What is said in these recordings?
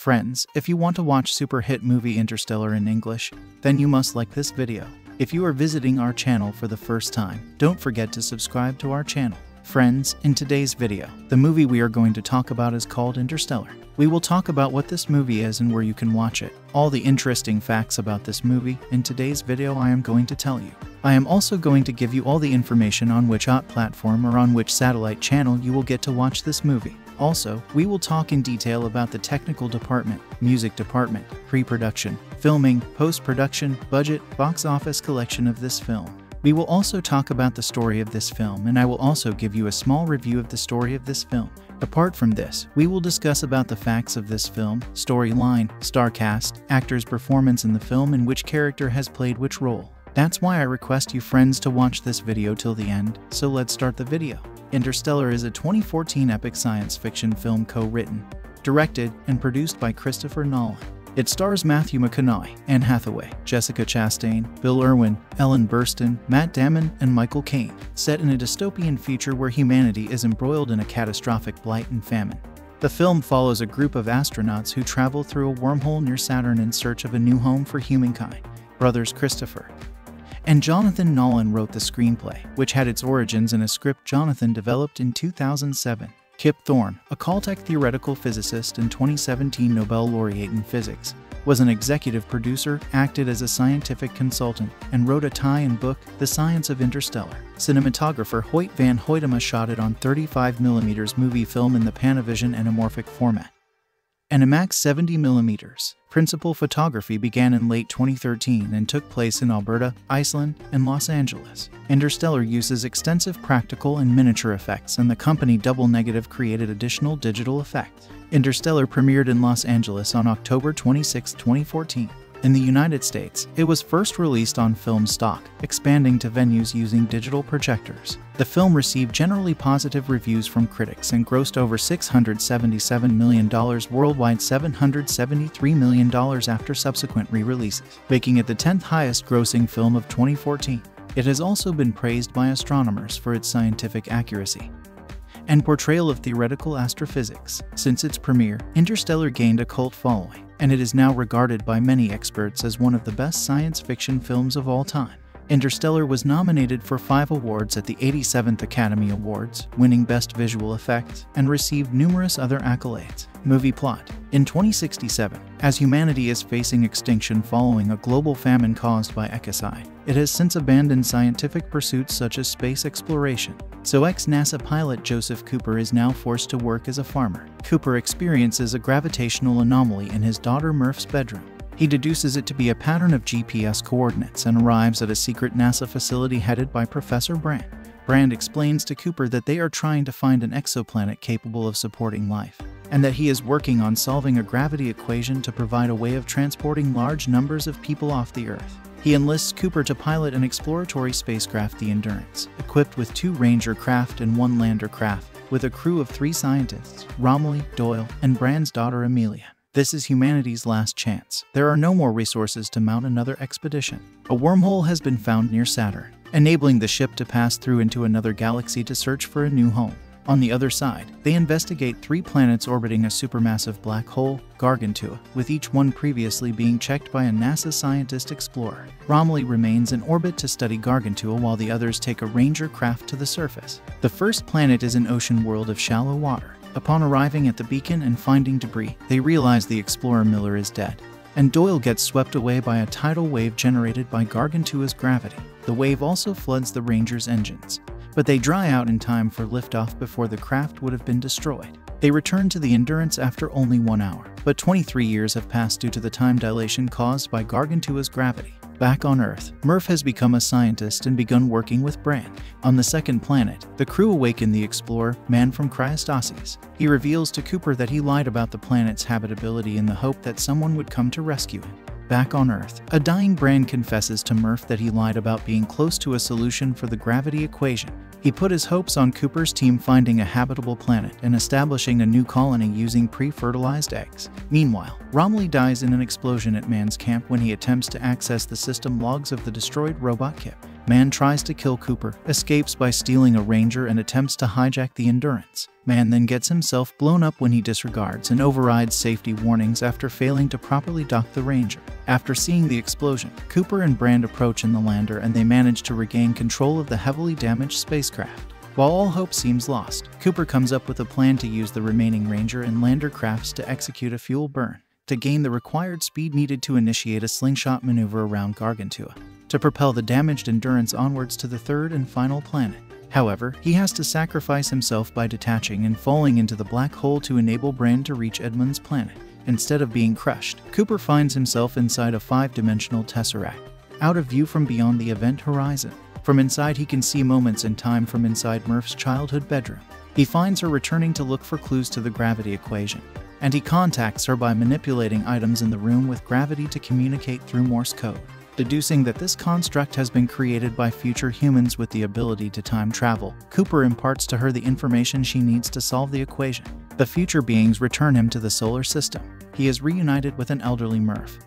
Friends, if you want to watch super hit movie Interstellar in English, then you must like this video. If you are visiting our channel for the first time, don't forget to subscribe to our channel. Friends, in today's video, the movie we are going to talk about is called Interstellar. We will talk about what this movie is and where you can watch it. All the interesting facts about this movie in today's video I am going to tell you. I am also going to give you all the information on which OTT platform or on which satellite channel you will get to watch this movie. Also, we will talk in detail about the technical department, music department, pre-production, filming, post-production, budget, box office collection of this film. We will also talk about the story of this film and I will also give you a small review of the story of this film. Apart from this, we will discuss about the facts of this film, storyline, star cast, actor's performance in the film and which character has played which role. That's why I request you friends to watch this video till the end, so let's start the video. Interstellar is a 2014 epic science fiction film co-written, directed, and produced by Christopher Nolan. It stars Matthew McConaughey, Anne Hathaway, Jessica Chastain, Bill Irwin, Ellen Burstyn, Matt Damon, and Michael Caine, set in a dystopian future where humanity is embroiled in a catastrophic blight and famine. The film follows a group of astronauts who travel through a wormhole near Saturn in search of a new home for humankind. Brothers Christopher and Jonathan Nolan wrote the screenplay, which had its origins in a script Jonathan developed in 2007. Kip Thorne, a Caltech theoretical physicist and 2017 Nobel laureate in physics, was an executive producer, acted as a scientific consultant, and wrote a tie-in book, The Science of Interstellar. Cinematographer Hoyt van Hoytema shot it on 35mm movie film in the Panavision anamorphic format. Animax 70mm. Principal photography began in late 2013 and took place in Alberta, Iceland, and Los Angeles. Interstellar uses extensive practical and miniature effects, and the company Double Negative created additional digital effects. Interstellar premiered in Los Angeles on October 26, 2014. In the United States, it was first released on film stock, expanding to venues using digital projectors. The film received generally positive reviews from critics and grossed over $677 million worldwide $773 million after subsequent re-releases, making it the 10th highest grossing film of 2014. It has also been praised by astronomers for its scientific accuracy and portrayal of theoretical astrophysics. Since its premiere, Interstellar gained a cult following, and it is now regarded by many experts as one of the best science fiction films of all time. Interstellar was nominated for five awards at the 87th Academy Awards, winning Best Visual Effects, and received numerous other accolades. Movie plot In 2067, as humanity is facing extinction following a global famine caused by ecocide, it has since abandoned scientific pursuits such as space exploration. So ex NASA pilot Joseph Cooper is now forced to work as a farmer. Cooper experiences a gravitational anomaly in his daughter Murph's bedroom. He deduces it to be a pattern of GPS coordinates and arrives at a secret NASA facility headed by Professor Brand. Brand explains to Cooper that they are trying to find an exoplanet capable of supporting life, and that he is working on solving a gravity equation to provide a way of transporting large numbers of people off the Earth. He enlists Cooper to pilot an exploratory spacecraft, the Endurance, equipped with two Ranger craft and one lander craft, with a crew of three scientists Romilly, Doyle, and Brand's daughter Amelia. This is humanity's last chance. There are no more resources to mount another expedition. A wormhole has been found near Saturn, enabling the ship to pass through into another galaxy to search for a new home. On the other side, they investigate three planets orbiting a supermassive black hole, Gargantua, with each one previously being checked by a NASA scientist explorer. Romilly remains in orbit to study Gargantua while the others take a Ranger craft to the surface. The first planet is an ocean world of shallow water. Upon arriving at the beacon and finding debris, they realize the explorer Miller is dead, and Doyle gets swept away by a tidal wave generated by Gargantua's gravity. The wave also floods the Ranger's engines, but they dry out in time for liftoff before the craft would have been destroyed. They return to the Endurance after only one hour, but 23 years have passed due to the time dilation caused by Gargantua's gravity. Back on Earth, Murph has become a scientist and begun working with Brand. On the second planet, the crew awaken the explorer, Mann from Cryostasis. He reveals to Cooper that he lied about the planet's habitability in the hope that someone would come to rescue him. Back on Earth, a dying Brand confesses to Murph that he lied about being close to a solution for the gravity equation. He put his hopes on Cooper's team finding a habitable planet and establishing a new colony using pre-fertilized eggs. Meanwhile, Romilly dies in an explosion at Mann's camp when he attempts to access the system logs of the destroyed robot Kip. Mann tries to kill Cooper, escapes by stealing a Ranger, and attempts to hijack the Endurance. Mann then gets himself blown up when he disregards and overrides safety warnings after failing to properly dock the Ranger. After seeing the explosion, Cooper and Brand approach in the lander and they manage to regain control of the heavily damaged spacecraft. While all hope seems lost, Cooper comes up with a plan to use the remaining Ranger and lander crafts to execute a fuel burn to gain the required speed needed to initiate a slingshot maneuver around Gargantua to propel the damaged Endurance onwards to the third and final planet. However, he has to sacrifice himself by detaching and falling into the black hole to enable Brand to reach Edmund's planet. Instead of being crushed, Cooper finds himself inside a five dimensional tesseract, out of view from beyond the event horizon. From inside, he can see moments in time from inside Murph's childhood bedroom. He finds her returning to look for clues to the gravity equation, and he contacts her by manipulating items in the room with gravity to communicate through Morse code. Deducing that this construct has been created by future humans with the ability to time travel, Cooper imparts to her the information she needs to solve the equation. The future beings return him to the solar system. He is reunited with an elderly Murph,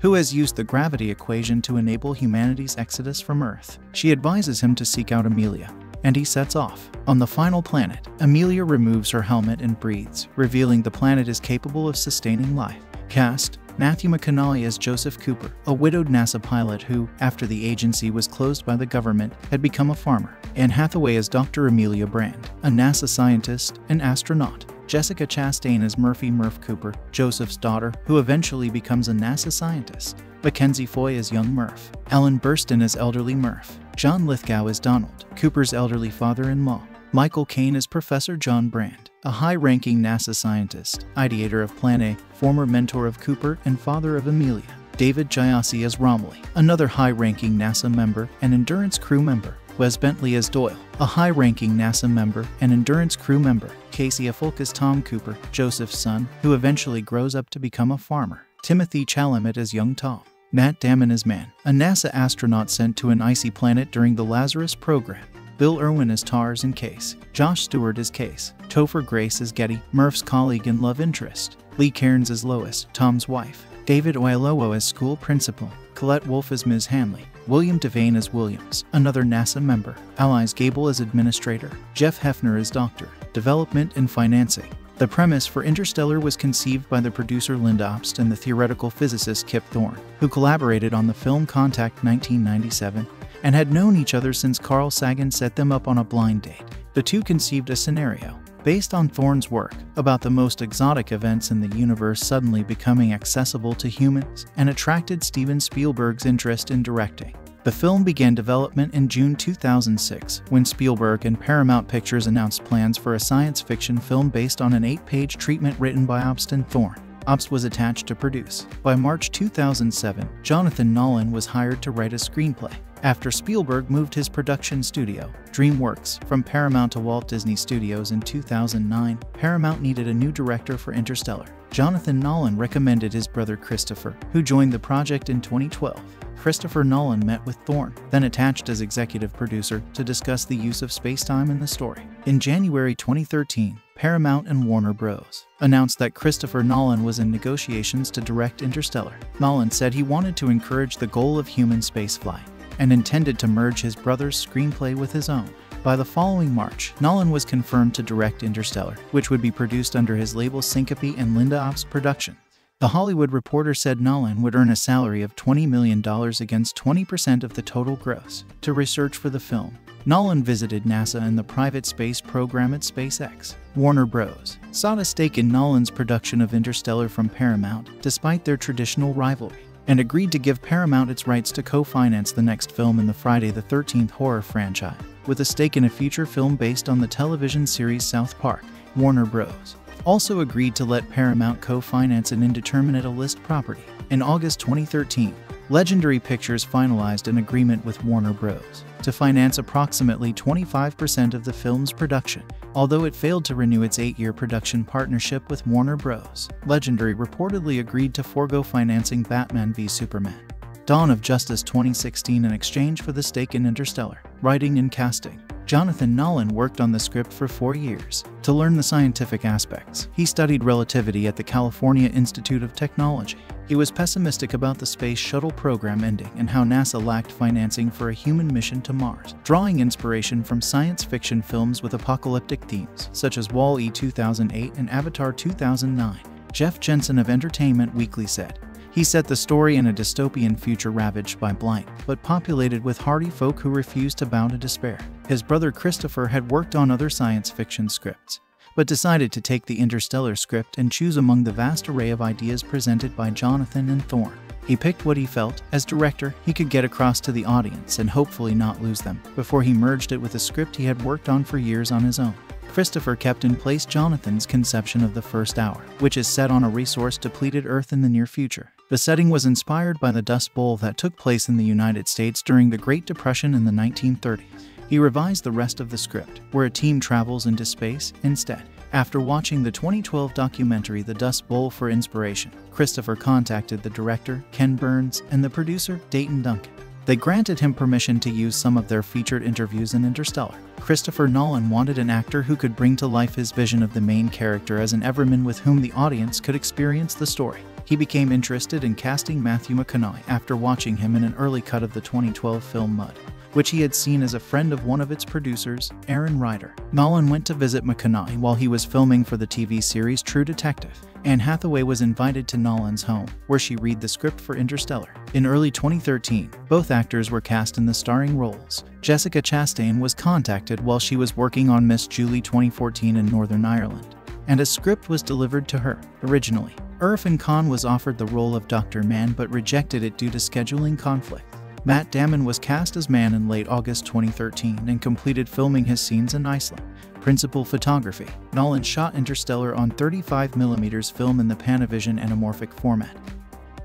who has used the gravity equation to enable humanity's exodus from Earth. She advises him to seek out Amelia, and he sets off. On the final planet, Amelia removes her helmet and breathes, revealing the planet is capable of sustaining life. Cast Matthew McConaughey as Joseph Cooper, a widowed NASA pilot who, after the agency was closed by the government, had become a farmer. Anne Hathaway as Dr. Amelia Brand, a NASA scientist and astronaut. Jessica Chastain as Murphy Murph Cooper, Joseph's daughter, who eventually becomes a NASA scientist. Mackenzie Foy as young Murph. Ellen Burstyn as elderly Murph. John Lithgow as Donald, Cooper's elderly father-in-law. Michael Caine as Professor John Brand, a high-ranking NASA scientist, ideator of Plan A, former mentor of Cooper and father of Amelia. David Gyasi as Romilly, another high-ranking NASA member and Endurance crew member. Wes Bentley as Doyle, a high-ranking NASA member and Endurance crew member. Casey Affleck as Tom Cooper, Joseph's son, who eventually grows up to become a farmer. Timothy Chalamet as young Tom. Matt Damon as Mann, a NASA astronaut sent to an icy planet during the Lazarus program. Bill Irwin as Tars and Case, Josh Stewart as Case, Topher Grace as Getty, Murph's colleague and love interest, Leah Cairns as Lois, Tom's wife, David Oyelowo as school principal, Colette Wolfe as Ms. Hanley, William Devane as Williams, another NASA member, Elyes Gabel as administrator, Jeff Hephner as doctor, development and financing. The premise for Interstellar was conceived by the producer Lynda Obst and the theoretical physicist Kip Thorne, who collaborated on the film Contact 1997 and had known each other since Carl Sagan set them up on a blind date. The two conceived a scenario, based on Thorne's work, about the most exotic events in the universe suddenly becoming accessible to humans and attracted Steven Spielberg's interest in directing. The film began development in June 2006 when Spielberg and Paramount Pictures announced plans for a science fiction film based on an eight page treatment written by Obst and Thorne. Obst was attached to produce. By March 2007, Jonathan Nolan was hired to write a screenplay. After Spielberg moved his production studio, DreamWorks, from Paramount to Walt Disney Studios in 2009, Paramount needed a new director for Interstellar. Jonathan Nolan recommended his brother Christopher, who joined the project in 2012. Christopher Nolan met with Thorne, then attached as executive producer, to discuss the use of spacetime in the story. In January 2013, Paramount and Warner Bros. announced that Christopher Nolan was in negotiations to direct Interstellar. Nolan said he wanted to encourage the goal of human spaceflight and intended to merge his brother's screenplay with his own. By the following March, Nolan was confirmed to direct Interstellar, which would be produced under his label Syncopy and Lynda Obst Production. The Hollywood Reporter said Nolan would earn a salary of $20 million against 20% of the total gross to research for the film. Nolan visited NASA and the private space program at SpaceX. Warner Bros. sought a stake in Nolan's production of Interstellar from Paramount, despite their traditional rivalry and agreed to give Paramount its rights to co-finance the next film in the Friday the 13th horror franchise, with a stake in a feature film based on the television series South Park. Warner Bros. also agreed to let Paramount co-finance an indeterminate a list property. In August 2013, Legendary Pictures finalized an agreement with Warner Bros. To finance approximately 25% of the film's production, although it failed to renew its eight-year production partnership with Warner Bros. Legendary reportedly agreed to forego financing Batman v Superman. Dawn of Justice 2016 in exchange for the stake in Interstellar. Writing and casting. Jonathan Nolan worked on the script for four years. To learn the scientific aspects, he studied relativity at the California Institute of Technology. He was pessimistic about the space shuttle program ending and how NASA lacked financing for a human mission to Mars, drawing inspiration from science fiction films with apocalyptic themes, such as Wall-E 2008 and Avatar 2009. Jeff Jensen of Entertainment Weekly said, he set the story in a dystopian future ravaged by blight, but populated with hardy folk who refused to bow to despair. His brother Christopher had worked on other science fiction scripts, but decided to take the Interstellar script and choose among the vast array of ideas presented by Jonathan and Thorne. He picked what he felt, as director, he could get across to the audience and hopefully not lose them, before he merged it with a script he had worked on for years on his own. Christopher kept in place Jonathan's conception of the first hour, which is set on a resource depleted Earth in the near future. The setting was inspired by the Dust Bowl that took place in the United States during the Great Depression in the 1930s. He revised the rest of the script, where a team travels into space instead. After watching the 2012 documentary The Dust Bowl for inspiration, Christopher contacted the director, Ken Burns, and the producer, Dayton Duncan. They granted him permission to use some of their featured interviews in Interstellar. Christopher Nolan wanted an actor who could bring to life his vision of the main character as an everman with whom the audience could experience the story. He became interested in casting Matthew McConaughey after watching him in an early cut of the 2012 film Mud which he had seen as a friend of one of its producers, Aaron Ryder. Nolan went to visit McConaughey while he was filming for the TV series True Detective. Anne Hathaway was invited to Nolan's home, where she read the script for Interstellar. In early 2013, both actors were cast in the starring roles. Jessica Chastain was contacted while she was working on Miss Julie 2014 in Northern Ireland, and a script was delivered to her. Originally, Irrfan Khan was offered the role of Dr. Mann but rejected it due to scheduling conflict. Matt Damon was cast as Mann in late August 2013 and completed filming his scenes in Iceland. Principal photography Nolan shot Interstellar on 35mm film in the Panavision anamorphic format.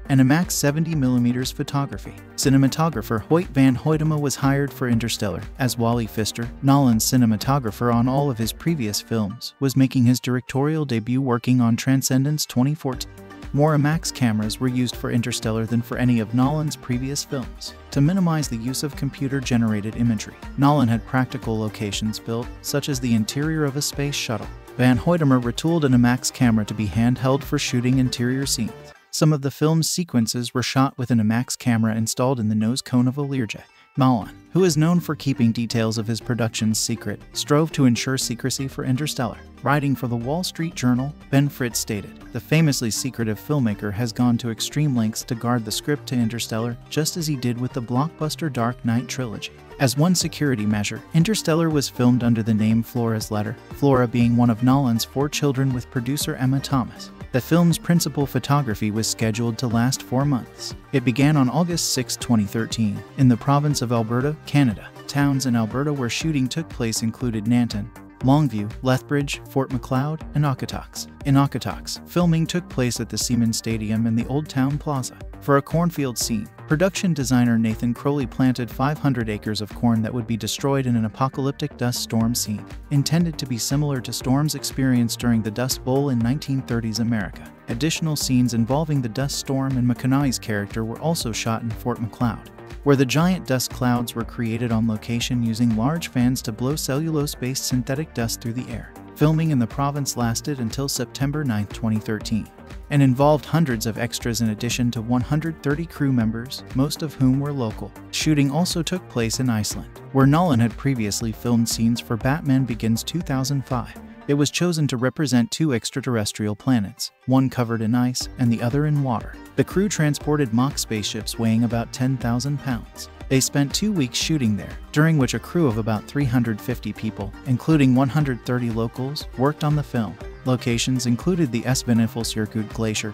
and IMAX 70mm photography. Cinematographer Hoyt van Hoytema was hired for Interstellar, as Wally Pfister, Nolan's cinematographer on all of his previous films, was making his directorial debut working on Transcendence 2014. More IMAX cameras were used for Interstellar than for any of Nolan's previous films. To minimize the use of computer-generated imagery, Nolan had practical locations built, such as the interior of a space shuttle. Van Hoytema retooled an IMAX camera to be handheld for shooting interior scenes. Some of the film's sequences were shot with an IMAX camera installed in the nose cone of a Learjet. Nolan, who is known for keeping details of his productions secret, strove to ensure secrecy for Interstellar. Writing for the Wall Street Journal, Ben Fritz stated, The famously secretive filmmaker has gone to extreme lengths to guard the script to Interstellar, just as he did with the blockbuster Dark Knight trilogy. As one security measure, Interstellar was filmed under the name Flora's Letter, Flora being one of Nolan's four children with producer Emma Thomas. The film's principal photography was scheduled to last four months. It began on August 6, 2013, in the province of Alberta, Canada. Towns in Alberta where shooting took place included Nanton, Longview, Lethbridge, Fort Macleod, and Okotoks. In Okotoks, filming took place at the Seaman Stadium and the Old Town Plaza. For a cornfield scene, production designer Nathan Crowley planted 500 acres of corn that would be destroyed in an apocalyptic dust storm scene, intended to be similar to storms experienced during the Dust Bowl in 1930s America. Additional scenes involving the dust storm and McConaughey's character were also shot in Fort Macleod where the giant dust clouds were created on location using large fans to blow cellulose-based synthetic dust through the air. Filming in the province lasted until September 9, 2013, and involved hundreds of extras in addition to 130 crew members, most of whom were local. Shooting also took place in Iceland, where Nolan had previously filmed scenes for Batman Begins 2005. It was chosen to represent two extraterrestrial planets, one covered in ice and the other in water. The crew transported mock spaceships weighing about 10,000 pounds. They spent two weeks shooting there, during which a crew of about 350 people, including 130 locals, worked on the film. Locations included the Svínafellsjökull Glacier,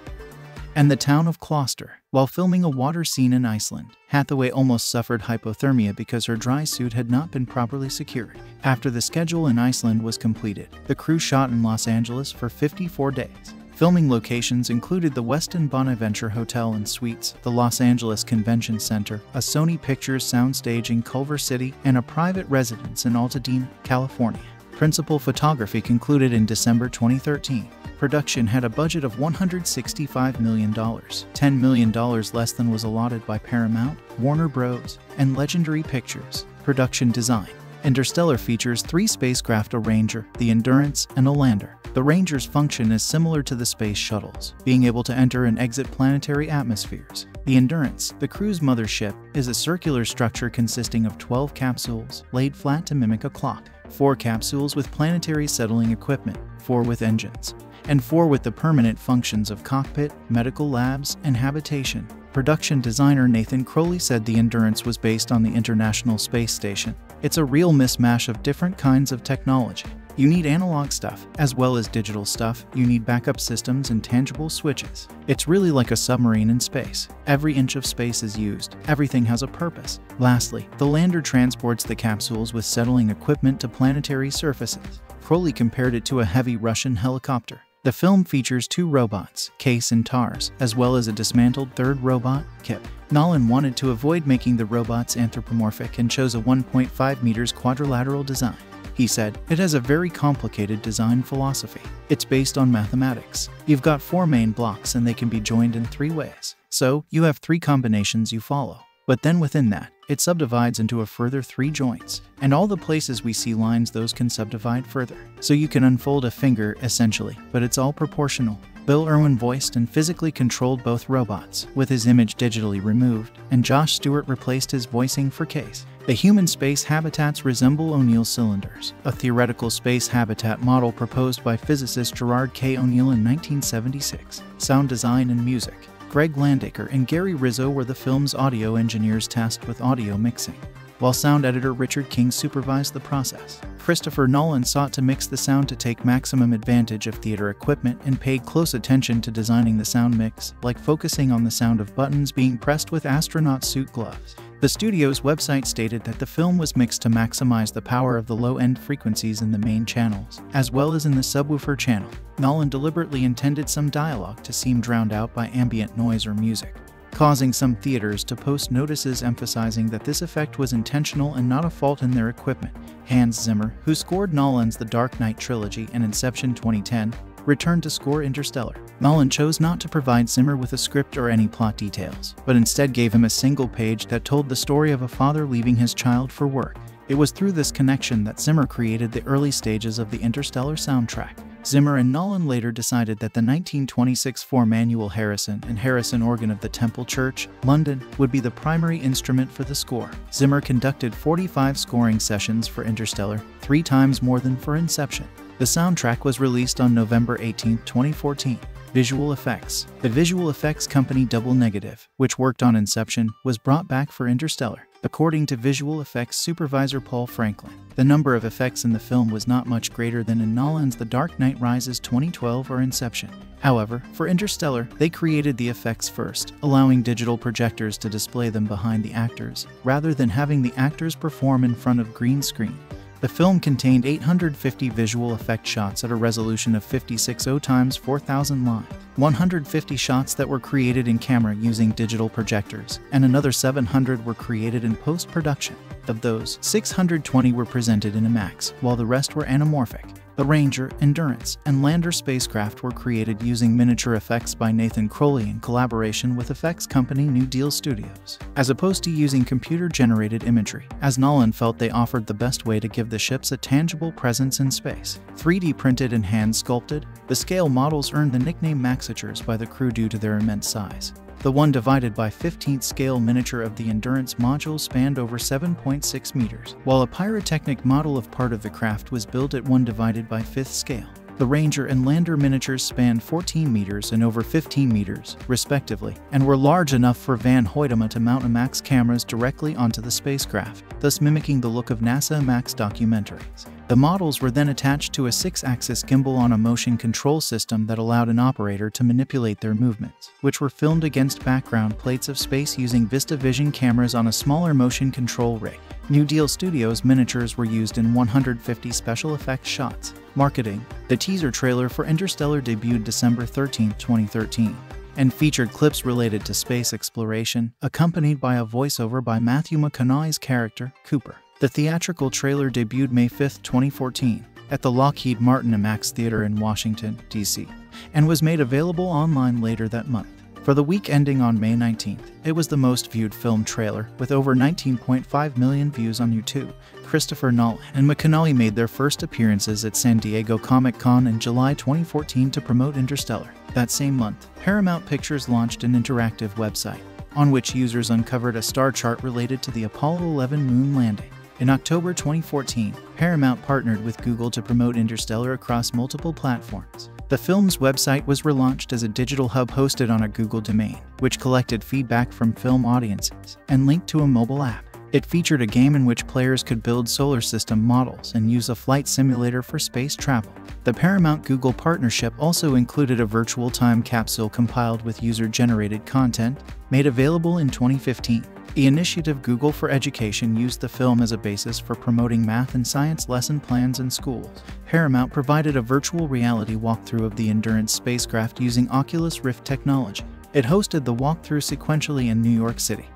and the town of Klaustur. While filming a water scene in Iceland, Hathaway almost suffered hypothermia because her dry suit had not been properly secured. After the schedule in Iceland was completed, the crew shot in Los Angeles for 54 days. Filming locations included the Westin Bonaventure Hotel and Suites, the Los Angeles Convention Center, a Sony Pictures soundstage in Culver City, and a private residence in Altadena, California. Principal photography concluded in December 2013 production had a budget of $165 million, $10 million less than was allotted by Paramount, Warner Bros., and Legendary Pictures. Production design Interstellar features three spacecraft a Ranger, the Endurance, and a lander. The Ranger's function is similar to the space shuttles, being able to enter and exit planetary atmospheres. The Endurance, the crew's mothership, is a circular structure consisting of 12 capsules laid flat to mimic a clock, four capsules with planetary settling equipment, four with engines, and four with the permanent functions of cockpit, medical labs, and habitation. Production designer Nathan Crowley said the Endurance was based on the International Space Station. It's a real mismatch of different kinds of technology. You need analog stuff, as well as digital stuff, you need backup systems and tangible switches. It's really like a submarine in space. Every inch of space is used, everything has a purpose. Lastly, the lander transports the capsules with settling equipment to planetary surfaces. Crowley compared it to a heavy Russian helicopter. The film features two robots, Case and Tars, as well as a dismantled third robot, Kip. Nolan wanted to avoid making the robots anthropomorphic and chose a 1.5 meters quadrilateral design. He said, It has a very complicated design philosophy. It's based on mathematics. You've got four main blocks and they can be joined in three ways. So, you have three combinations you follow. But then within that, it subdivides into a further three joints, and all the places we see lines those can subdivide further. So you can unfold a finger, essentially, but it's all proportional. Bill Irwin voiced and physically controlled both robots, with his image digitally removed, and Josh Stewart replaced his voicing for Case. The human space habitats resemble O'Neill cylinders, a theoretical space habitat model proposed by physicist Gerard K. O'Neill in 1976. Sound design and music. Greg Landaker and Gary Rizzo were the film's audio engineers tasked with audio mixing, while sound editor Richard King supervised the process. Christopher Nolan sought to mix the sound to take maximum advantage of theater equipment and paid close attention to designing the sound mix, like focusing on the sound of buttons being pressed with astronaut suit gloves. The studio's website stated that the film was mixed to maximize the power of the low-end frequencies in the main channels, as well as in the subwoofer channel. Nolan deliberately intended some dialogue to seem drowned out by ambient noise or music, causing some theaters to post notices emphasizing that this effect was intentional and not a fault in their equipment. Hans Zimmer, who scored Nolan's The Dark Knight trilogy and Inception 2010, returned to score Interstellar. Nolan chose not to provide Zimmer with a script or any plot details, but instead gave him a single page that told the story of a father leaving his child for work. It was through this connection that Zimmer created the early stages of the Interstellar soundtrack. Zimmer and Nolan later decided that the 1926 four-manual Harrison and Harrison organ of the Temple Church, London, would be the primary instrument for the score. Zimmer conducted 45 scoring sessions for Interstellar, three times more than for Inception. The soundtrack was released on November 18, 2014. Visual effects. The visual effects company Double Negative, which worked on Inception, was brought back for Interstellar. According to visual effects supervisor Paul Franklin, the number of effects in the film was not much greater than in Nolan's The Dark Knight Rises 2012 or Inception. However, for Interstellar, they created the effects first, allowing digital projectors to display them behind the actors, rather than having the actors perform in front of green screen. The film contained 850 visual effect shots at a resolution of 5600 times 4000 line, 150 shots that were created in camera using digital projectors, and another 700 were created in post-production. Of those, 620 were presented in IMAX, while the rest were anamorphic. The Ranger, Endurance, and Lander spacecraft were created using miniature effects by Nathan Crowley in collaboration with effects company New Deal Studios, as opposed to using computer-generated imagery, as Nolan felt they offered the best way to give the ships a tangible presence in space. 3D printed and hand-sculpted, the scale models earned the nickname maxiatures by the crew due to their immense size. The 1 divided by 15th scale miniature of the Endurance module spanned over 7.6 meters, while a pyrotechnic model of part of the craft was built at 1 divided by 5th scale. The Ranger and Lander miniatures spanned 14 meters and over 15 meters, respectively, and were large enough for Van Hoytema to mount IMAX cameras directly onto the spacecraft, thus mimicking the look of NASA IMAX documentaries. The models were then attached to a six-axis gimbal on a motion control system that allowed an operator to manipulate their movements, which were filmed against background plates of space using VistaVision cameras on a smaller motion control rig. New Deal Studios miniatures were used in 150 special effects shots. Marketing The teaser trailer for Interstellar debuted December 13, 2013 and featured clips related to space exploration, accompanied by a voiceover by Matthew McConaughey's character, Cooper. The theatrical trailer debuted May 5, 2014, at the Lockheed Martin IMAX Theater in Washington, D.C., and was made available online later that month. For the week ending on May 19th, it was the most viewed film trailer, with over 19.5 million views on YouTube. Christopher Nolan and McConaughey made their first appearances at San Diego Comic Con in July 2014 to promote Interstellar. That same month, Paramount Pictures launched an interactive website on which users uncovered a star chart related to the Apollo 11 moon landing. In October 2014, Paramount partnered with Google to promote Interstellar across multiple platforms. The film's website was relaunched as a digital hub hosted on a Google domain, which collected feedback from film audiences and linked to a mobile app. It featured a game in which players could build solar system models and use a flight simulator for space travel. The Paramount Google partnership also included a virtual time capsule compiled with user generated content, made available in 2015. The initiative Google for Education used the film as a basis for promoting math and science lesson plans in schools. Paramount provided a virtual reality walkthrough of the Endurance spacecraft using Oculus Rift technology. It hosted the walkthrough sequentially in New York City,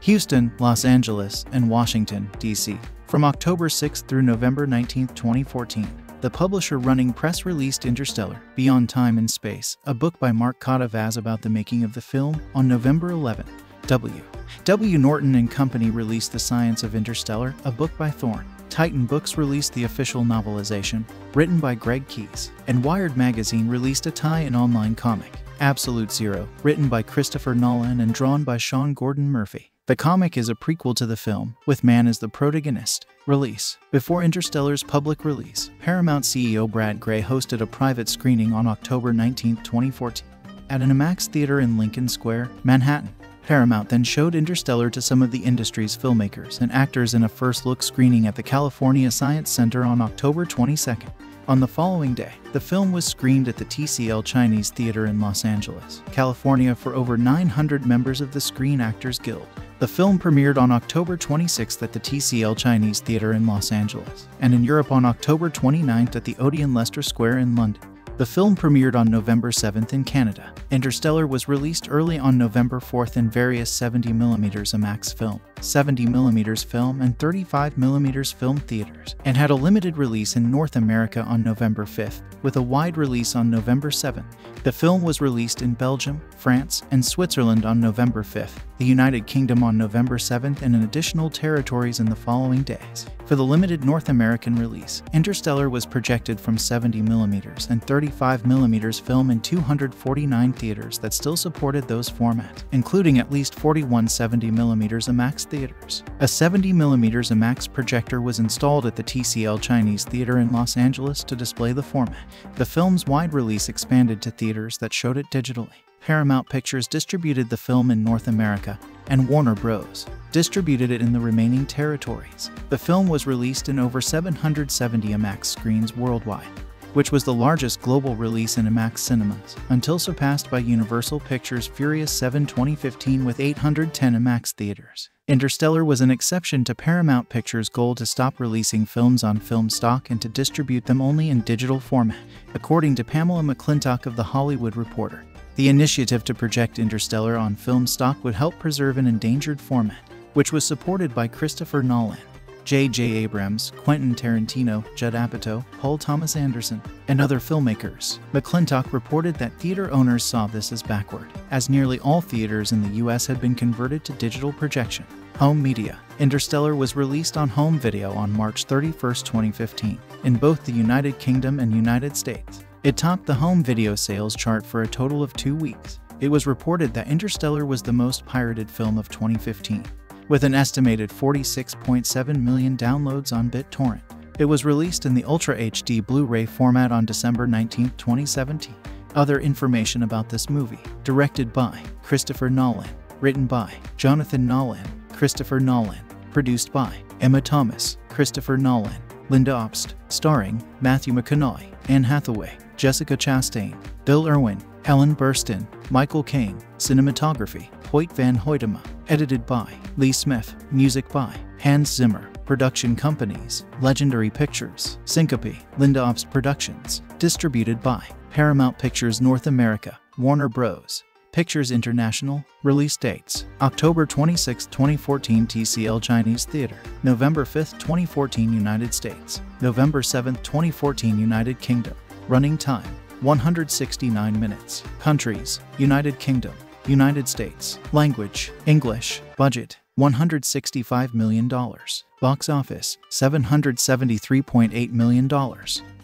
Houston, Los Angeles, and Washington, D.C. From October 6 through November 19, 2014, the publisher running press released Interstellar, Beyond Time and Space, a book by Mark Cotta Vaz about the making of the film, on November 11. W. W. Norton and Company released The Science of Interstellar, a book by Thorne. Titan Books released the official novelization, written by Greg Keyes, and Wired Magazine released a tie-in online comic, Absolute Zero, written by Christopher Nolan and drawn by Sean Gordon Murphy. The comic is a prequel to the film, with Mann as the protagonist. Release Before Interstellar's public release, Paramount CEO Brad Grey hosted a private screening on October 19, 2014, at an IMAX theater in Lincoln Square, Manhattan. Paramount then showed Interstellar to some of the industry's filmmakers and actors in a first look screening at the California Science Center on October 22. On the following day, the film was screened at the TCL Chinese Theater in Los Angeles, California for over 900 members of the Screen Actors Guild. The film premiered on October 26 at the TCL Chinese Theater in Los Angeles, and in Europe on October 29 at the Odeon Leicester Square in London. The film premiered on November 7th in Canada. Interstellar was released early on November 4th in various 70mm IMAX film, 70mm film, and 35mm film theaters, and had a limited release in North America on November 5th, with a wide release on November 7th. The film was released in Belgium, France, and Switzerland on November 5th, the United Kingdom on November 7th, and in additional territories in the following days. For the limited North American release, Interstellar was projected from 70mm and 35mm film in 249 theaters that still supported those formats, including at least 41 70mm IMAX theaters. A 70mm IMAX projector was installed at the TCL Chinese Theater in Los Angeles to display the format. The film's wide release expanded to theaters that showed it digitally. Paramount Pictures distributed the film in North America, and Warner Bros. distributed it in the remaining territories. The film was released in over 770 IMAX screens worldwide, which was the largest global release in IMAX cinemas, until surpassed by Universal Pictures' Furious 7 2015 with 810 IMAX theaters. Interstellar was an exception to Paramount Pictures' goal to stop releasing films on film stock and to distribute them only in digital format, according to Pamela McClintock of The Hollywood Reporter. The initiative to project Interstellar on film stock would help preserve an endangered format, which was supported by Christopher Nolan, J.J. Abrams, Quentin Tarantino, Judd Apatow, Paul Thomas Anderson, and other filmmakers. McClintock reported that theater owners saw this as backward, as nearly all theaters in the U.S. had been converted to digital projection. Home Media Interstellar was released on home video on March 31, 2015, in both the United Kingdom and United States. It topped the home video sales chart for a total of two weeks. It was reported that Interstellar was the most pirated film of 2015, with an estimated 46.7 million downloads on BitTorrent. It was released in the Ultra HD Blu ray format on December 19, 2017. Other information about this movie directed by Christopher Nolan, written by Jonathan Nolan, Christopher Nolan, produced by Emma Thomas, Christopher Nolan, Lynda Obst, starring Matthew McConaughey, Anne Hathaway, Jessica Chastain, Bill Irwin, Ellen Burstyn, Michael Caine, cinematography, Hoyt van Hoytema, edited by Lee Smith, music by Hans Zimmer, production companies, Legendary Pictures, Syncopy, Lynda Obst Productions, distributed by Paramount Pictures North America, Warner Bros. Pictures International, release dates October 26, 2014 TCL Chinese Theater, November 5, 2014 United States, November 7, 2014 United Kingdom, running time 169 minutes, countries United Kingdom, United States. Language English. Budget $165 million. Box office $773.8 million.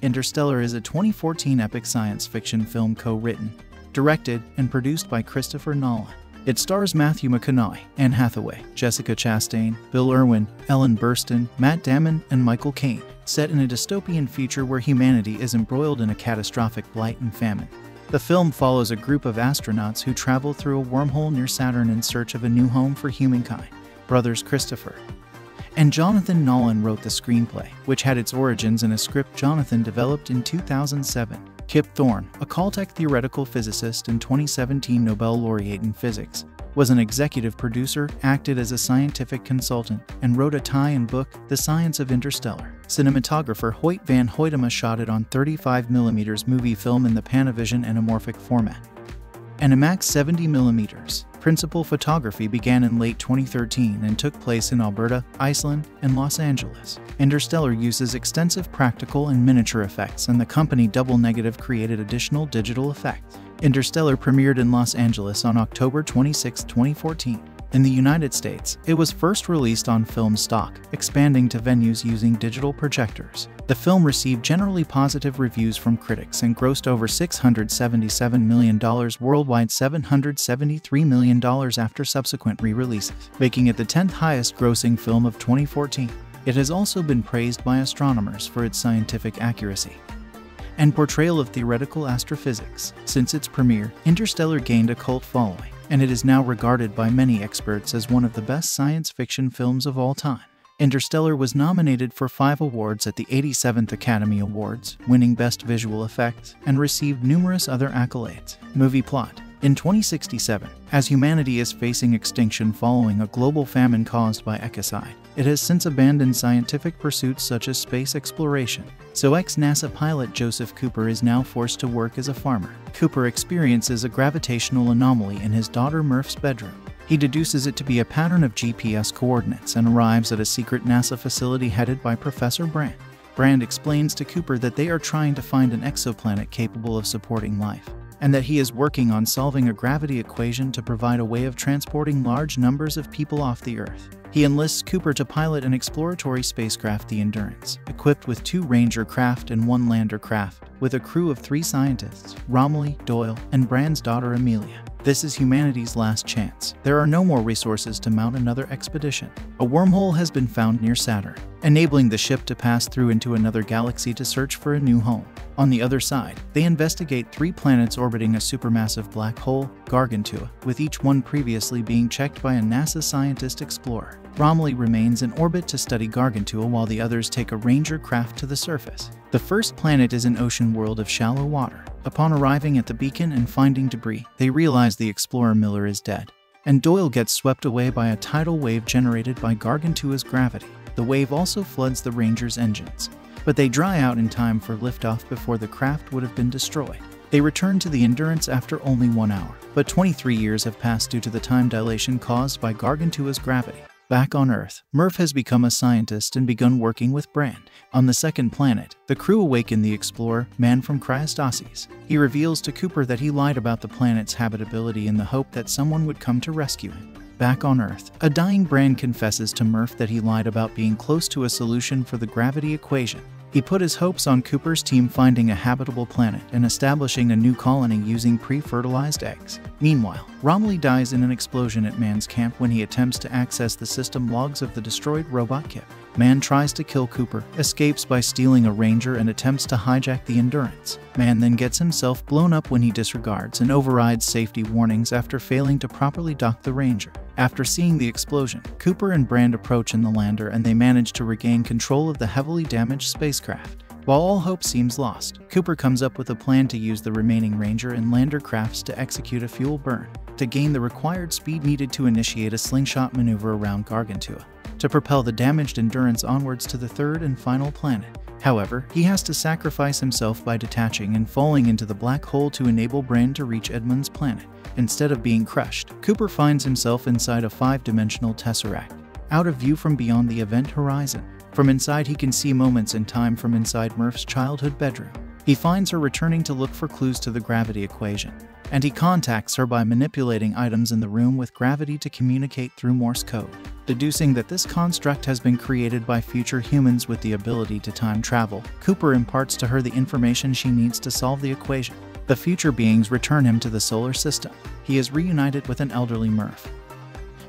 Interstellar is a 2014 epic science fiction film co written, directed, and produced by Christopher Nolan. It stars Matthew McConaughey, Anne Hathaway, Jessica Chastain, Bill Irwin, Ellen Burstyn, Matt Damon, and Michael Caine, set in a dystopian future where humanity is embroiled in a catastrophic blight and famine. The film follows a group of astronauts who travel through a wormhole near Saturn in search of a new home for humankind. Brothers Christopher and Jonathan Nolan wrote the screenplay, which had its origins in a script Jonathan developed in 2007. Kip Thorne, a Caltech theoretical physicist and 2017 Nobel laureate in physics, was an executive producer, acted as a scientific consultant, and wrote a tie-in book, The Science of Interstellar. Cinematographer Hoyt van Hoytema shot it on 35mm movie film in the Panavision anamorphic format. and IMAX 70mm. Principal photography began in late 2013 and took place in Alberta, Iceland, and Los Angeles. Interstellar uses extensive practical and miniature effects, and the company Double Negative created additional digital effects. Interstellar premiered in Los Angeles on October 26, 2014. In the United States, it was first released on film stock, expanding to venues using digital projectors. The film received generally positive reviews from critics and grossed over $677 million worldwide $773 million after subsequent re-releases, making it the 10th highest grossing film of 2014. It has also been praised by astronomers for its scientific accuracy and portrayal of theoretical astrophysics. Since its premiere, Interstellar gained a cult following, and it is now regarded by many experts as one of the best science fiction films of all time. Interstellar was nominated for five awards at the 87th Academy Awards, winning Best Visual Effects, and received numerous other accolades. Movie plot in 2067, as humanity is facing extinction following a global famine caused by ecocide, it has since abandoned scientific pursuits such as space exploration. So ex-NASA pilot Joseph Cooper is now forced to work as a farmer. Cooper experiences a gravitational anomaly in his daughter Murph's bedroom. He deduces it to be a pattern of GPS coordinates and arrives at a secret NASA facility headed by Professor Brand. Brand explains to Cooper that they are trying to find an exoplanet capable of supporting life and that he is working on solving a gravity equation to provide a way of transporting large numbers of people off the Earth. He enlists Cooper to pilot an exploratory spacecraft, the Endurance, equipped with two Ranger craft and one lander craft, with a crew of three scientists Romilly, Doyle, and Brand's daughter Amelia. This is humanity's last chance. There are no more resources to mount another expedition. A wormhole has been found near Saturn, enabling the ship to pass through into another galaxy to search for a new home. On the other side, they investigate three planets orbiting a supermassive black hole, Gargantua, with each one previously being checked by a NASA scientist explorer. Romilly remains in orbit to study Gargantua while the others take a Ranger craft to the surface. The first planet is an ocean world of shallow water. Upon arriving at the beacon and finding debris, they realize the explorer Miller is dead, and Doyle gets swept away by a tidal wave generated by Gargantua's gravity. The wave also floods the Ranger's engines, but they dry out in time for liftoff before the craft would have been destroyed. They return to the Endurance after only one hour, but 23 years have passed due to the time dilation caused by Gargantua's gravity. Back on Earth, Murph has become a scientist and begun working with Brand. On the second planet, the crew awaken the explorer, Mann from Cryostasis. He reveals to Cooper that he lied about the planet's habitability in the hope that someone would come to rescue him. Back on Earth, a dying Brand confesses to Murph that he lied about being close to a solution for the gravity equation. He put his hopes on Cooper's team finding a habitable planet and establishing a new colony using pre-fertilized eggs. Meanwhile, Romilly dies in an explosion at Mann's camp when he attempts to access the system logs of the destroyed robot Kip. Mann tries to kill Cooper, escapes by stealing a Ranger and attempts to hijack the Endurance. Mann then gets himself blown up when he disregards and overrides safety warnings after failing to properly dock the Ranger. After seeing the explosion, Cooper and Brand approach in the lander and they manage to regain control of the heavily damaged spacecraft. While all hope seems lost, Cooper comes up with a plan to use the remaining Ranger and lander crafts to execute a fuel burn, to gain the required speed needed to initiate a slingshot maneuver around Gargantua to propel the damaged Endurance onwards to the third and final planet. However, he has to sacrifice himself by detaching and falling into the black hole to enable Brand to reach Edmund's planet. Instead of being crushed, Cooper finds himself inside a five-dimensional tesseract, out of view from beyond the event horizon. From inside he can see moments in time from inside Murph's childhood bedroom. He finds her returning to look for clues to the gravity equation, and he contacts her by manipulating items in the room with gravity to communicate through Morse code, deducing that this construct has been created by future humans with the ability to time travel. Cooper imparts to her the information she needs to solve the equation. The future beings return him to the solar system. He is reunited with an elderly Murph,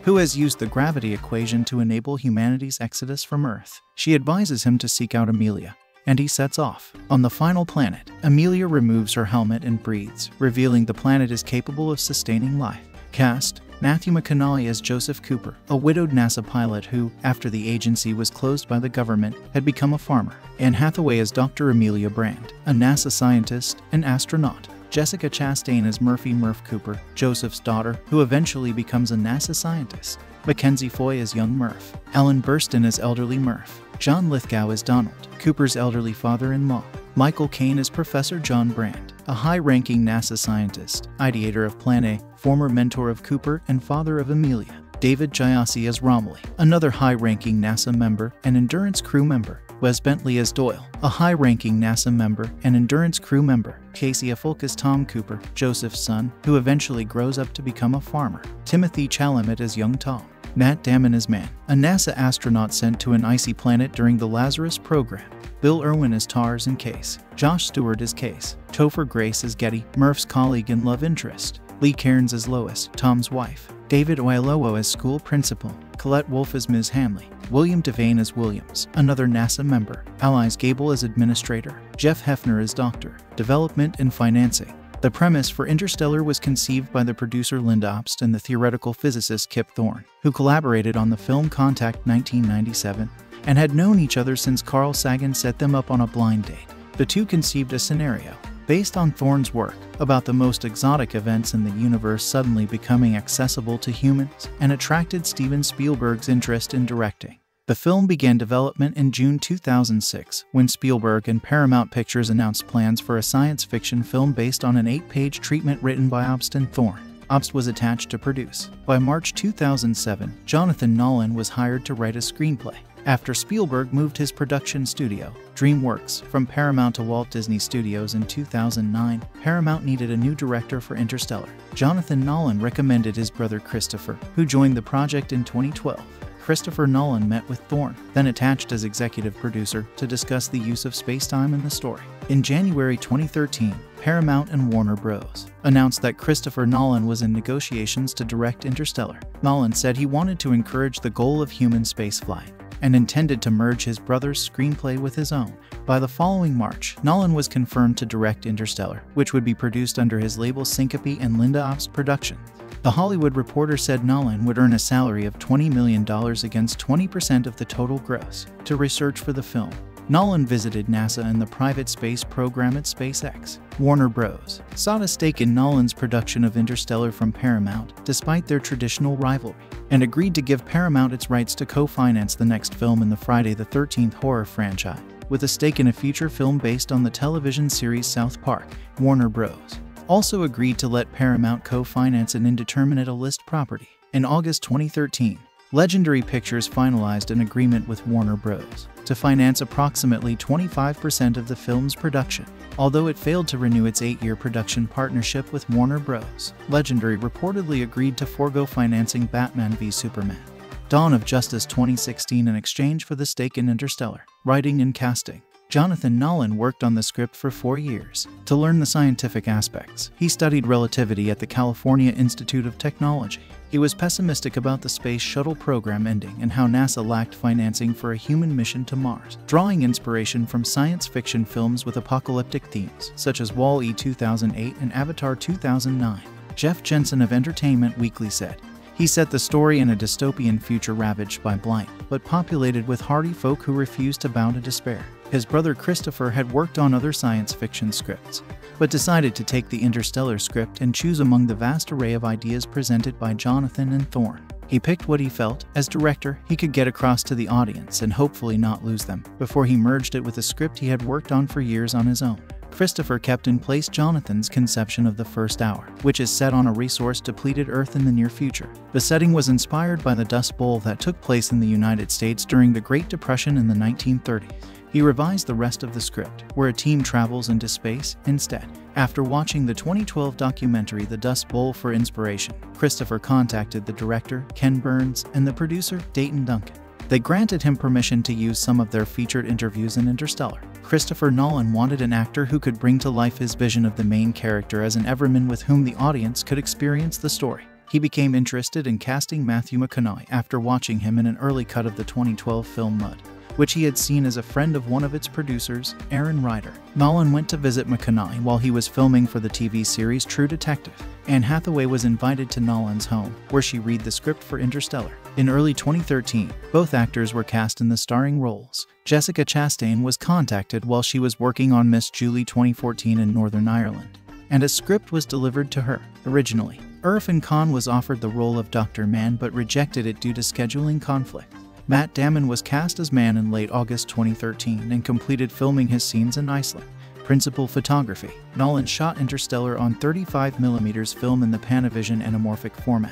who has used the gravity equation to enable humanity's exodus from Earth. She advises him to seek out Amelia, and he sets off. On the final planet, Amelia removes her helmet and breathes, revealing the planet is capable of sustaining life. Cast Matthew McConaughey as Joseph Cooper, a widowed NASA pilot who, after the agency was closed by the government, had become a farmer. Anne Hathaway as Dr. Amelia Brand, a NASA scientist and astronaut. Jessica Chastain as Murphy Murph Cooper, Joseph's daughter, who eventually becomes a NASA scientist. Mackenzie Foy as young Murph. Ellen Burstyn as elderly Murph. John Lithgow as Donald, Cooper's elderly father in law. Michael Caine as Professor John Brand, a high ranking NASA scientist, ideator of Plan A, former mentor of Cooper, and father of Amelia. David Gyasi as Romilly, another high ranking NASA member and Endurance crew member. Wes Bentley as Doyle, a high ranking NASA member and Endurance crew member. Casey Affleck as Tom Cooper, Joseph's son, who eventually grows up to become a farmer. Timothy Chalamet as young Tom. Matt Damon as Mann, a NASA astronaut sent to an icy planet during the Lazarus program. Bill Irwin as Tars and Case. Josh Stewart as Case. Topher Grace as Getty, Murph's colleague and love interest. Leah Cairns as Lois, Tom's wife. David Oyelowo as school principal. Colette Wolfe as Ms. Hanley. William Devane as Williams, another NASA member. Elyes Gabel as administrator. Jeff Hephner as doctor. Development and financing. The premise for Interstellar was conceived by the producer Lynda Obst and the theoretical physicist Kip Thorne, who collaborated on the film Contact 1997 and had known each other since Carl Sagan set them up on a blind date. The two conceived a scenario based on Thorne's work about the most exotic events in the universe suddenly becoming accessible to humans and attracted Steven Spielberg's interest in directing. The film began development in June 2006 when Spielberg and Paramount Pictures announced plans for a science fiction film based on an eight page treatment written by Obst and Thorne. Obst was attached to produce. By March 2007, Jonathan Nolan was hired to write a screenplay. After Spielberg moved his production studio, DreamWorks, from Paramount to Walt Disney Studios in 2009, Paramount needed a new director for Interstellar. Jonathan Nolan recommended his brother Christopher, who joined the project in 2012. Christopher Nolan met with Thorne, then attached as executive producer, to discuss the use of spacetime in the story. In January 2013, Paramount and Warner Bros. announced that Christopher Nolan was in negotiations to direct Interstellar. Nolan said he wanted to encourage the goal of human spaceflight and intended to merge his brother's screenplay with his own. By the following March, Nolan was confirmed to direct Interstellar, which would be produced under his label Syncopy and Lynda Obst Productions. The Hollywood Reporter said Nolan would earn a salary of $20 million against 20% of the total gross to research for the film. Nolan visited NASA and the private space program at SpaceX. Warner Bros. sought a stake in Nolan's production of Interstellar from Paramount, despite their traditional rivalry, and agreed to give Paramount its rights to co-finance the next film in the Friday the 13th horror franchise, with a stake in a future film based on the television series South Park. Warner Bros. also agreed to let Paramount co-finance an indeterminate A-list property. In August 2013, Legendary Pictures finalized an agreement with Warner Bros. to finance approximately 25% of the film's production. Although it failed to renew its eight year production partnership with Warner Bros., Legendary reportedly agreed to forego financing Batman v Superman. Dawn of Justice 2016 in exchange for the stake in Interstellar. Writing and casting. Jonathan Nolan worked on the script for four years. To learn the scientific aspects, he studied relativity at the California Institute of Technology. He was pessimistic about the space shuttle program ending and how NASA lacked financing for a human mission to Mars, drawing inspiration from science fiction films with apocalyptic themes, such as Wall-E 2008 and Avatar 2009. Jeff Jensen of Entertainment Weekly said, he set the story in a dystopian future ravaged by blight, but populated with hardy folk who refused to bow to despair. His brother Christopher had worked on other science fiction scripts, but decided to take the Interstellar script and choose among the vast array of ideas presented by Jonathan and Thorne. He picked what he felt, as director, he could get across to the audience and hopefully not lose them, before he merged it with a script he had worked on for years on his own. Christopher kept in place Jonathan's conception of the first hour, which is set on a resource depleted Earth in the near future. The setting was inspired by the Dust Bowl that took place in the United States during the Great Depression in the 1930s. He revised the rest of the script, where a team travels into space instead. After watching the 2012 documentary The Dust Bowl for inspiration, Christopher contacted the director, Ken Burns, and the producer, Dayton Duncan. They granted him permission to use some of their featured interviews in Interstellar. Christopher Nolan wanted an actor who could bring to life his vision of the main character as an everman with whom the audience could experience the story. He became interested in casting Matthew McConaughey after watching him in an early cut of the 2012 film Mud which he had seen as a friend of one of its producers, Aaron Ryder. Nolan went to visit McConaughey while he was filming for the TV series True Detective. Anne Hathaway was invited to Nolan's home, where she read the script for Interstellar. In early 2013, both actors were cast in the starring roles. Jessica Chastain was contacted while she was working on Miss Julie 2014 in Northern Ireland, and a script was delivered to her. Originally, Irrfan Khan was offered the role of Dr. Mann but rejected it due to scheduling conflict. Matt Damon was cast as Mann in late August 2013 and completed filming his scenes in Iceland. Principal photography Nolan shot Interstellar on 35mm film in the Panavision anamorphic format.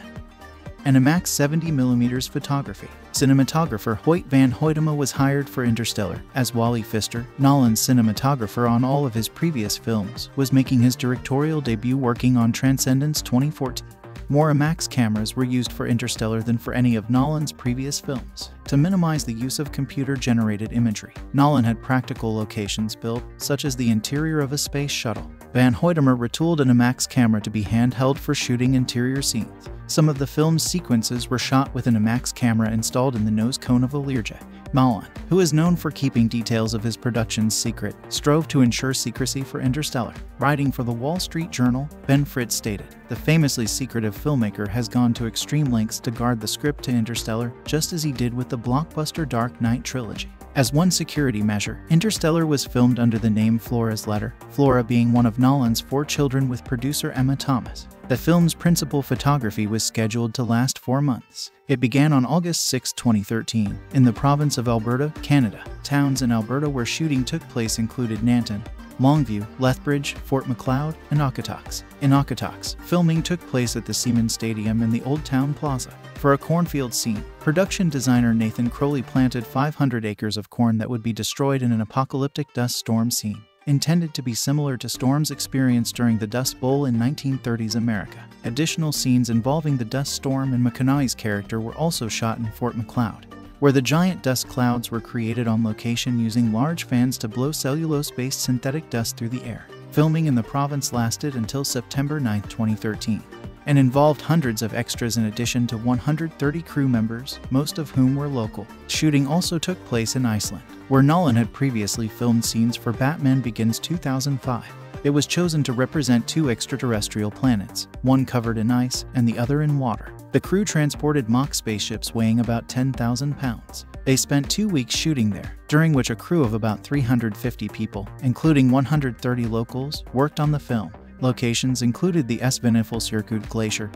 and IMAX 70mm photography. Cinematographer Hoyt van Hoytema was hired for Interstellar, as Wally Pfister, Nolan's cinematographer on all of his previous films, was making his directorial debut working on Transcendence 2014. More IMAX cameras were used for Interstellar than for any of Nolan's previous films. To minimize the use of computer-generated imagery, Nolan had practical locations built, such as the interior of a space shuttle. Van Hoytema retooled an IMAX camera to be handheld for shooting interior scenes. Some of the film's sequences were shot with an IMAX camera installed in the nose cone of a Learjet. Nolan, who is known for keeping details of his productions secret, strove to ensure secrecy for Interstellar. Writing for the Wall Street Journal, Ben Fritz stated, The famously secretive filmmaker has gone to extreme lengths to guard the script to Interstellar, just as he did with the blockbuster Dark Knight trilogy. As one security measure, Interstellar was filmed under the name Flora's Letter, Flora being one of Nolan's four children with producer Emma Thomas. The film's principal photography was scheduled to last four months. It began on August 6, 2013, in the province of Alberta, Canada. Towns in Alberta where shooting took place included Nanton, Longview, Lethbridge, Fort Macleod, and Okotoks. In Okotoks, filming took place at the Seaman Stadium in the Old Town Plaza. For a cornfield scene, production designer Nathan Crowley planted 500 acres of corn that would be destroyed in an apocalyptic dust storm scene intended to be similar to storms experienced during the Dust Bowl in 1930s America. Additional scenes involving the dust storm and McConaughey's character were also shot in Fort Macleod, where the giant dust clouds were created on location using large fans to blow cellulose-based synthetic dust through the air. Filming in the province lasted until September 9, 2013 and involved hundreds of extras in addition to 130 crew members, most of whom were local. Shooting also took place in Iceland, where Nolan had previously filmed scenes for Batman Begins 2005. It was chosen to represent two extraterrestrial planets, one covered in ice and the other in water. The crew transported mock spaceships weighing about 10,000 pounds. They spent two weeks shooting there, during which a crew of about 350 people, including 130 locals, worked on the film. Locations included the Svínafellsjökull Glacier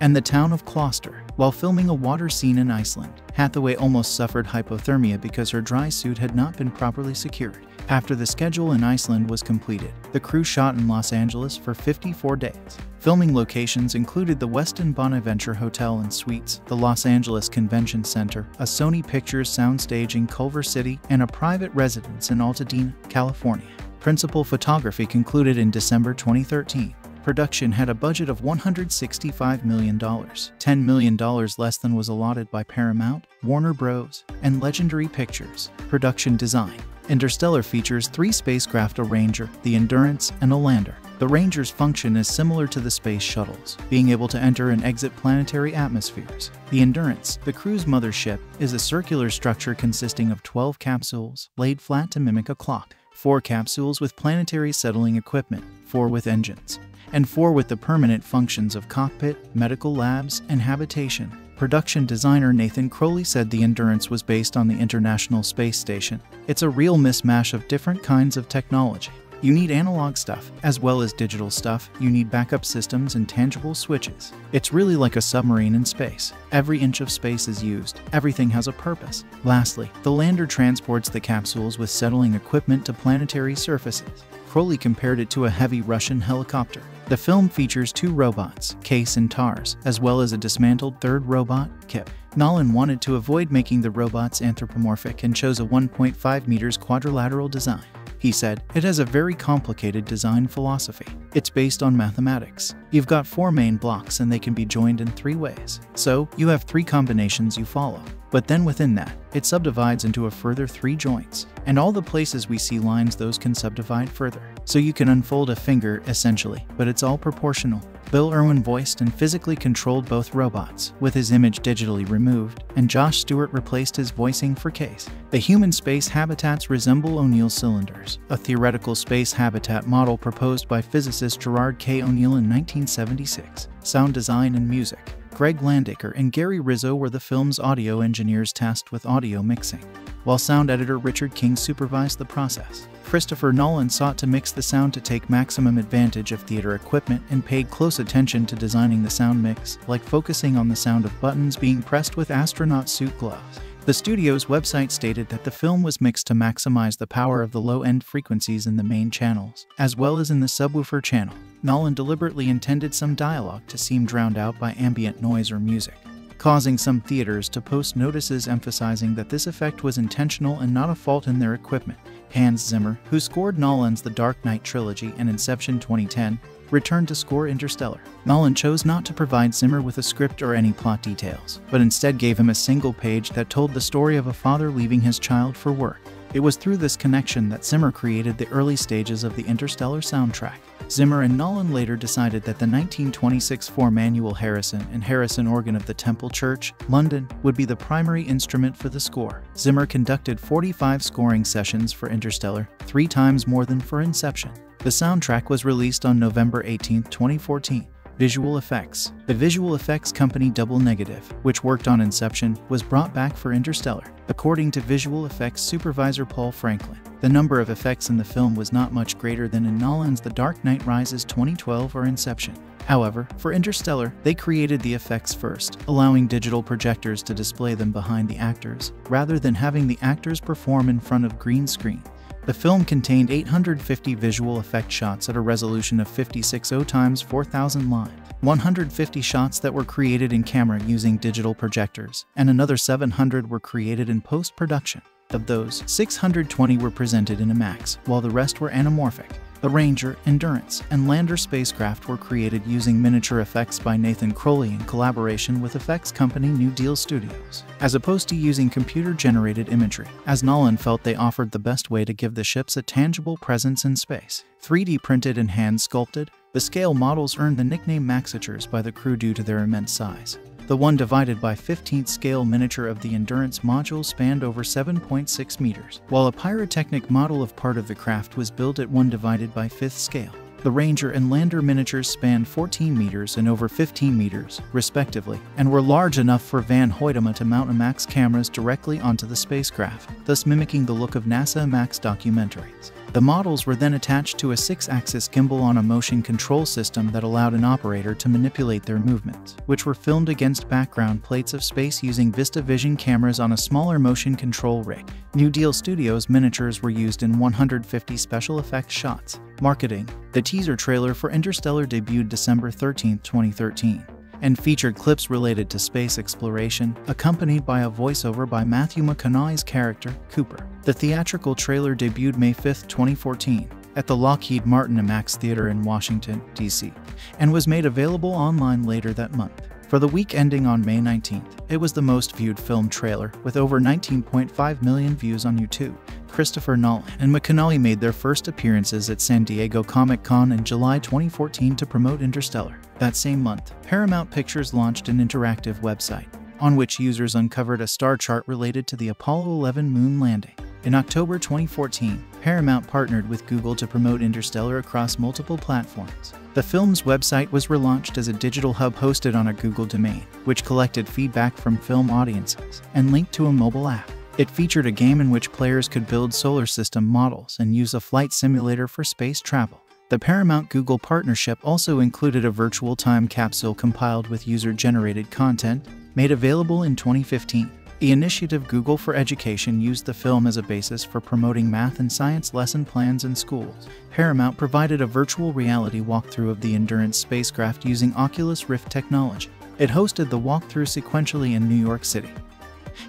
and the town of Klaustur. While filming a water scene in Iceland, Hathaway almost suffered hypothermia because her dry suit had not been properly secured. After the schedule in Iceland was completed, the crew shot in Los Angeles for 54 days. Filming locations included the Westin Bonaventure Hotel and Suites, the Los Angeles Convention Center, a Sony Pictures soundstage in Culver City, and a private residence in Altadena, California. Principal photography concluded in December 2013. Production had a budget of $165 million, $10 million less than was allotted by Paramount, Warner Bros., and Legendary Pictures. Production design Interstellar features three spacecraft a Ranger, the Endurance, and a lander. The Ranger's function is similar to the space shuttles, being able to enter and exit planetary atmospheres. The Endurance, the crew's mothership, is a circular structure consisting of 12 capsules laid flat to mimic a clock four capsules with planetary settling equipment, four with engines, and four with the permanent functions of cockpit, medical labs, and habitation. Production designer Nathan Crowley said the Endurance was based on the International Space Station. It's a real mismatch of different kinds of technology. You need analog stuff, as well as digital stuff. You need backup systems and tangible switches. It's really like a submarine in space. Every inch of space is used. Everything has a purpose. Lastly, the lander transports the capsules with settling equipment to planetary surfaces. Crowley compared it to a heavy Russian helicopter. The film features two robots, Case and Tars, as well as a dismantled third robot, Kip. Nolan wanted to avoid making the robots anthropomorphic and chose a 1.5 meters quadrilateral design. He said, It has a very complicated design philosophy. It's based on mathematics. You've got four main blocks and they can be joined in three ways. So, you have three combinations you follow. But then within that, it subdivides into a further three joints. And all the places we see lines, those can subdivide further. So you can unfold a finger, essentially, but it's all proportional. Bill Irwin voiced and physically controlled both robots, with his image digitally removed, and Josh Stewart replaced his voicing for Case. The human space habitats resemble O'Neill cylinders, a theoretical space habitat model proposed by physicist Gerard K. O'Neill in 1976. Sound design and music. Greg Landaker and Gary Rizzo were the film's audio engineers tasked with audio mixing, while sound editor Richard King supervised the process. Christopher Nolan sought to mix the sound to take maximum advantage of theater equipment and paid close attention to designing the sound mix, like focusing on the sound of buttons being pressed with astronaut suit gloves. The studio's website stated that the film was mixed to maximize the power of the low-end frequencies in the main channels, as well as in the subwoofer channel. Nolan deliberately intended some dialogue to seem drowned out by ambient noise or music, causing some theaters to post notices emphasizing that this effect was intentional and not a fault in their equipment. Hans Zimmer, who scored Nolan's The Dark Knight trilogy and Inception 2010, returned to score Interstellar. Nolan chose not to provide Zimmer with a script or any plot details, but instead gave him a single page that told the story of a father leaving his child for work. It was through this connection that Zimmer created the early stages of the Interstellar soundtrack. Zimmer and Nolan later decided that the 1926 four-manual Harrison and Harrison organ of the Temple Church, London, would be the primary instrument for the score. Zimmer conducted 45 scoring sessions for Interstellar, three times more than for Inception. The soundtrack was released on November 18, 2014. Visual Effects The visual effects company Double Negative, which worked on Inception, was brought back for Interstellar. According to visual effects supervisor Paul Franklin, the number of effects in the film was not much greater than in Nolan's The Dark Knight Rises 2012 or Inception. However, for Interstellar, they created the effects first, allowing digital projectors to display them behind the actors, rather than having the actors perform in front of green screen. The film contained 850 visual effect shots at a resolution of 560 times 4000 lines, 150 shots that were created in camera using digital projectors, and another 700 were created in post-production. Of those, 620 were presented in IMAX, while the rest were anamorphic. The Ranger, Endurance, and Lander spacecraft were created using miniature effects by Nathan Crowley in collaboration with effects company New Deal Studios, as opposed to using computer-generated imagery, as Nolan felt they offered the best way to give the ships a tangible presence in space. 3D printed and hand-sculpted, the scale models earned the nickname maxiatures by the crew due to their immense size. The 1 divided by 15th scale miniature of the Endurance module spanned over 7.6 meters, while a pyrotechnic model of part of the craft was built at 1 divided by 5th scale. The Ranger and Lander miniatures spanned 14 meters and over 15 meters, respectively, and were large enough for Van Hoytema to mount IMAX cameras directly onto the spacecraft, thus mimicking the look of NASA IMAX documentaries. The models were then attached to a six-axis gimbal on a motion control system that allowed an operator to manipulate their movements, which were filmed against background plates of space using VistaVision cameras on a smaller motion control rig. New Deal Studios miniatures were used in 150 special effects shots. Marketing The teaser trailer for Interstellar debuted December 13, 2013 and featured clips related to space exploration, accompanied by a voiceover by Matthew McConaughey's character, Cooper. The theatrical trailer debuted May 5, 2014, at the Lockheed Martin IMAX Theater in Washington, D.C., and was made available online later that month. For the week ending on May 19th, it was the most viewed film trailer, with over 19.5 million views on YouTube. Christopher Nolan and McConaughey made their first appearances at San Diego Comic Con in July 2014 to promote Interstellar. That same month, Paramount Pictures launched an interactive website on which users uncovered a star chart related to the Apollo 11 moon landing. In October 2014, Paramount partnered with Google to promote Interstellar across multiple platforms. The film's website was relaunched as a digital hub hosted on a Google domain, which collected feedback from film audiences and linked to a mobile app. It featured a game in which players could build solar system models and use a flight simulator for space travel. The Paramount Google partnership also included a virtual time capsule compiled with user generated content, made available in 2015. The initiative Google for Education used the film as a basis for promoting math and science lesson plans in schools. Paramount provided a virtual reality walkthrough of the Endurance spacecraft using Oculus Rift technology. It hosted the walkthrough sequentially in New York City,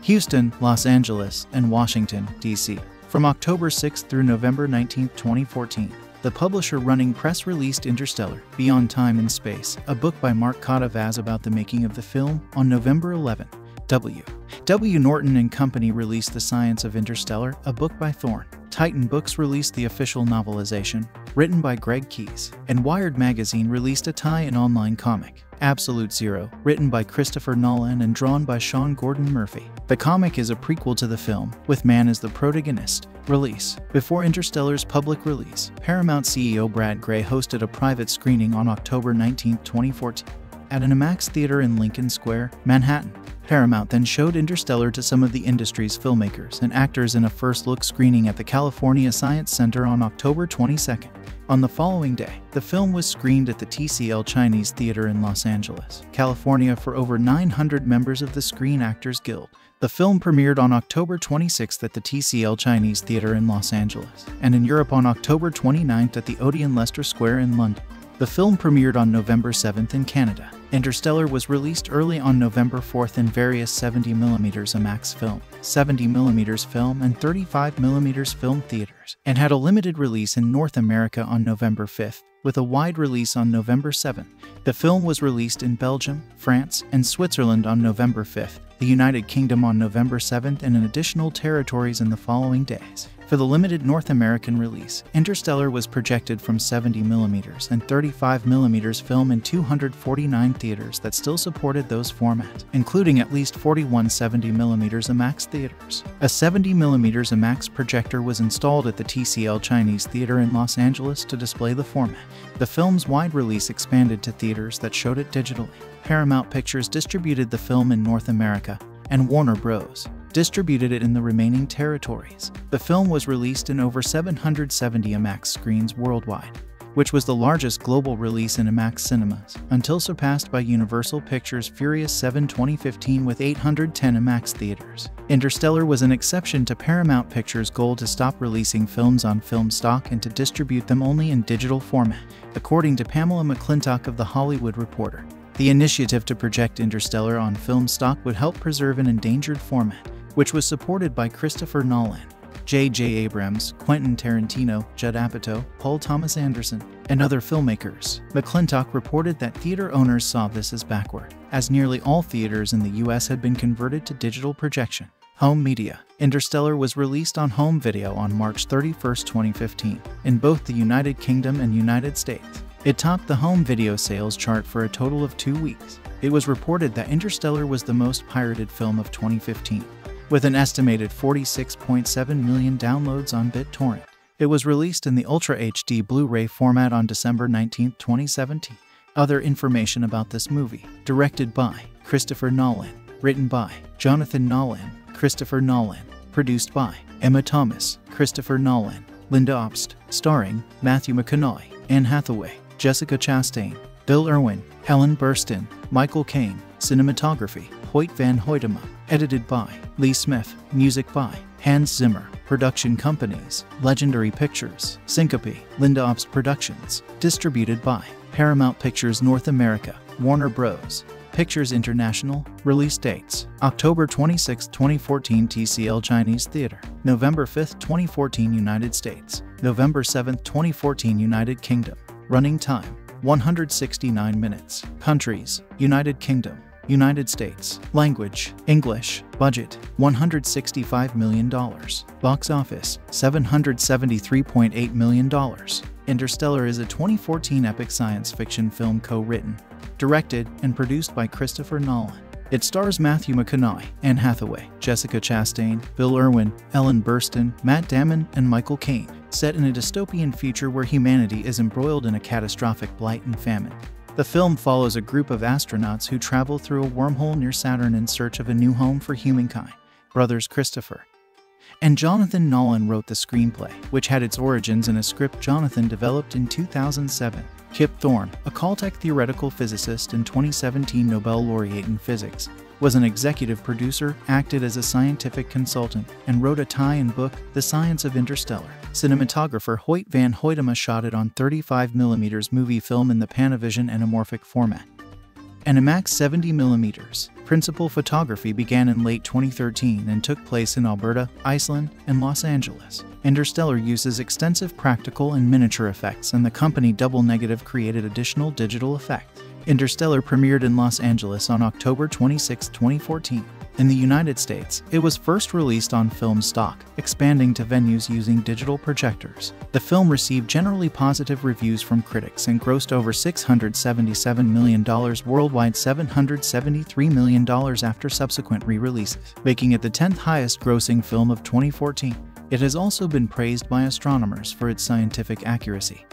Houston, Los Angeles, and Washington, D.C. from October 6 through November 19, 2014. The publisher running press released Interstellar Beyond Time and Space, a book by Mark Cotta Vaz about the making of the film, on November 11. W. W. Norton and Company released The Science of Interstellar, a book by Thorne. Titan Books released the official novelization, written by Greg Keyes, and Wired Magazine released a tie-in online comic, Absolute Zero, written by Christopher Nolan and drawn by Sean Gordon Murphy. The comic is a prequel to the film, with Mann as the protagonist. Release Before Interstellar's public release, Paramount CEO Brad Grey hosted a private screening on October 19, 2014, at an IMAX theater in Lincoln Square, Manhattan. Paramount then showed Interstellar to some of the industry's filmmakers and actors in a first look screening at the California Science Center on October 22. On the following day, the film was screened at the TCL Chinese Theater in Los Angeles, California for over 900 members of the Screen Actors Guild. The film premiered on October 26th at the TCL Chinese Theater in Los Angeles, and in Europe on October 29th at the Odeon Leicester Square in London. The film premiered on November 7th in Canada. Interstellar was released early on November 4th in various 70mm IMAX film, 70mm film, and 35mm film theaters, and had a limited release in North America on November 5th, with a wide release on November 7th. The film was released in Belgium, France, and Switzerland on November 5th, the United Kingdom on November 7th, and additional territories in the following days. For the limited North American release, Interstellar was projected from 70mm and 35mm film in 249 theaters that still supported those formats, including at least 41 70mm IMAX theaters. A 70mm IMAX projector was installed at the TCL Chinese Theater in Los Angeles to display the format. The film's wide release expanded to theaters that showed it digitally. Paramount Pictures distributed the film in North America, and Warner Bros distributed it in the remaining territories. The film was released in over 770 IMAX screens worldwide, which was the largest global release in IMAX cinemas, until surpassed by Universal Pictures' Furious 7 2015 with 810 IMAX theaters. Interstellar was an exception to Paramount Pictures' goal to stop releasing films on film stock and to distribute them only in digital format, according to Pamela McClintock of The Hollywood Reporter. The initiative to project Interstellar on film stock would help preserve an endangered format, which was supported by Christopher Nolan, J.J. Abrams, Quentin Tarantino, Judd Apatow, Paul Thomas Anderson, and other filmmakers. McClintock reported that theater owners saw this as backward, as nearly all theaters in the U.S. had been converted to digital projection. Home Media Interstellar was released on home video on March 31, 2015, in both the United Kingdom and United States. It topped the home video sales chart for a total of two weeks. It was reported that Interstellar was the most pirated film of 2015, with an estimated 46.7 million downloads on BitTorrent. It was released in the Ultra HD Blu ray format on December 19, 2017. Other information about this movie directed by Christopher Nolan, written by Jonathan Nolan, Christopher Nolan, produced by Emma Thomas, Christopher Nolan, Lynda Obst, starring Matthew McConaughey, Anne Hathaway, Jessica Chastain, Bill Irwin, Ellen Burstyn, Michael Caine, cinematography, Hoyt van Hoytema, edited by Lee Smith, music by Hans Zimmer, production companies, Legendary Pictures, Syncopy, Lynda Obst Productions, distributed by Paramount Pictures North America, Warner Bros. Pictures International, release dates October 26, 2014 TCL Chinese Theater, November 5, 2014 United States, November 7, 2014 United Kingdom, running time 169 minutes, countries United Kingdom, United States. Language English. Budget $165 million. Box office $773.8 million. Interstellar is a 2014 epic science fiction film co written, directed, and produced by Christopher Nolan. It stars Matthew McConaughey, Anne Hathaway, Jessica Chastain, Bill Irwin, Ellen Burstyn, Matt Damon, and Michael Caine, set in a dystopian future where humanity is embroiled in a catastrophic blight and famine. The film follows a group of astronauts who travel through a wormhole near Saturn in search of a new home for humankind. Brothers Christopher and Jonathan Nolan wrote the screenplay, which had its origins in a script Jonathan developed in 2007. Kip Thorne, a Caltech theoretical physicist and 2017 Nobel laureate in physics, was an executive producer, acted as a scientific consultant, and wrote a tie-in book, The Science of Interstellar. Cinematographer Hoyt van Hoytema shot it on 35mm movie film in the Panavision anamorphic format. And IMAX 70mm. Principal photography began in late 2013 and took place in Alberta, Iceland, and Los Angeles. Interstellar uses extensive practical and miniature effects, and the company Double Negative created additional digital effects. Interstellar premiered in Los Angeles on October 26, 2014. In the United States, it was first released on film stock, expanding to venues using digital projectors. The film received generally positive reviews from critics and grossed over $677 million worldwide $773 million after subsequent re-releases, making it the 10th highest grossing film of 2014. It has also been praised by astronomers for its scientific accuracy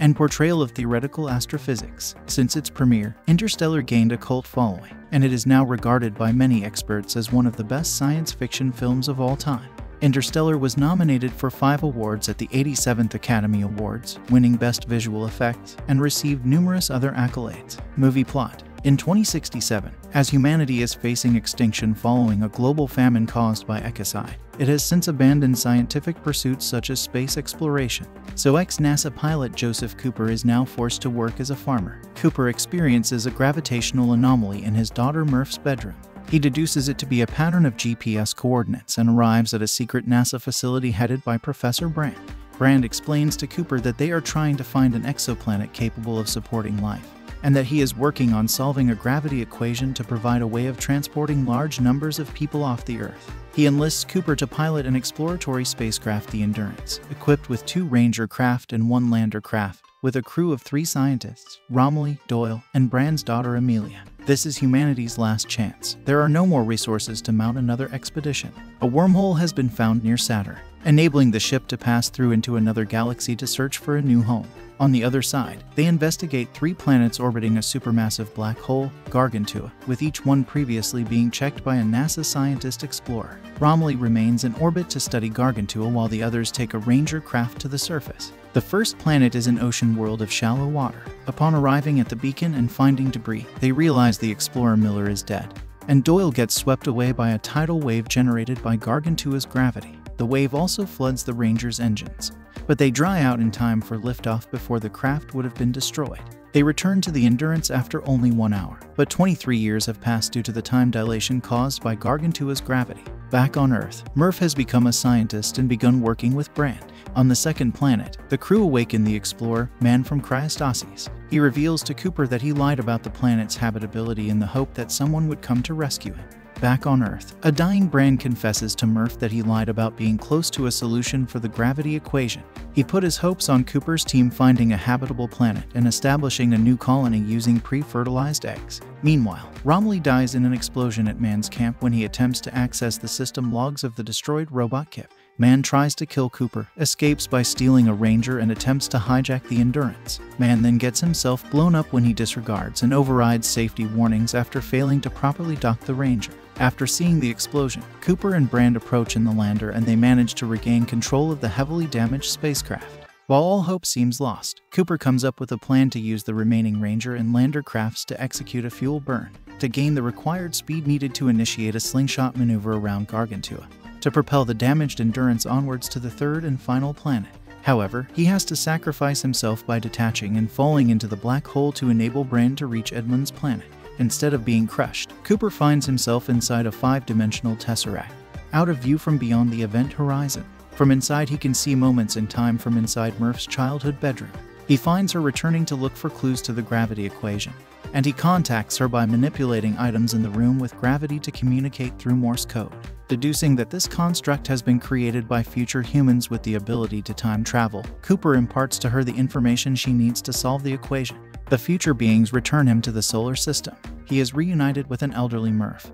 and portrayal of theoretical astrophysics. Since its premiere, Interstellar gained a cult following, and it is now regarded by many experts as one of the best science fiction films of all time. Interstellar was nominated for five awards at the 87th Academy Awards, winning Best Visual Effects, and received numerous other accolades. Movie plot in 2067, as humanity is facing extinction following a global famine caused by ecocide, it has since abandoned scientific pursuits such as space exploration. So ex-NASA pilot Joseph Cooper is now forced to work as a farmer. Cooper experiences a gravitational anomaly in his daughter Murph's bedroom. He deduces it to be a pattern of GPS coordinates and arrives at a secret NASA facility headed by Professor Brand. Brand explains to Cooper that they are trying to find an exoplanet capable of supporting life and that he is working on solving a gravity equation to provide a way of transporting large numbers of people off the Earth. He enlists Cooper to pilot an exploratory spacecraft, the Endurance, equipped with two Ranger craft and one lander craft, with a crew of three scientists Romilly, Doyle, and Brand's daughter Amelia. This is humanity's last chance. There are no more resources to mount another expedition. A wormhole has been found near Saturn, enabling the ship to pass through into another galaxy to search for a new home. On the other side, they investigate three planets orbiting a supermassive black hole, Gargantua, with each one previously being checked by a NASA scientist explorer. Romilly remains in orbit to study Gargantua while the others take a Ranger craft to the surface. The first planet is an ocean world of shallow water. Upon arriving at the beacon and finding debris, they realize the explorer Miller is dead, and Doyle gets swept away by a tidal wave generated by Gargantua's gravity. The wave also floods the Ranger's engines, but they dry out in time for liftoff before the craft would have been destroyed. They return to the Endurance after only one hour, but 23 years have passed due to the time dilation caused by Gargantua's gravity. Back on Earth, Murph has become a scientist and begun working with Brand. On the second planet, the crew awaken the explorer, Mann from Cryostasis. He reveals to Cooper that he lied about the planet's habitability in the hope that someone would come to rescue him back on Earth. A dying Brand confesses to Murph that he lied about being close to a solution for the gravity equation. He put his hopes on Cooper's team finding a habitable planet and establishing a new colony using pre-fertilized eggs. Meanwhile, Romilly dies in an explosion at Mann's camp when he attempts to access the system logs of the destroyed robot Kip. Mann tries to kill Cooper, escapes by stealing a Ranger, and attempts to hijack the Endurance. Mann then gets himself blown up when he disregards and overrides safety warnings after failing to properly dock the Ranger. After seeing the explosion, Cooper and Brand approach in the lander and they manage to regain control of the heavily damaged spacecraft. While all hope seems lost, Cooper comes up with a plan to use the remaining Ranger and lander crafts to execute a fuel burn, to gain the required speed needed to initiate a slingshot maneuver around Gargantua to propel the damaged Endurance onwards to the third and final planet. However, he has to sacrifice himself by detaching and falling into the black hole to enable Brand to reach Edmund's planet. Instead of being crushed, Cooper finds himself inside a five-dimensional tesseract, out of view from beyond the event horizon. From inside he can see moments in time from inside Murph's childhood bedroom. He finds her returning to look for clues to the gravity equation, and he contacts her by manipulating items in the room with gravity to communicate through Morse code deducing that this construct has been created by future humans with the ability to time travel. Cooper imparts to her the information she needs to solve the equation. The future beings return him to the solar system. He is reunited with an elderly Murph,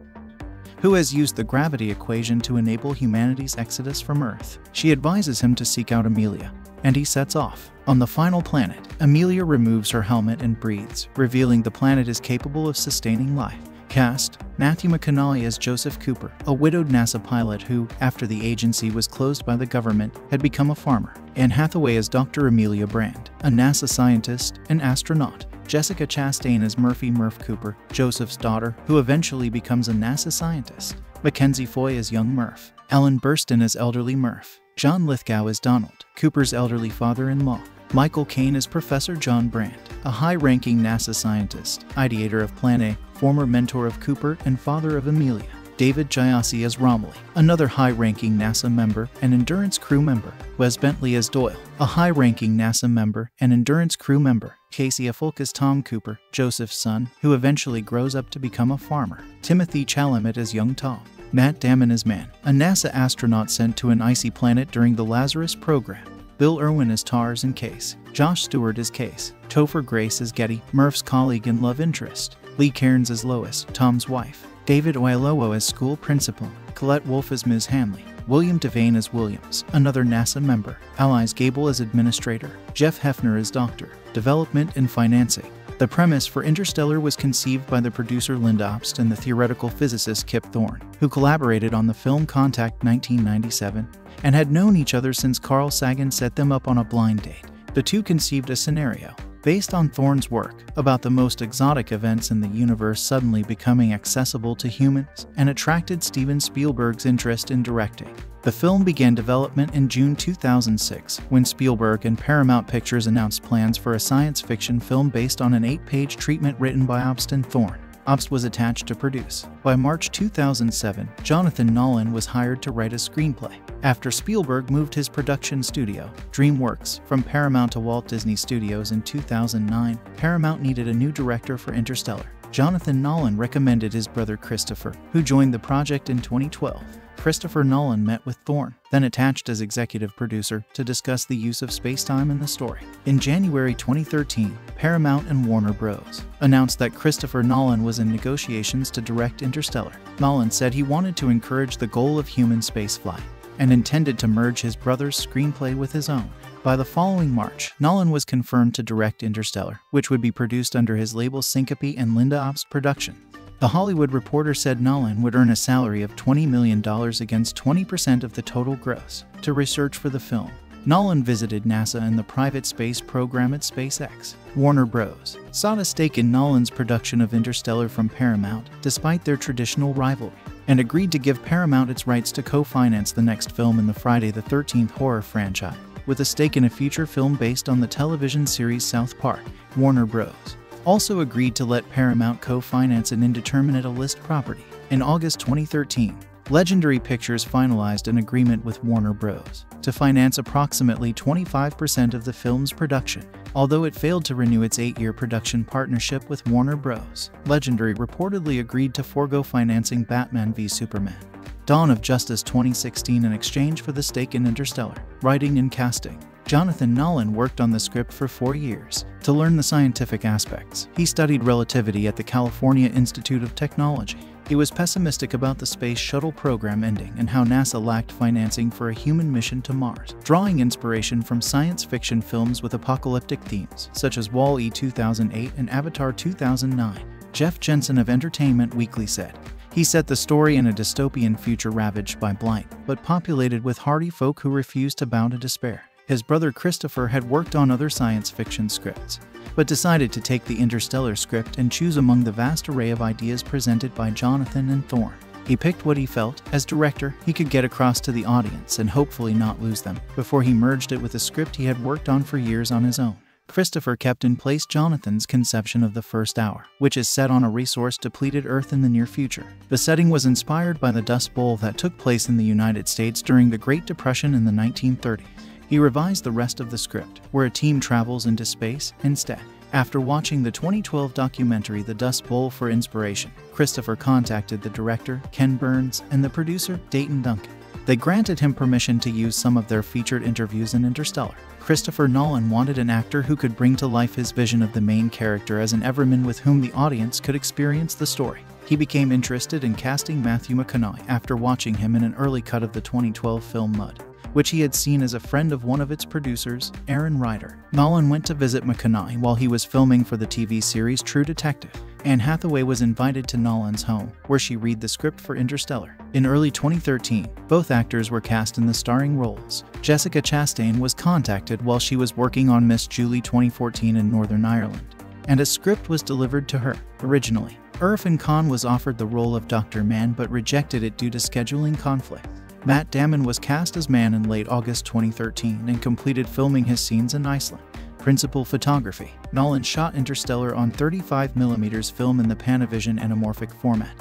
who has used the gravity equation to enable humanity's exodus from Earth. She advises him to seek out Amelia, and he sets off. On the final planet, Amelia removes her helmet and breathes, revealing the planet is capable of sustaining life. Cast Matthew McConaughey as Joseph Cooper, a widowed NASA pilot who, after the agency was closed by the government, had become a farmer. Anne Hathaway as Dr. Amelia Brand, a NASA scientist and astronaut. Jessica Chastain as Murphy Murph Cooper, Joseph's daughter, who eventually becomes a NASA scientist. Mackenzie Foy as young Murph. Ellen Burstyn as elderly Murph. John Lithgow as Donald, Cooper's elderly father-in-law. Michael Caine as Professor John Brand, a high ranking NASA scientist, ideator of Plan A, former mentor of Cooper, and father of Amelia. David Gyasi as Romilly, another high ranking NASA member and Endurance crew member. Wes Bentley as Doyle, a high ranking NASA member and Endurance crew member. Casey Affleck as Tom Cooper, Joseph's son, who eventually grows up to become a farmer. Timothy Chalamet as young Tom. Matt Damon as Mann, a NASA astronaut sent to an icy planet during the Lazarus program. Bill Irwin as Tars and Case, Josh Stewart as Case, Topher Grace as Getty, Murph's colleague and love interest, Leah Cairns as Lois, Tom's wife, David Oyelowo as school principal, Colette Wolfe as Ms. Hanley, William Devane as Williams, another NASA member, Elyes Gabel as administrator, Jeff Hephner as doctor, development and financing. The premise for Interstellar was conceived by the producer Lynda Obst and the theoretical physicist Kip Thorne, who collaborated on the film Contact 1997 and had known each other since Carl Sagan set them up on a blind date. The two conceived a scenario based on Thorne's work about the most exotic events in the universe suddenly becoming accessible to humans and attracted Steven Spielberg's interest in directing. The film began development in June 2006 when Spielberg and Paramount Pictures announced plans for a science fiction film based on an eight page treatment written by Obst and Thorne. Obst was attached to produce. By March 2007, Jonathan Nolan was hired to write a screenplay. After Spielberg moved his production studio, DreamWorks, from Paramount to Walt Disney Studios in 2009, Paramount needed a new director for Interstellar. Jonathan Nolan recommended his brother Christopher, who joined the project in 2012. Christopher Nolan met with Thorne, then attached as executive producer, to discuss the use of spacetime in the story. In January 2013, Paramount and Warner Bros. announced that Christopher Nolan was in negotiations to direct Interstellar. Nolan said he wanted to encourage the goal of human spaceflight and intended to merge his brother's screenplay with his own. By the following March, Nolan was confirmed to direct Interstellar, which would be produced under his label Syncopy and Lynda Obst Production. The Hollywood Reporter said Nolan would earn a salary of $20 million against 20% of the total gross to research for the film. Nolan visited NASA and the private space program at SpaceX. Warner Bros. sought a stake in Nolan's production of Interstellar from Paramount, despite their traditional rivalry, and agreed to give Paramount its rights to co finance the next film in the Friday the 13th horror franchise, with a stake in a future film based on the television series South Park. Warner Bros also agreed to let Paramount co finance an indeterminate A list property. In August 2013, Legendary Pictures finalized an agreement with Warner Bros. to finance approximately 25% of the film's production. Although it failed to renew its eight year production partnership with Warner Bros., Legendary reportedly agreed to forego financing Batman v Superman. Dawn of Justice 2016 in exchange for the stake in Interstellar, writing and casting. Jonathan Nolan worked on the script for four years. To learn the scientific aspects, he studied relativity at the California Institute of Technology. He was pessimistic about the Space Shuttle program ending and how NASA lacked financing for a human mission to Mars, drawing inspiration from science fiction films with apocalyptic themes, such as Wall-E 2008 and Avatar 2009. Jeff Jensen of Entertainment Weekly said, he set the story in a dystopian future ravaged by blight, but populated with hardy folk who refused to bow to despair. His brother Christopher had worked on other science fiction scripts, but decided to take the Interstellar script and choose among the vast array of ideas presented by Jonathan and Thorne. He picked what he felt, as director, he could get across to the audience and hopefully not lose them, before he merged it with a script he had worked on for years on his own. Christopher kept in place Jonathan's conception of the first hour, which is set on a resource depleted Earth in the near future. The setting was inspired by the Dust Bowl that took place in the United States during the Great Depression in the 1930s. He revised the rest of the script, where a team travels into space instead. After watching the 2012 documentary The Dust Bowl for inspiration, Christopher contacted the director, Ken Burns, and the producer, Dayton Duncan. They granted him permission to use some of their featured interviews in Interstellar. Christopher Nolan wanted an actor who could bring to life his vision of the main character as an everman with whom the audience could experience the story. He became interested in casting Matthew McConaughey after watching him in an early cut of the 2012 film Mud which he had seen as a friend of one of its producers, Aaron Ryder. Nolan went to visit McConaughey while he was filming for the TV series True Detective. Anne Hathaway was invited to Nolan's home, where she read the script for Interstellar. In early 2013, both actors were cast in the starring roles. Jessica Chastain was contacted while she was working on Miss Julie 2014 in Northern Ireland, and a script was delivered to her. Originally, Irrfan Khan was offered the role of Dr. Mann but rejected it due to scheduling conflict. Matt Damon was cast as Mann in late August 2013 and completed filming his scenes in Iceland. Principal photography Nolan shot Interstellar on 35mm film in the Panavision anamorphic format.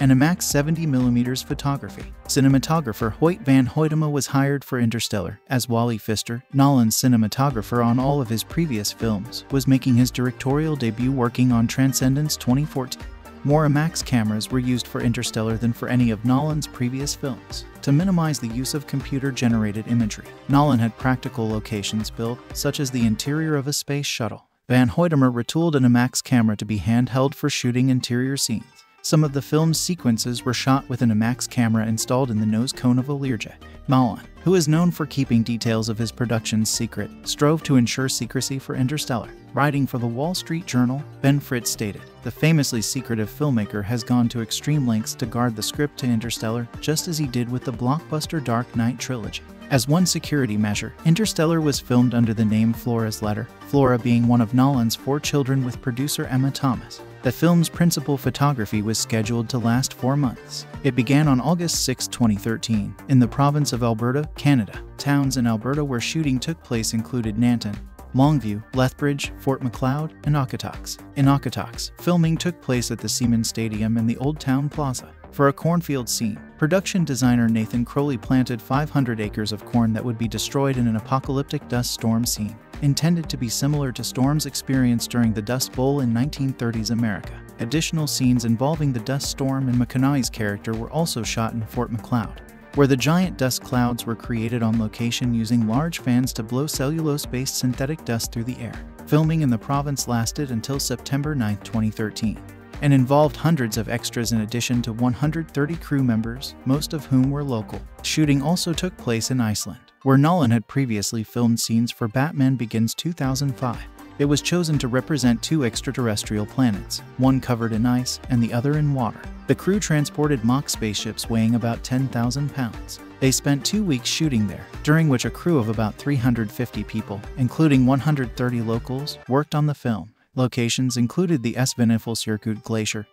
and IMAX 70mm photography. Cinematographer Hoyt van Hoytema was hired for Interstellar, as Wally Pfister, Nolan's cinematographer on all of his previous films, was making his directorial debut working on Transcendence 2014. More IMAX cameras were used for Interstellar than for any of Nolan's previous films. To minimize the use of computer-generated imagery, Nolan had practical locations built, such as the interior of a space shuttle. Van Hoytema retooled an IMAX camera to be handheld for shooting interior scenes. Some of the film's sequences were shot with an IMAX camera installed in the nose cone of a Learjet. Nolan, who is known for keeping details of his productions secret, strove to ensure secrecy for Interstellar. Writing for the Wall Street Journal, Ben Fritz stated, The famously secretive filmmaker has gone to extreme lengths to guard the script to Interstellar, just as he did with the blockbuster Dark Knight trilogy. As one security measure, Interstellar was filmed under the name Flora's Letter, Flora being one of Nolan's four children with producer Emma Thomas. The film's principal photography was scheduled to last four months. It began on August 6, 2013, in the province of Alberta, Canada. Towns in Alberta where shooting took place included Nanton, Longview, Lethbridge, Fort Macleod, and Okotoks. In Okotoks, filming took place at the Seaman Stadium and the Old Town Plaza. For a cornfield scene, production designer Nathan Crowley planted 500 acres of corn that would be destroyed in an apocalyptic dust storm scene intended to be similar to storms experienced during the Dust Bowl in 1930s America. Additional scenes involving the dust storm and McConaughey's character were also shot in Fort Macleod, where the giant dust clouds were created on location using large fans to blow cellulose-based synthetic dust through the air. Filming in the province lasted until September 9, 2013 and involved hundreds of extras in addition to 130 crew members, most of whom were local. Shooting also took place in Iceland where Nolan had previously filmed scenes for Batman Begins 2005. It was chosen to represent two extraterrestrial planets, one covered in ice and the other in water. The crew transported mock spaceships weighing about 10,000 pounds. They spent two weeks shooting there, during which a crew of about 350 people, including 130 locals, worked on the film. Locations included the Svínafellsjökull Glacier,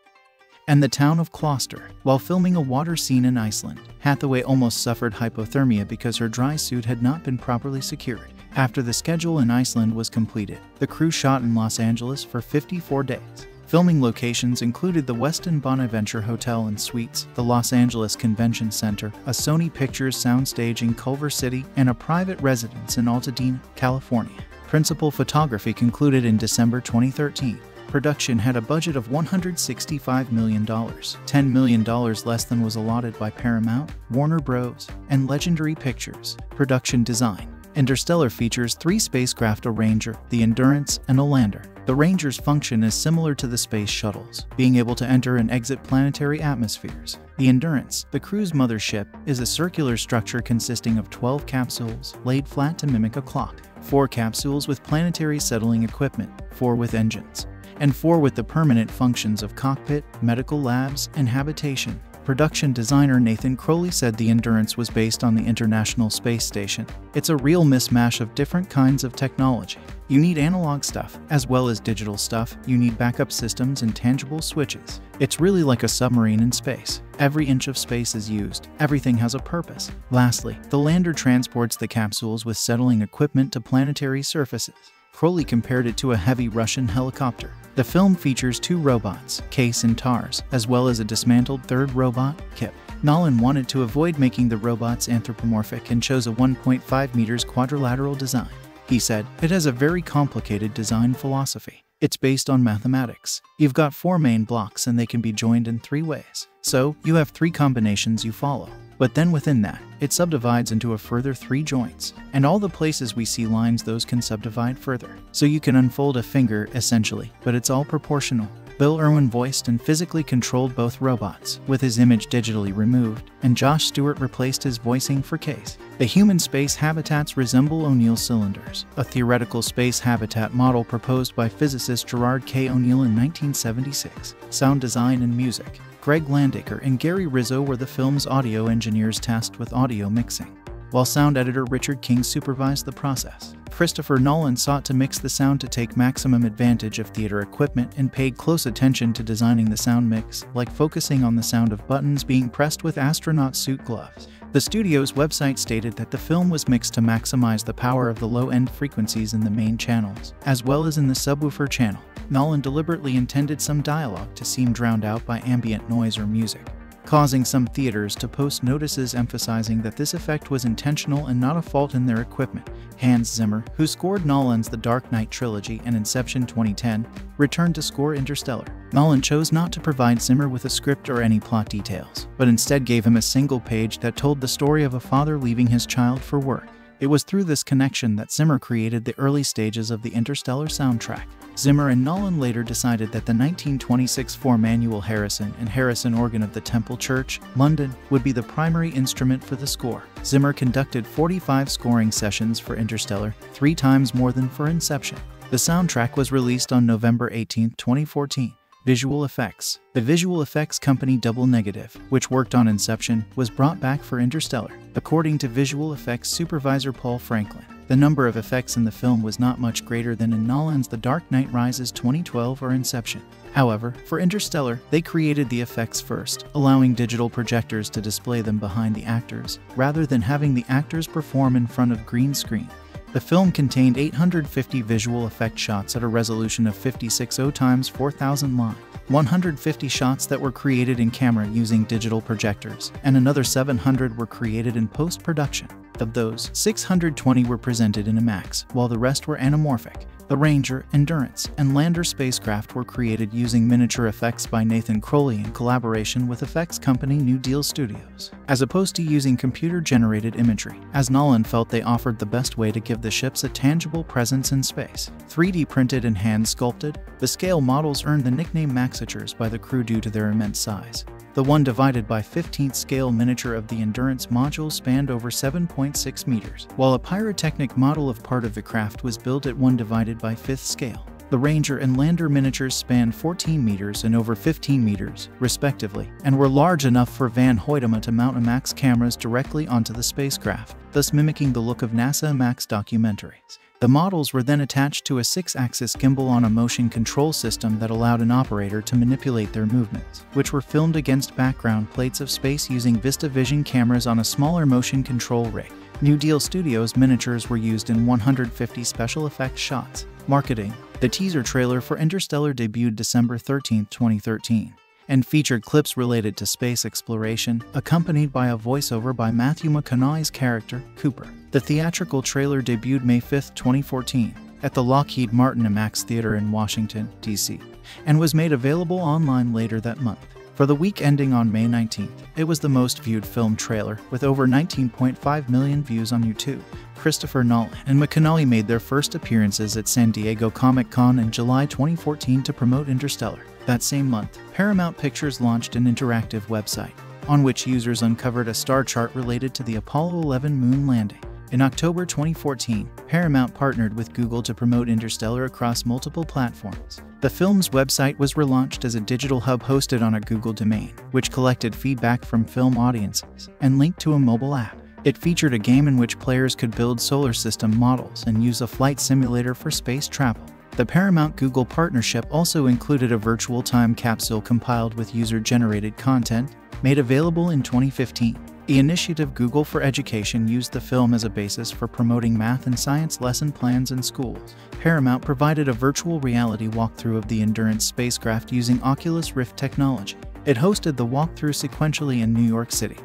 and the town of Klaustur. While filming a water scene in Iceland, Hathaway almost suffered hypothermia because her dry suit had not been properly secured. After the schedule in Iceland was completed, the crew shot in Los Angeles for 54 days. Filming locations included the Westin Bonaventure Hotel and Suites, the Los Angeles Convention Center, a Sony Pictures soundstage in Culver City, and a private residence in Altadena, California. Principal photography concluded in December 2013 production had a budget of $165 million, $10 million less than was allotted by Paramount, Warner Bros., and Legendary Pictures. Production design Interstellar features three spacecraft a Ranger, the Endurance, and a lander. The Ranger's function is similar to the space shuttles, being able to enter and exit planetary atmospheres. The Endurance, the crew's mothership, is a circular structure consisting of 12 capsules laid flat to mimic a clock. Four capsules with planetary settling equipment, four with engines and four with the permanent functions of cockpit, medical labs, and habitation. Production designer Nathan Crowley said the Endurance was based on the International Space Station. It's a real mismatch of different kinds of technology. You need analog stuff, as well as digital stuff, you need backup systems and tangible switches. It's really like a submarine in space. Every inch of space is used, everything has a purpose. Lastly, the lander transports the capsules with settling equipment to planetary surfaces. Crowley compared it to a heavy Russian helicopter. The film features two robots, Case and Tars, as well as a dismantled third robot, Kip. Nolan wanted to avoid making the robots anthropomorphic and chose a 1.5 meters quadrilateral design. He said, It has a very complicated design philosophy. It's based on mathematics. You've got four main blocks and they can be joined in three ways. So, you have three combinations you follow. But then within that, it subdivides into a further three joints, and all the places we see lines those can subdivide further. So you can unfold a finger, essentially, but it's all proportional. Bill Irwin voiced and physically controlled both robots, with his image digitally removed, and Josh Stewart replaced his voicing for Case. The human space habitats resemble O'Neill cylinders, a theoretical space habitat model proposed by physicist Gerard K. O'Neill in 1976. Sound design and music Greg Landaker and Gary Rizzo were the film's audio engineers tasked with audio mixing. While sound editor Richard King supervised the process. Christopher Nolan sought to mix the sound to take maximum advantage of theater equipment and paid close attention to designing the sound mix, like focusing on the sound of buttons being pressed with astronaut suit gloves. The studio's website stated that the film was mixed to maximize the power of the low-end frequencies in the main channels, as well as in the subwoofer channel. Nolan deliberately intended some dialogue to seem drowned out by ambient noise or music causing some theaters to post notices emphasizing that this effect was intentional and not a fault in their equipment. Hans Zimmer, who scored Nolan's The Dark Knight trilogy and Inception 2010, returned to score Interstellar. Nolan chose not to provide Zimmer with a script or any plot details, but instead gave him a single page that told the story of a father leaving his child for work. It was through this connection that Zimmer created the early stages of the Interstellar soundtrack. Zimmer and Nolan later decided that the 1926 four-manual Harrison and Harrison organ of the Temple Church, London, would be the primary instrument for the score. Zimmer conducted 45 scoring sessions for Interstellar, three times more than for Inception. The soundtrack was released on November 18, 2014. Visual Effects. The visual effects company Double Negative, which worked on Inception, was brought back for Interstellar. According to visual effects supervisor Paul Franklin, the number of effects in the film was not much greater than in Nolan's The Dark Knight Rises 2012 or Inception. However, for Interstellar, they created the effects first, allowing digital projectors to display them behind the actors, rather than having the actors perform in front of green screen. The film contained 850 visual effect shots at a resolution of 56.0 times 4000 line, 150 shots that were created in camera using digital projectors, and another 700 were created in post-production. Of those, 620 were presented in IMAX, while the rest were anamorphic. The Ranger, Endurance, and Lander spacecraft were created using miniature effects by Nathan Crowley in collaboration with effects company New Deal Studios, as opposed to using computer-generated imagery, as Nolan felt they offered the best way to give the ships a tangible presence in space. 3D printed and hand-sculpted, the scale models earned the nickname maxiatures by the crew due to their immense size. The 1 divided by 15th scale miniature of the Endurance module spanned over 7.6 meters, while a pyrotechnic model of part of the craft was built at 1 divided by 5th scale. The Ranger and Lander miniatures spanned 14 meters and over 15 meters, respectively, and were large enough for Van Hoytema to mount IMAX cameras directly onto the spacecraft, thus mimicking the look of NASA IMAX documentaries. The models were then attached to a six-axis gimbal on a motion control system that allowed an operator to manipulate their movements, which were filmed against background plates of space using VistaVision cameras on a smaller motion control rig. New Deal Studios miniatures were used in 150 special effects shots. Marketing The teaser trailer for Interstellar debuted December 13, 2013 and featured clips related to space exploration, accompanied by a voiceover by Matthew McConaughey's character, Cooper. The theatrical trailer debuted May 5, 2014, at the Lockheed Martin IMAX Theater in Washington, D.C., and was made available online later that month. For the week ending on May 19th, it was the most viewed film trailer, with over 19.5 million views on YouTube. Christopher Nolan and McConaughey made their first appearances at San Diego Comic Con in July 2014 to promote Interstellar. That same month, Paramount Pictures launched an interactive website on which users uncovered a star chart related to the Apollo 11 moon landing. In October 2014, Paramount partnered with Google to promote Interstellar across multiple platforms. The film's website was relaunched as a digital hub hosted on a Google domain, which collected feedback from film audiences and linked to a mobile app. It featured a game in which players could build solar system models and use a flight simulator for space travel. The Paramount Google partnership also included a virtual time capsule compiled with user generated content, made available in 2015. The initiative Google for Education used the film as a basis for promoting math and science lesson plans in schools. Paramount provided a virtual reality walkthrough of the Endurance spacecraft using Oculus Rift technology. It hosted the walkthrough sequentially in New York City,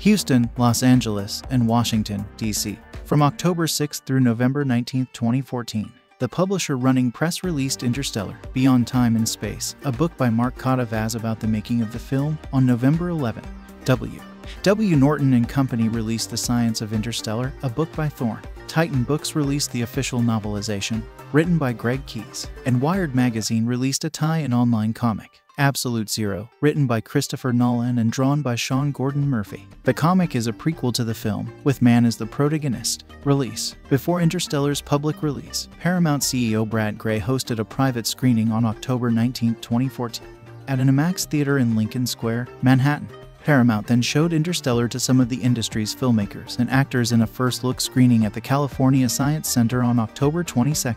Houston, Los Angeles, and Washington, D.C. from October 6 through November 19, 2014. The publisher running press released Interstellar, Beyond Time and Space, a book by Mark Cotta Vaz about the making of the film, on November 11. W. W. Norton and Company released The Science of Interstellar, a book by Thorne. Titan Books released the official novelization, written by Greg Keyes, and Wired Magazine released a tie-in online comic. Absolute Zero, written by Christopher Nolan and drawn by Sean Gordon Murphy. The comic is a prequel to the film, with Mann as the protagonist. Release Before Interstellar's public release, Paramount CEO Brad Grey hosted a private screening on October 19, 2014, at an IMAX theater in Lincoln Square, Manhattan. Paramount then showed Interstellar to some of the industry's filmmakers and actors in a first look screening at the California Science Center on October 22.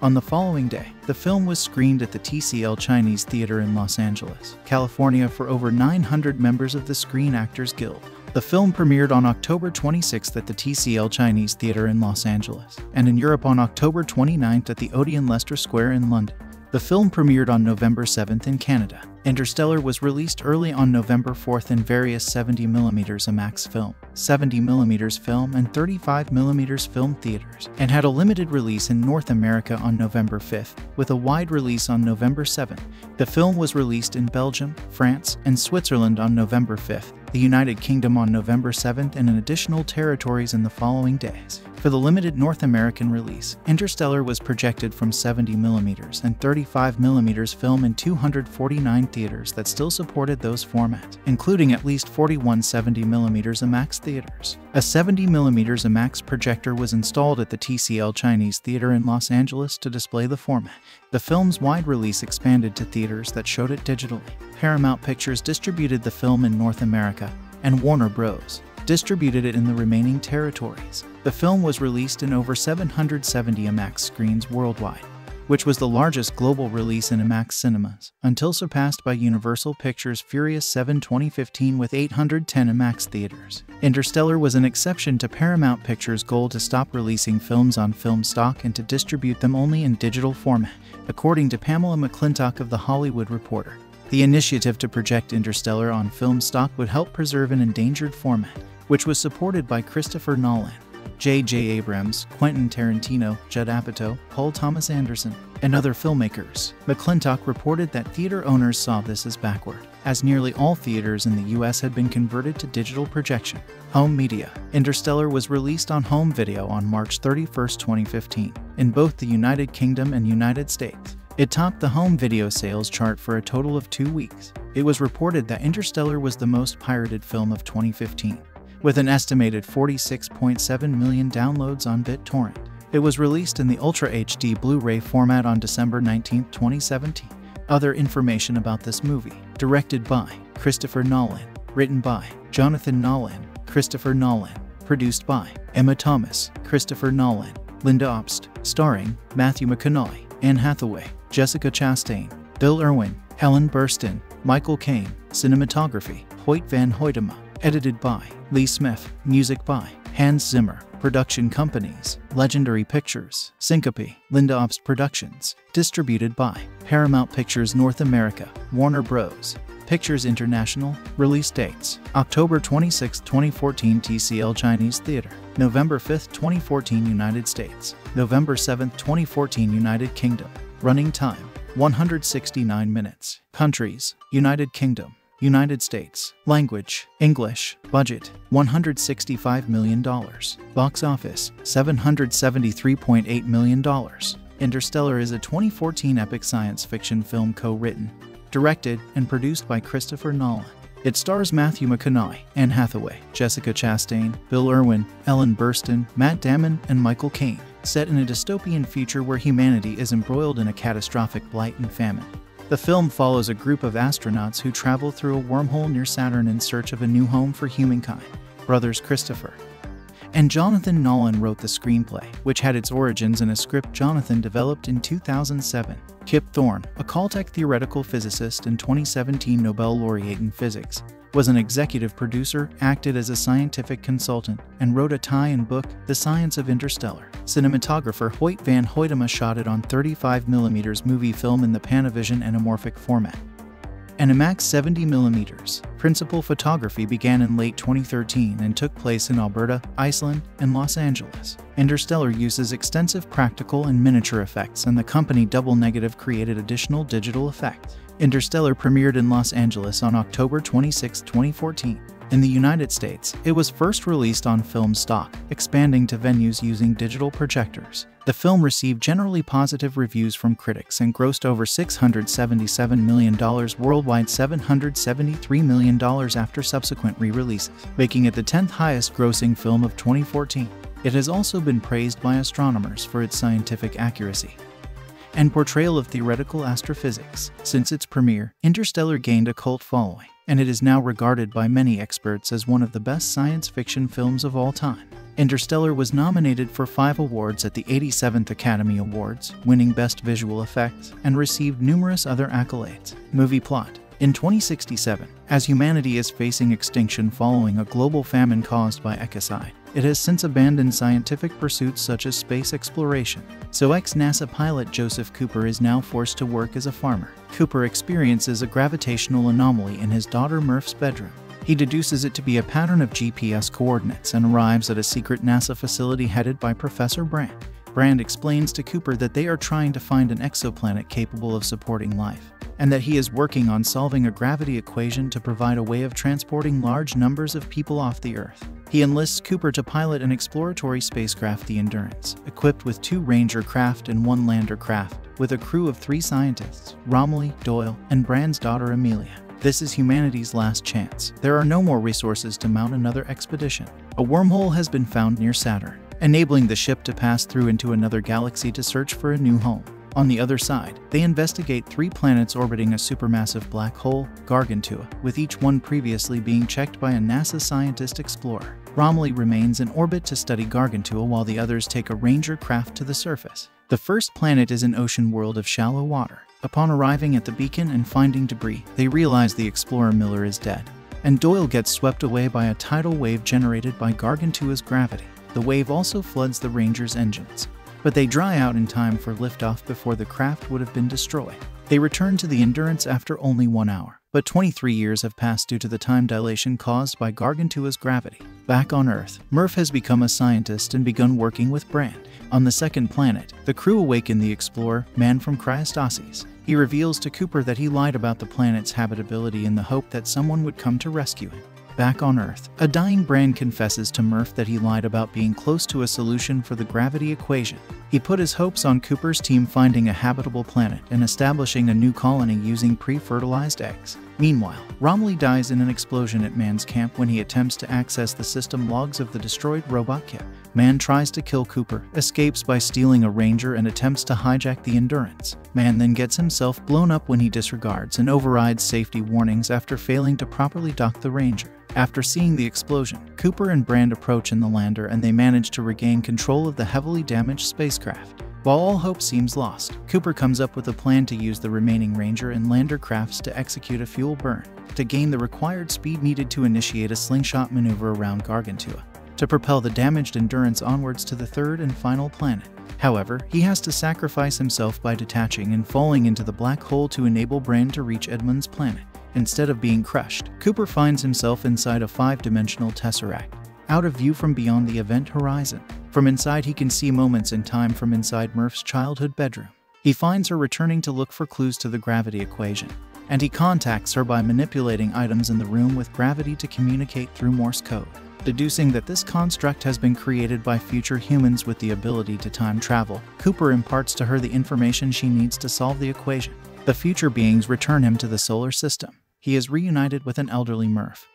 On the following day, the film was screened at the TCL Chinese Theater in Los Angeles, California for over 900 members of the Screen Actors Guild. The film premiered on October 26 at the TCL Chinese Theater in Los Angeles, and in Europe on October 29 at the Odeon Leicester Square in London. The film premiered on November 7th in Canada. Interstellar was released early on November 4th in various 70mm IMAX film, 70mm film, and 35mm film theaters, and had a limited release in North America on November 5th, with a wide release on November 7th. The film was released in Belgium, France, and Switzerland on November 5th, the United Kingdom on November 7th, and in additional territories in the following days. For the limited North American release, Interstellar was projected from 70mm and 35mm film in 249 theaters that still supported those formats, including at least 41 70mm IMAX theaters. A 70mm IMAX projector was installed at the TCL Chinese Theater in Los Angeles to display the format. The film's wide release expanded to theaters that showed it digitally. Paramount Pictures distributed the film in North America, and Warner Bros. Distributed it in the remaining territories. The film was released in over 770 IMAX screens worldwide, which was the largest global release in IMAX cinemas, until surpassed by Universal Pictures' Furious 7 2015 with 810 IMAX theaters. Interstellar was an exception to Paramount Pictures' goal to stop releasing films on film stock and to distribute them only in digital format, according to Pamela McClintock of The Hollywood Reporter. The initiative to project Interstellar on film stock would help preserve an endangered format, which was supported by Christopher Nolan, J.J. Abrams, Quentin Tarantino, Judd Apatow, Paul Thomas Anderson, and other filmmakers. McClintock reported that theater owners saw this as backward, as nearly all theaters in the U.S. had been converted to digital projection. Home Media Interstellar was released on home video on March 31, 2015, in both the United Kingdom and United States. It topped the home video sales chart for a total of two weeks. It was reported that Interstellar was the most pirated film of 2015, with an estimated 46.7 million downloads on BitTorrent. It was released in the Ultra HD Blu ray format on December 19, 2017. Other information about this movie directed by Christopher Nolan, written by Jonathan Nolan, Christopher Nolan, produced by Emma Thomas, Christopher Nolan, Lynda Obst, starring Matthew McConaughey, Anne Hathaway, Jessica Chastain, Bill Irwin, Ellen Burstyn, Michael Caine, cinematography, Hoyt van Hoytema, edited by Lee Smith, music by Hans Zimmer, production companies, Legendary Pictures, Syncopy, Lynda Obst Productions, distributed by Paramount Pictures North America, Warner Bros. Pictures International, release dates October 26, 2014 TCL Chinese Theater, November 5, 2014 United States, November 7, 2014 United Kingdom, running time 169 minutes, countries United Kingdom, United States. Language English. Budget $165 million. Box office $773.8 million. Interstellar is a 2014 epic science fiction film co written, directed, and produced by Christopher Nolan. It stars Matthew McConaughey, Anne Hathaway, Jessica Chastain, Bill Irwin, Ellen Burstyn, Matt Damon, and Michael Caine, set in a dystopian future where humanity is embroiled in a catastrophic blight and famine. The film follows a group of astronauts who travel through a wormhole near Saturn in search of a new home for humankind. Brothers Christopher and Jonathan Nolan wrote the screenplay, which had its origins in a script Jonathan developed in 2007. Kip Thorne, a Caltech theoretical physicist and 2017 Nobel laureate in physics, was an executive producer, acted as a scientific consultant, and wrote a tie-in book, The Science of Interstellar. Cinematographer Hoyt van Hoytema shot it on 35mm movie film in the Panavision anamorphic format. And IMAX 70mm. Principal photography began in late 2013 and took place in Alberta, Iceland, and Los Angeles. Interstellar uses extensive practical and miniature effects, and the company Double Negative created additional digital effects. Interstellar premiered in Los Angeles on October 26, 2014. In the United States, it was first released on film stock, expanding to venues using digital projectors. The film received generally positive reviews from critics and grossed over $677 million worldwide $773 million after subsequent re-releases, making it the 10th highest grossing film of 2014. It has also been praised by astronomers for its scientific accuracy and portrayal of theoretical astrophysics. Since its premiere, Interstellar gained a cult following, and it is now regarded by many experts as one of the best science fiction films of all time. Interstellar was nominated for five awards at the 87th Academy Awards, winning Best Visual Effects, and received numerous other accolades. Movie plot in 2067, as humanity is facing extinction following a global famine caused by ecocide, it has since abandoned scientific pursuits such as space exploration. So ex NASA pilot Joseph Cooper is now forced to work as a farmer. Cooper experiences a gravitational anomaly in his daughter Murph's bedroom. He deduces it to be a pattern of GPS coordinates and arrives at a secret NASA facility headed by Professor Brand. Brand explains to Cooper that they are trying to find an exoplanet capable of supporting life and that he is working on solving a gravity equation to provide a way of transporting large numbers of people off the Earth. He enlists Cooper to pilot an exploratory spacecraft, the Endurance, equipped with two Ranger craft and one lander craft, with a crew of three scientists Romilly, Doyle, and Brand's daughter Amelia. This is humanity's last chance. There are no more resources to mount another expedition. A wormhole has been found near Saturn, enabling the ship to pass through into another galaxy to search for a new home. On the other side, they investigate three planets orbiting a supermassive black hole, Gargantua, with each one previously being checked by a NASA scientist explorer. Romilly remains in orbit to study Gargantua while the others take a Ranger craft to the surface. The first planet is an ocean world of shallow water. Upon arriving at the beacon and finding debris, they realize the explorer Miller is dead, and Doyle gets swept away by a tidal wave generated by Gargantua's gravity. The wave also floods the Ranger's engines, but they dry out in time for liftoff before the craft would have been destroyed. They return to the Endurance after only one hour, but 23 years have passed due to the time dilation caused by Gargantua's gravity. Back on Earth, Murph has become a scientist and begun working with Brand. On the second planet, the crew awaken the explorer, Mann from Cryostasis. He reveals to Cooper that he lied about the planet's habitability in the hope that someone would come to rescue him back on Earth. A dying Brand confesses to Murph that he lied about being close to a solution for the gravity equation. He put his hopes on Cooper's team finding a habitable planet and establishing a new colony using pre-fertilized eggs. Meanwhile, Romilly dies in an explosion at Mann's camp when he attempts to access the system logs of the destroyed robot Kip. Mann tries to kill Cooper, escapes by stealing a Ranger and attempts to hijack the Endurance. Mann then gets himself blown up when he disregards and overrides safety warnings after failing to properly dock the Ranger. After seeing the explosion, Cooper and Brand approach in the lander and they manage to regain control of the heavily damaged spacecraft. While all hope seems lost, Cooper comes up with a plan to use the remaining Ranger and lander crafts to execute a fuel burn, to gain the required speed needed to initiate a slingshot maneuver around Gargantua, to propel the damaged Endurance onwards to the third and final planet. However, he has to sacrifice himself by detaching and falling into the black hole to enable Brand to reach Edmund's planet. Instead of being crushed, Cooper finds himself inside a five-dimensional tesseract, out of view from beyond the event horizon. From inside he can see moments in time from inside Murph's childhood bedroom. He finds her returning to look for clues to the gravity equation, and he contacts her by manipulating items in the room with gravity to communicate through Morse code. Deducing that this construct has been created by future humans with the ability to time travel, Cooper imparts to her the information she needs to solve the equation. The future beings return him to the solar system. He is reunited with an elderly Murph,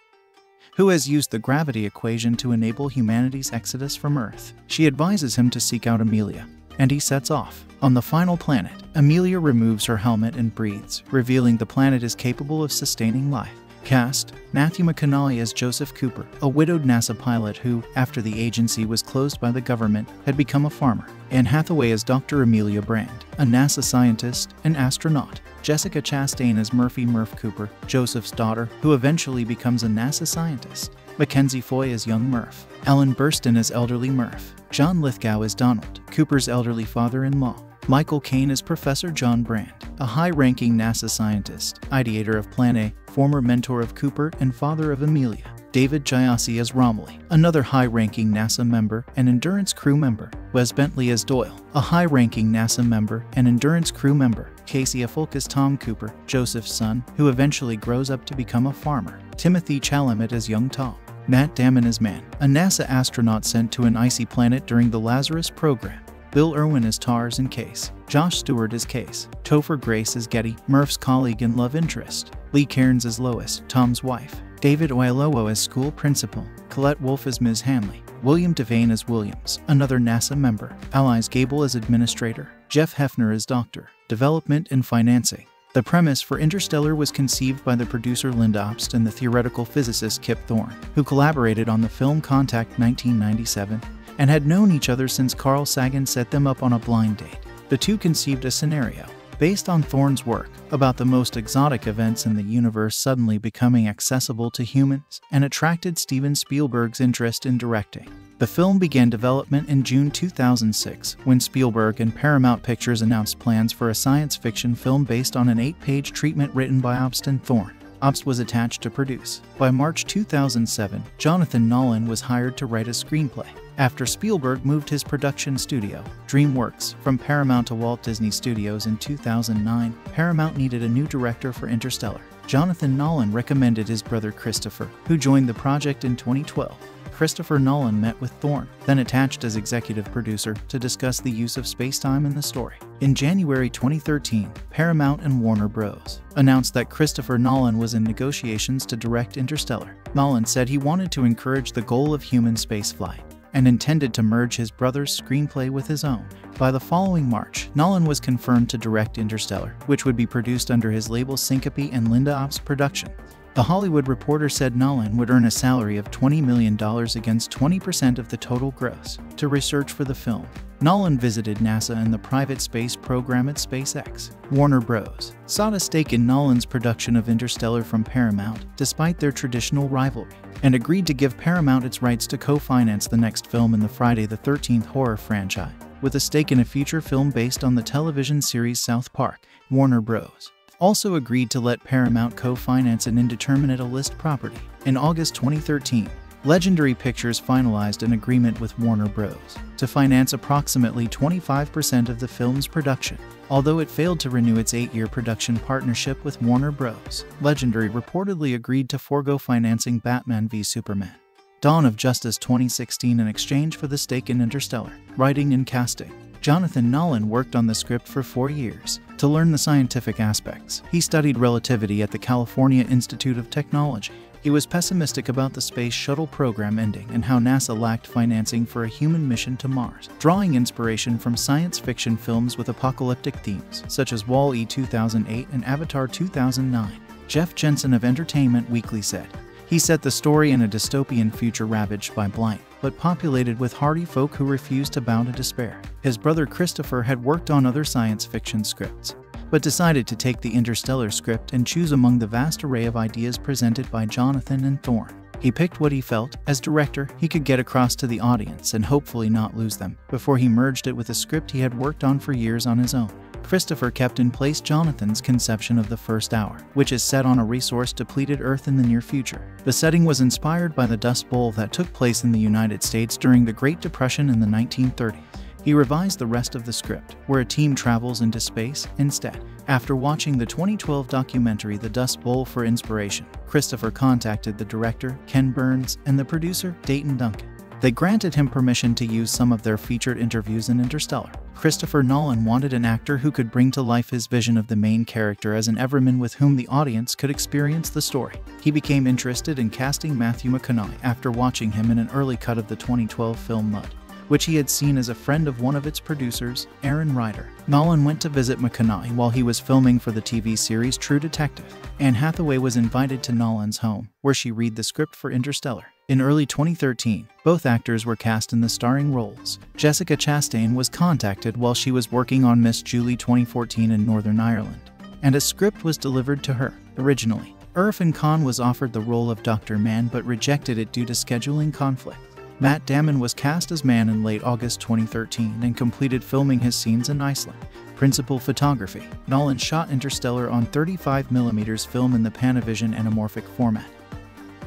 who has used the gravity equation to enable humanity's exodus from Earth. She advises him to seek out Amelia, and he sets off. On the final planet, Amelia removes her helmet and breathes, revealing the planet is capable of sustaining life. Cast Matthew McConaughey as Joseph Cooper, a widowed NASA pilot who, after the agency was closed by the government, had become a farmer. Anne Hathaway as Dr. Amelia Brand, a NASA scientist and astronaut. Jessica Chastain as Murphy Murph Cooper, Joseph's daughter, who eventually becomes a NASA scientist. Mackenzie Foy as young Murph. Ellen Burstyn as elderly Murph. John Lithgow as Donald, Cooper's elderly father-in-law. Michael Caine as Professor John Brand, a high-ranking NASA scientist, ideator of Plan A, former mentor of Cooper and father of Amelia. David Gyasi as Romilly, another high-ranking NASA member and Endurance crew member. Wes Bentley as Doyle, a high-ranking NASA member and Endurance crew member. Casey Affleck as Tom Cooper, Joseph's son, who eventually grows up to become a farmer. Timothy Chalamet as young Tom. Matt Damon as Mann, a NASA astronaut sent to an icy planet during the Lazarus program. Bill Irwin as Tars and Case, Josh Stewart as Case, Topher Grace as Getty, Murph's colleague and love interest, Leah Cairns as Lois, Tom's wife, David Oyelowo as school principal, Colette Wolfe as Ms. Hanley, William Devane as Williams, another NASA member, Elyes Gabel as administrator, Jeff Hephner as Doctor, Development and Financing. The premise for Interstellar was conceived by the producer Lynda Obst and the theoretical physicist Kip Thorne, who collaborated on the film Contact 1997 and had known each other since Carl Sagan set them up on a blind date. The two conceived a scenario based on Thorne's work about the most exotic events in the universe suddenly becoming accessible to humans and attracted Steven Spielberg's interest in directing. The film began development in June 2006 when Spielberg and Paramount Pictures announced plans for a science fiction film based on an eight page treatment written by Obst and Thorne. Obst was attached to produce. By March 2007, Jonathan Nolan was hired to write a screenplay. After Spielberg moved his production studio, DreamWorks, from Paramount to Walt Disney Studios in 2009, Paramount needed a new director for Interstellar. Jonathan Nolan recommended his brother Christopher, who joined the project in 2012. Christopher Nolan met with Thorne, then attached as executive producer, to discuss the use of spacetime in the story. In January 2013, Paramount and Warner Bros. announced that Christopher Nolan was in negotiations to direct Interstellar. Nolan said he wanted to encourage the goal of human spaceflight and intended to merge his brother's screenplay with his own. By the following March, Nolan was confirmed to direct Interstellar, which would be produced under his label Syncopy and Lynda Obst Production. The Hollywood Reporter said Nolan would earn a salary of $20 million against 20% of the total gross to research for the film. Nolan visited NASA and the private space program at SpaceX. Warner Bros. sought a stake in Nolan's production of Interstellar from Paramount, despite their traditional rivalry, and agreed to give Paramount its rights to co-finance the next film in the Friday the 13th horror franchise, with a stake in a future film based on the television series South Park. Warner Bros also agreed to let Paramount co finance an indeterminate A list property. In August 2013, Legendary Pictures finalized an agreement with Warner Bros. to finance approximately 25% of the film's production. Although it failed to renew its eight year production partnership with Warner Bros., Legendary reportedly agreed to forego financing Batman v Superman. Dawn of Justice 2016 in exchange for the stake in Interstellar, writing and casting. Jonathan Nolan worked on the script for four years. To learn the scientific aspects, he studied relativity at the California Institute of Technology. He was pessimistic about the space shuttle program ending and how NASA lacked financing for a human mission to Mars, drawing inspiration from science fiction films with apocalyptic themes, such as Wall-E 2008 and Avatar 2009. Jeff Jensen of Entertainment Weekly said, he set the story in a dystopian future ravaged by blight, but populated with hardy folk who refused to bow to despair. His brother Christopher had worked on other science fiction scripts, but decided to take the Interstellar script and choose among the vast array of ideas presented by Jonathan and Thorne. He picked what he felt, as director, he could get across to the audience and hopefully not lose them, before he merged it with a script he had worked on for years on his own. Christopher kept in place Jonathan's conception of the first hour, which is set on a resource depleted Earth in the near future. The setting was inspired by the Dust Bowl that took place in the United States during the Great Depression in the 1930s. He revised the rest of the script, where a team travels into space instead. After watching the 2012 documentary The Dust Bowl for inspiration, Christopher contacted the director, Ken Burns, and the producer, Dayton Duncan. They granted him permission to use some of their featured interviews in Interstellar. Christopher Nolan wanted an actor who could bring to life his vision of the main character as an everman with whom the audience could experience the story. He became interested in casting Matthew McConaughey after watching him in an early cut of the 2012 film Mud which he had seen as a friend of one of its producers, Aaron Ryder. Nolan went to visit McConaughey while he was filming for the TV series True Detective. Anne Hathaway was invited to Nolan's home, where she read the script for Interstellar. In early 2013, both actors were cast in the starring roles. Jessica Chastain was contacted while she was working on Miss Julie 2014 in Northern Ireland, and a script was delivered to her. Originally, Irrfan Khan was offered the role of Dr. Mann but rejected it due to scheduling conflict. Matt Damon was cast as Mann in late August 2013 and completed filming his scenes in Iceland. Principal photography Nolan shot Interstellar on 35mm film in the Panavision anamorphic format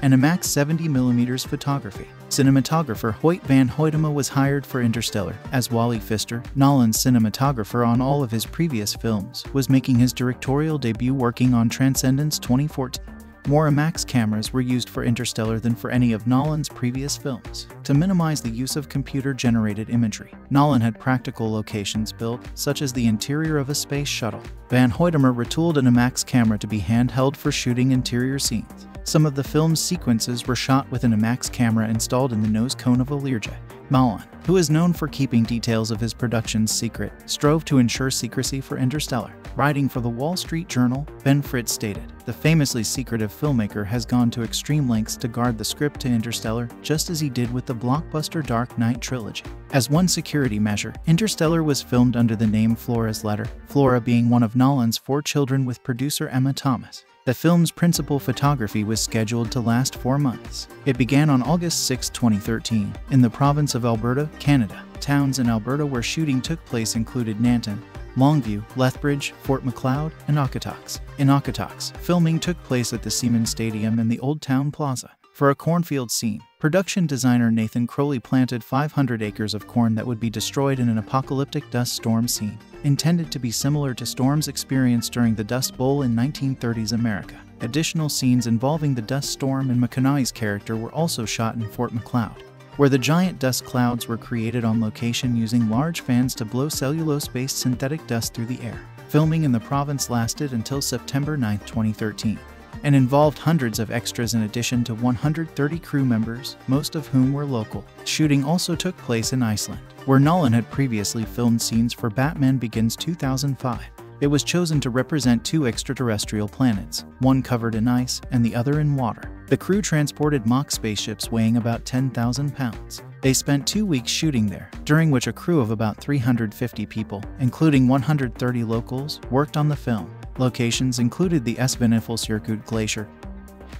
and IMAX 70mm photography. Cinematographer Hoyt van Hoytema was hired for Interstellar, as Wally Pfister, Nolan's cinematographer on all of his previous films, was making his directorial debut working on Transcendence 2014. More IMAX cameras were used for Interstellar than for any of Nolan's previous films. To minimize the use of computer-generated imagery, Nolan had practical locations built, such as the interior of a space shuttle. Van Hoytema retooled an IMAX camera to be handheld for shooting interior scenes. Some of the film's sequences were shot with an IMAX camera installed in the nose cone of a Learjet. Nolan who is known for keeping details of his productions secret, strove to ensure secrecy for Interstellar. Writing for the Wall Street Journal, Ben Fritz stated, The famously secretive filmmaker has gone to extreme lengths to guard the script to Interstellar, just as he did with the blockbuster Dark Knight trilogy. As one security measure, Interstellar was filmed under the name Flora's Letter, Flora being one of Nolan's four children with producer Emma Thomas. The film's principal photography was scheduled to last four months. It began on August 6, 2013, in the province of Alberta, Canada. Towns in Alberta where shooting took place included Nanton, Longview, Lethbridge, Fort Macleod, and Okotoks. In Okotoks, filming took place at the Seaman Stadium and the Old Town Plaza. For a cornfield scene, production designer Nathan Crowley planted 500 acres of corn that would be destroyed in an apocalyptic dust storm scene, intended to be similar to storms experienced during the Dust Bowl in 1930s America. Additional scenes involving the dust storm and McConaughey's character were also shot in Fort Macleod, where the giant dust clouds were created on location using large fans to blow cellulose-based synthetic dust through the air. Filming in the province lasted until September 9, 2013 and involved hundreds of extras in addition to 130 crew members, most of whom were local. Shooting also took place in Iceland, where Nolan had previously filmed scenes for Batman Begins 2005. It was chosen to represent two extraterrestrial planets, one covered in ice and the other in water. The crew transported mock spaceships weighing about 10,000 pounds. They spent two weeks shooting there, during which a crew of about 350 people, including 130 locals, worked on the film. Locations included the Svínafellsjökull Glacier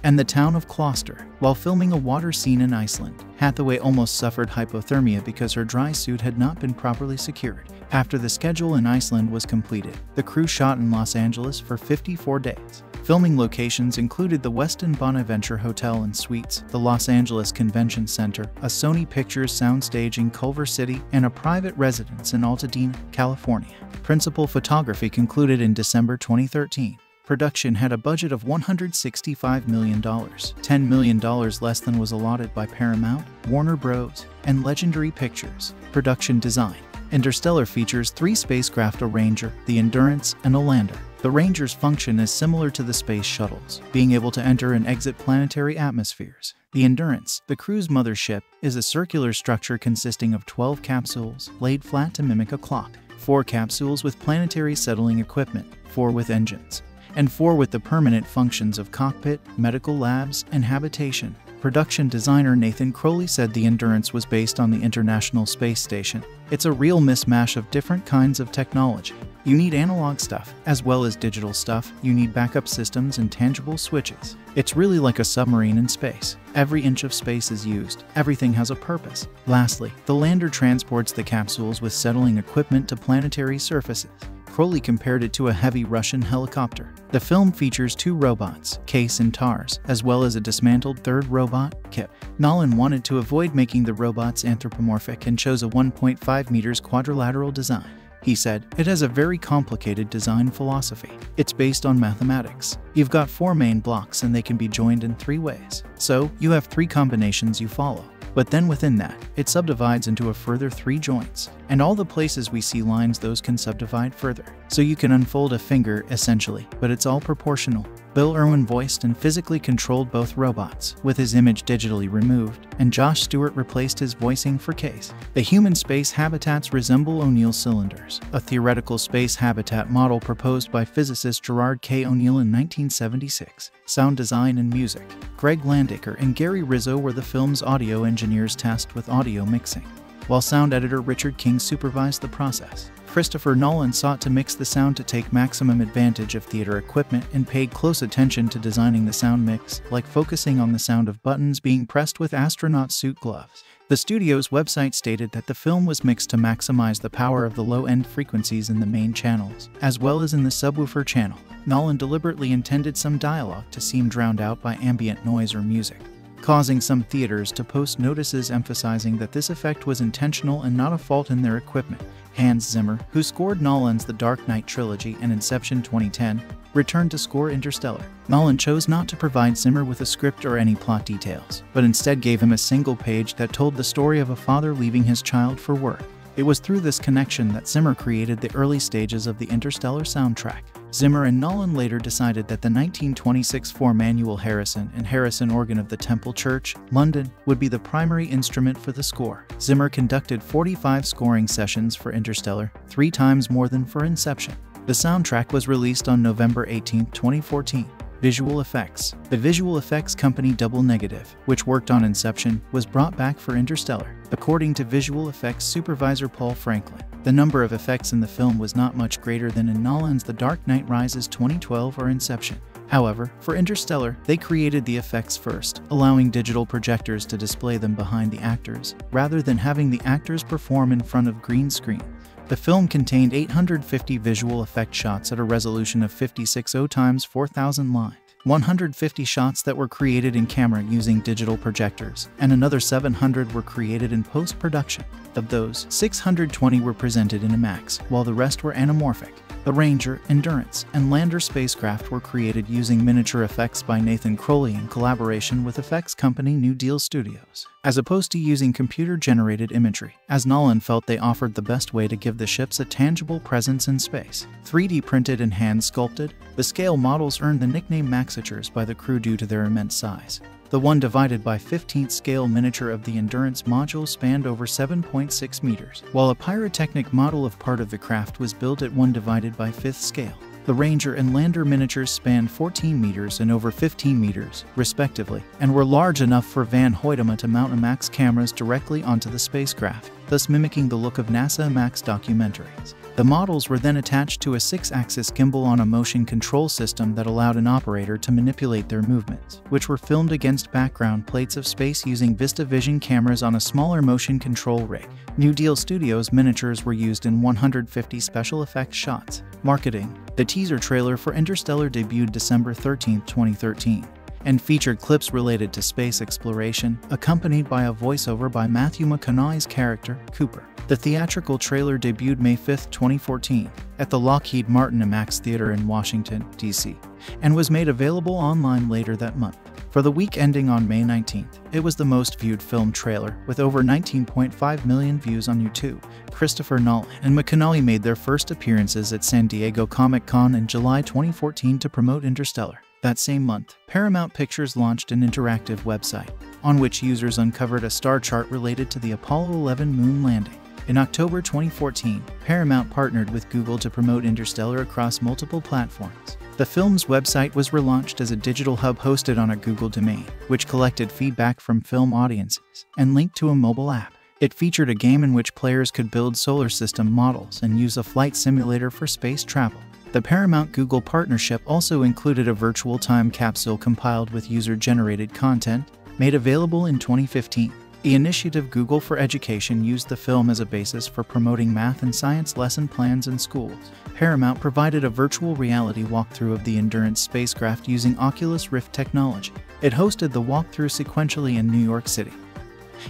and the town of Klaustur. While filming a water scene in Iceland, Hathaway almost suffered hypothermia because her dry suit had not been properly secured. After the schedule in Iceland was completed, the crew shot in Los Angeles for 54 days. Filming locations included the Westin Bonaventure Hotel and Suites, the Los Angeles Convention Center, a Sony Pictures soundstage in Culver City, and a private residence in Altadena, California. Principal photography concluded in December 2013 production had a budget of $165 million, $10 million less than was allotted by Paramount, Warner Bros., and Legendary Pictures. Production design Interstellar features three spacecraft a Ranger, the Endurance, and a lander. The Ranger's function is similar to the space shuttles, being able to enter and exit planetary atmospheres. The Endurance, the crew's mothership, is a circular structure consisting of 12 capsules laid flat to mimic a clock, four capsules with planetary settling equipment, four with engines, and four with the permanent functions of cockpit, medical labs, and habitation. Production designer Nathan Crowley said the Endurance was based on the International Space Station. It's a real mismatch of different kinds of technology. You need analog stuff, as well as digital stuff. You need backup systems and tangible switches. It's really like a submarine in space. Every inch of space is used. Everything has a purpose. Lastly, the lander transports the capsules with settling equipment to planetary surfaces. Crowley compared it to a heavy Russian helicopter. The film features two robots, Case and Tars, as well as a dismantled third robot, Kip. Nolan wanted to avoid making the robots anthropomorphic and chose a 1.5 meters quadrilateral design. He said, It has a very complicated design philosophy. It's based on mathematics. You've got four main blocks and they can be joined in three ways. So, you have three combinations you follow. But then within that, it subdivides into a further three joints, and all the places we see lines those can subdivide further. So you can unfold a finger, essentially, but it's all proportional. Bill Irwin voiced and physically controlled both robots, with his image digitally removed, and Josh Stewart replaced his voicing for Case. The human space habitats resemble O'Neill cylinders, a theoretical space habitat model proposed by physicist Gerard K. O'Neill in 1976. Sound design and music. Greg Landaker and Gary Rizzo were the film's audio engineers tasked with audio mixing, while sound editor Richard King supervised the process. Christopher Nolan sought to mix the sound to take maximum advantage of theater equipment and paid close attention to designing the sound mix, like focusing on the sound of buttons being pressed with astronaut suit gloves. The studio's website stated that the film was mixed to maximize the power of the low-end frequencies in the main channels, as well as in the subwoofer channel. Nolan deliberately intended some dialogue to seem drowned out by ambient noise or music, causing some theaters to post notices emphasizing that this effect was intentional and not a fault in their equipment. Hans Zimmer, who scored Nolan's The Dark Knight trilogy and Inception 2010, returned to score Interstellar. Nolan chose not to provide Zimmer with a script or any plot details, but instead gave him a single page that told the story of a father leaving his child for work. It was through this connection that Zimmer created the early stages of the Interstellar soundtrack. Zimmer and Nolan later decided that the 1926 four manual Harrison and Harrison organ of the Temple Church, London, would be the primary instrument for the score. Zimmer conducted 45 scoring sessions for Interstellar, three times more than for Inception. The soundtrack was released on November 18, 2014. Visual Effects The visual effects company Double Negative, which worked on Inception, was brought back for Interstellar. According to visual effects supervisor Paul Franklin, the number of effects in the film was not much greater than in Nolan's The Dark Knight Rises 2012 or Inception. However, for Interstellar, they created the effects first, allowing digital projectors to display them behind the actors, rather than having the actors perform in front of green screen. The film contained 850 visual effect shots at a resolution of 560 times 4000 lines. 150 shots that were created in camera using digital projectors, and another 700 were created in post production. Of those, 620 were presented in IMAX, while the rest were anamorphic. The Ranger, Endurance, and Lander spacecraft were created using miniature effects by Nathan Crowley in collaboration with effects company New Deal Studios, as opposed to using computer-generated imagery, as Nolan felt they offered the best way to give the ships a tangible presence in space. 3D printed and hand-sculpted, the scale models earned the nickname Maxiatures by the crew due to their immense size. The 1 divided by 15th scale miniature of the Endurance module spanned over 7.6 meters, while a pyrotechnic model of part of the craft was built at 1 divided by 5th scale. The Ranger and Lander miniatures spanned 14 meters and over 15 meters, respectively, and were large enough for Van Hoytema to mount IMAX cameras directly onto the spacecraft, thus mimicking the look of NASA IMAX documentaries. The models were then attached to a six-axis gimbal on a motion control system that allowed an operator to manipulate their movements, which were filmed against background plates of space using VistaVision cameras on a smaller motion control rig. New Deal Studios miniatures were used in 150 special effects shots. Marketing The teaser trailer for Interstellar debuted December 13, 2013 and featured clips related to space exploration, accompanied by a voiceover by Matthew McConaughey's character, Cooper. The theatrical trailer debuted May 5, 2014, at the Lockheed Martin IMAX Theater in Washington, D.C., and was made available online later that month. For the week ending on May 19th, it was the most viewed film trailer, with over 19.5 million views on YouTube. Christopher Nolan and McConaughey made their first appearances at San Diego Comic Con in July 2014 to promote Interstellar. That same month, Paramount Pictures launched an interactive website on which users uncovered a star chart related to the Apollo 11 moon landing. In October 2014, Paramount partnered with Google to promote Interstellar across multiple platforms. The film's website was relaunched as a digital hub hosted on a Google domain, which collected feedback from film audiences and linked to a mobile app. It featured a game in which players could build solar system models and use a flight simulator for space travel. The Paramount Google partnership also included a virtual time capsule compiled with user generated content, made available in 2015. The initiative Google for Education used the film as a basis for promoting math and science lesson plans in schools. Paramount provided a virtual reality walkthrough of the Endurance spacecraft using Oculus Rift technology. It hosted the walkthrough sequentially in New York City,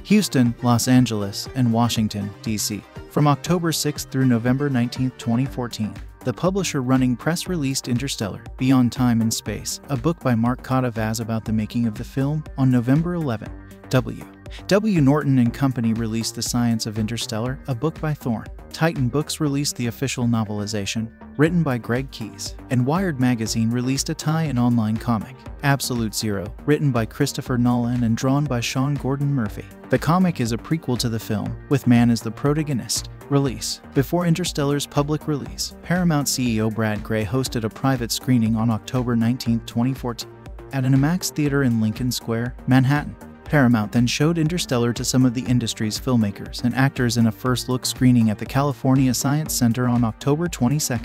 Houston, Los Angeles, and Washington, D.C. from October 6 through November 19, 2014 the publisher running press released Interstellar, Beyond Time and Space, a book by Mark Cotta Vaz about the making of the film, on November 11. W. W. Norton and Company released The Science of Interstellar, a book by Thorne. Titan Books released the official novelization, written by Greg Keyes, and Wired Magazine released a tie-in online comic, Absolute Zero, written by Christopher Nolan and drawn by Sean Gordon Murphy. The comic is a prequel to the film, with Mann as the protagonist. Release Before Interstellar's public release, Paramount CEO Brad Grey hosted a private screening on October 19, 2014, at an IMAX theater in Lincoln Square, Manhattan. Paramount then showed Interstellar to some of the industry's filmmakers and actors in a first look screening at the California Science Center on October 22.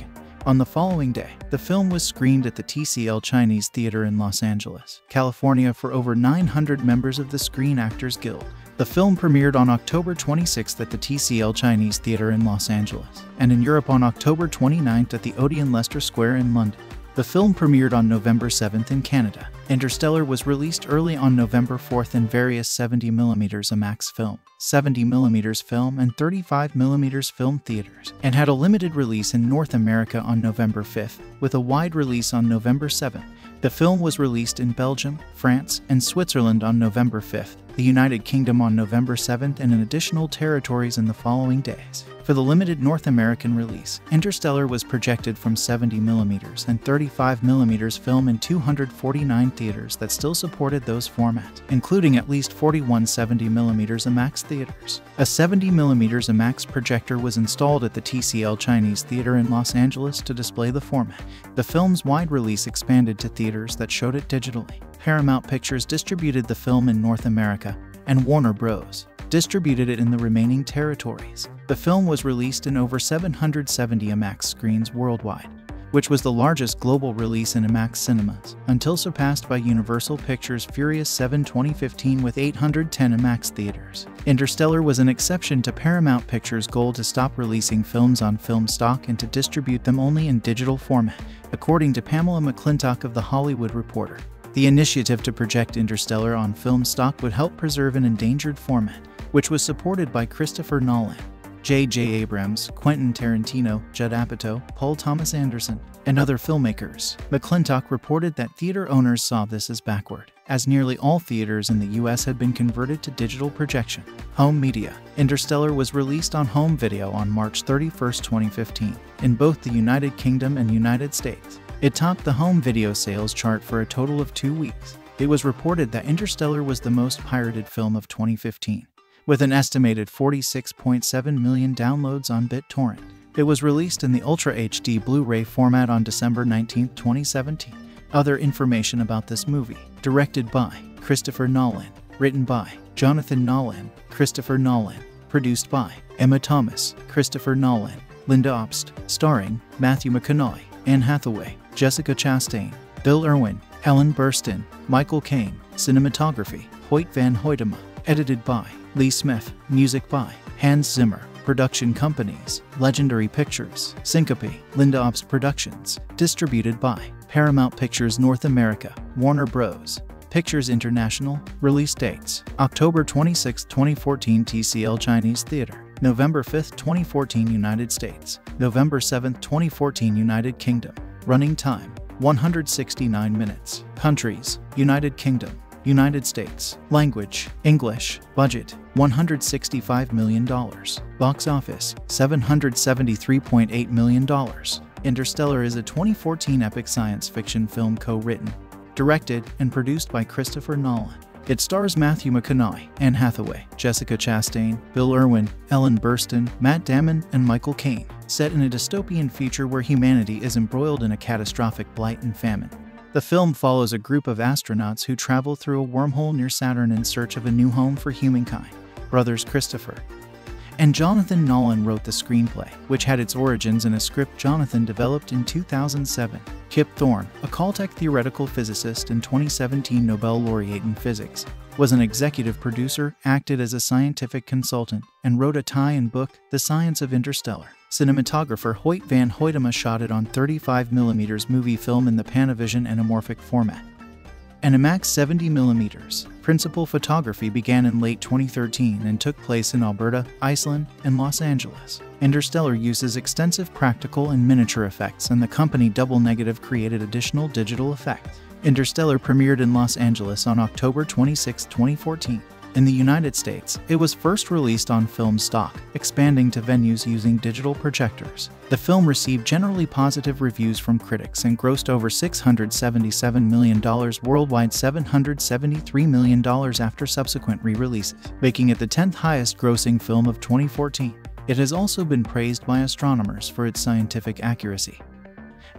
On the following day, the film was screened at the TCL Chinese Theater in Los Angeles, California for over 900 members of the Screen Actors Guild. The film premiered on October 26th at the TCL Chinese Theater in Los Angeles, and in Europe on October 29th at the Odeon Leicester Square in London. The film premiered on November 7th in Canada. Interstellar was released early on November 4th in various 70mm IMAX film, 70mm film, and 35mm film theaters, and had a limited release in North America on November 5th, with a wide release on November 7th. The film was released in Belgium, France, and Switzerland on November 5th, the United Kingdom on November 7th, and in additional territories in the following days. For the limited North American release, Interstellar was projected from 70mm and 35mm film in 249 theaters that still supported those formats, including at least 41 70mm IMAX theaters. A 70mm IMAX projector was installed at the TCL Chinese Theater in Los Angeles to display the format. The film's wide release expanded to theaters that showed it digitally. Paramount Pictures distributed the film in North America, and Warner Bros. distributed it in the remaining territories. The film was released in over 770 IMAX screens worldwide, which was the largest global release in IMAX cinemas, until surpassed by Universal Pictures' Furious 7 2015 with 810 IMAX theaters. Interstellar was an exception to Paramount Pictures' goal to stop releasing films on film stock and to distribute them only in digital format, according to Pamela McClintock of The Hollywood Reporter. The initiative to project Interstellar on film stock would help preserve an endangered format, which was supported by Christopher Nolan, J.J. Abrams, Quentin Tarantino, Judd Apatow, Paul Thomas Anderson, and other filmmakers. McClintock reported that theater owners saw this as backward, as nearly all theaters in the US had been converted to digital projection. Home media. Interstellar was released on home video on March 31, 2015, in both the United Kingdom and United States. It topped the home video sales chart for a total of two weeks. It was reported that Interstellar was the most pirated film of 2015 with an estimated 46.7 million downloads on BitTorrent. It was released in the Ultra HD Blu ray format on December 19, 2017. Other information about this movie directed by Christopher Nolan, written by Jonathan Nolan, Christopher Nolan, produced by Emma Thomas, Christopher Nolan, Lynda Obst, starring Matthew McConaughey, Anne Hathaway, Jessica Chastain, Bill Irwin, Ellen Burstyn, Michael Caine, cinematography, Hoyt van Hoytema, edited by Lee Smith, music by Hans Zimmer, production companies, Legendary Pictures, Syncopy, Lynda Obst Productions, distributed by Paramount Pictures North America, Warner Bros. Pictures International, release dates October 26, 2014 TCL Chinese Theater, November 5, 2014 United States, November 7, 2014 United Kingdom, running time 169 minutes, countries United Kingdom, United States. Language English. Budget $165 million. Box office $773.8 million. Interstellar is a 2014 epic science fiction film co written, directed, and produced by Christopher Nolan. It stars Matthew McConaughey, Anne Hathaway, Jessica Chastain, Bill Irwin, Ellen Burstyn, Matt Damon, and Michael Caine, set in a dystopian future where humanity is embroiled in a catastrophic blight and famine. The film follows a group of astronauts who travel through a wormhole near Saturn in search of a new home for humankind. Brothers Christopher and Jonathan Nolan wrote the screenplay, which had its origins in a script Jonathan developed in 2007. Kip Thorne, a Caltech theoretical physicist and 2017 Nobel laureate in physics, was an executive producer, acted as a scientific consultant, and wrote a tie-in book, The Science of Interstellar. Cinematographer Hoyt van Hoytema shot it on 35mm movie film in the Panavision anamorphic format. And IMAX 70mm. Principal photography began in late 2013 and took place in Alberta, Iceland, and Los Angeles. Interstellar uses extensive practical and miniature effects, and the company Double Negative created additional digital effects. Interstellar premiered in Los Angeles on October 26, 2014. In the United States, it was first released on film stock, expanding to venues using digital projectors. The film received generally positive reviews from critics and grossed over $677 million worldwide $773 million after subsequent re-releases, making it the 10th highest grossing film of 2014. It has also been praised by astronomers for its scientific accuracy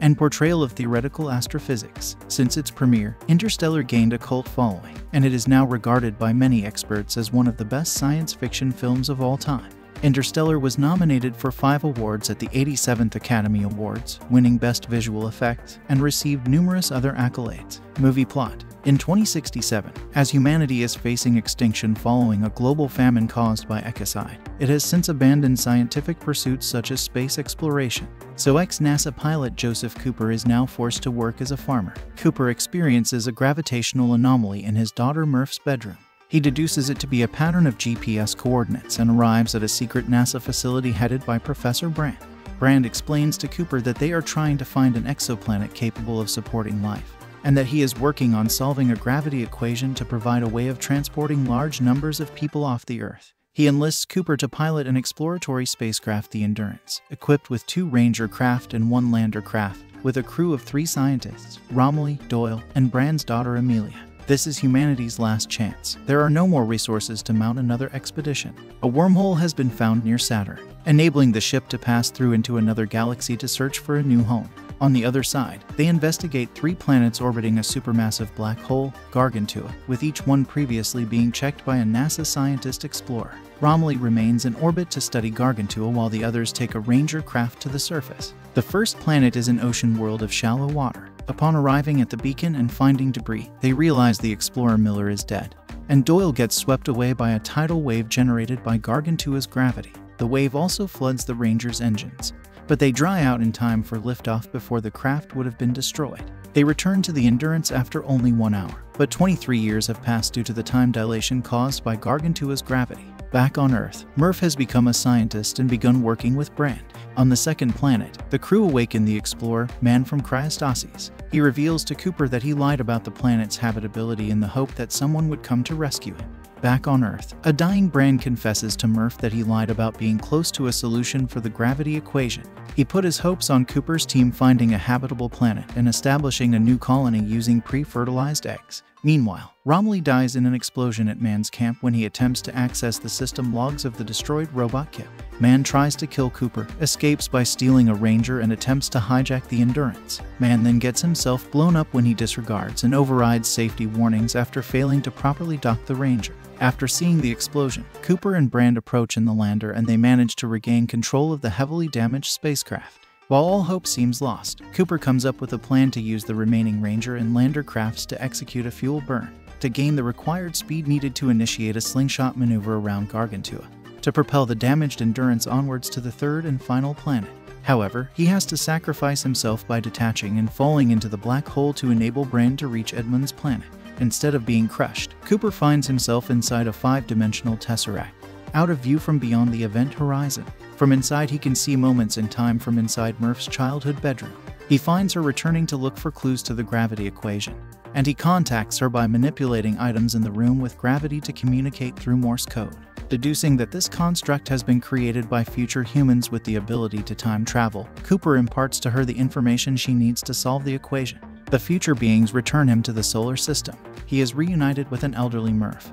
and portrayal of theoretical astrophysics. Since its premiere, Interstellar gained a cult following, and it is now regarded by many experts as one of the best science fiction films of all time. Interstellar was nominated for five awards at the 87th Academy Awards, winning Best Visual Effects, and received numerous other accolades. Movie plot in 2067, as humanity is facing extinction following a global famine caused by ecocide, it has since abandoned scientific pursuits such as space exploration. So ex-NASA pilot Joseph Cooper is now forced to work as a farmer. Cooper experiences a gravitational anomaly in his daughter Murph's bedroom. He deduces it to be a pattern of GPS coordinates and arrives at a secret NASA facility headed by Professor Brand. Brand explains to Cooper that they are trying to find an exoplanet capable of supporting life. And that he is working on solving a gravity equation to provide a way of transporting large numbers of people off the Earth. He enlists Cooper to pilot an exploratory spacecraft, the Endurance, equipped with two Ranger craft and one lander craft, with a crew of three scientists Romilly, Doyle, and Brand's daughter Amelia. This is humanity's last chance. There are no more resources to mount another expedition. A wormhole has been found near Saturn, enabling the ship to pass through into another galaxy to search for a new home. On the other side, they investigate three planets orbiting a supermassive black hole, Gargantua, with each one previously being checked by a NASA scientist explorer. Romilly remains in orbit to study Gargantua while the others take a Ranger craft to the surface. The first planet is an ocean world of shallow water. Upon arriving at the beacon and finding debris, they realize the explorer Miller is dead, and Doyle gets swept away by a tidal wave generated by Gargantua's gravity. The wave also floods the Ranger's engines, but they dry out in time for liftoff before the craft would have been destroyed. They return to the Endurance after only one hour, but 23 years have passed due to the time dilation caused by Gargantua's gravity. Back on Earth, Murph has become a scientist and begun working with Brand. On the second planet, the crew awaken the explorer, Mann from Cryostasis. He reveals to Cooper that he lied about the planet's habitability in the hope that someone would come to rescue him. Back on Earth, a dying Brand confesses to Murph that he lied about being close to a solution for the gravity equation. He put his hopes on Cooper's team finding a habitable planet and establishing a new colony using pre-fertilized eggs. Meanwhile, Romilly dies in an explosion at Mann's camp when he attempts to access the system logs of the destroyed robot Kip. Mann tries to kill Cooper, escapes by stealing a Ranger, and attempts to hijack the Endurance. Mann then gets himself blown up when he disregards and overrides safety warnings after failing to properly dock the Ranger. After seeing the explosion, Cooper and Brand approach in the lander and they manage to regain control of the heavily damaged spacecraft. While all hope seems lost, Cooper comes up with a plan to use the remaining Ranger and lander crafts to execute a fuel burn, to gain the required speed needed to initiate a slingshot maneuver around Gargantua, to propel the damaged Endurance onwards to the third and final planet. However, he has to sacrifice himself by detaching and falling into the black hole to enable Brand to reach Edmund's planet. Instead of being crushed, Cooper finds himself inside a five-dimensional tesseract, out of view from beyond the event horizon. From inside, he can see moments in time from inside Murph's childhood bedroom. He finds her returning to look for clues to the gravity equation, and he contacts her by manipulating items in the room with gravity to communicate through Morse code. Deducing that this construct has been created by future humans with the ability to time travel, Cooper imparts to her the information she needs to solve the equation. The future beings return him to the solar system. He is reunited with an elderly Murph,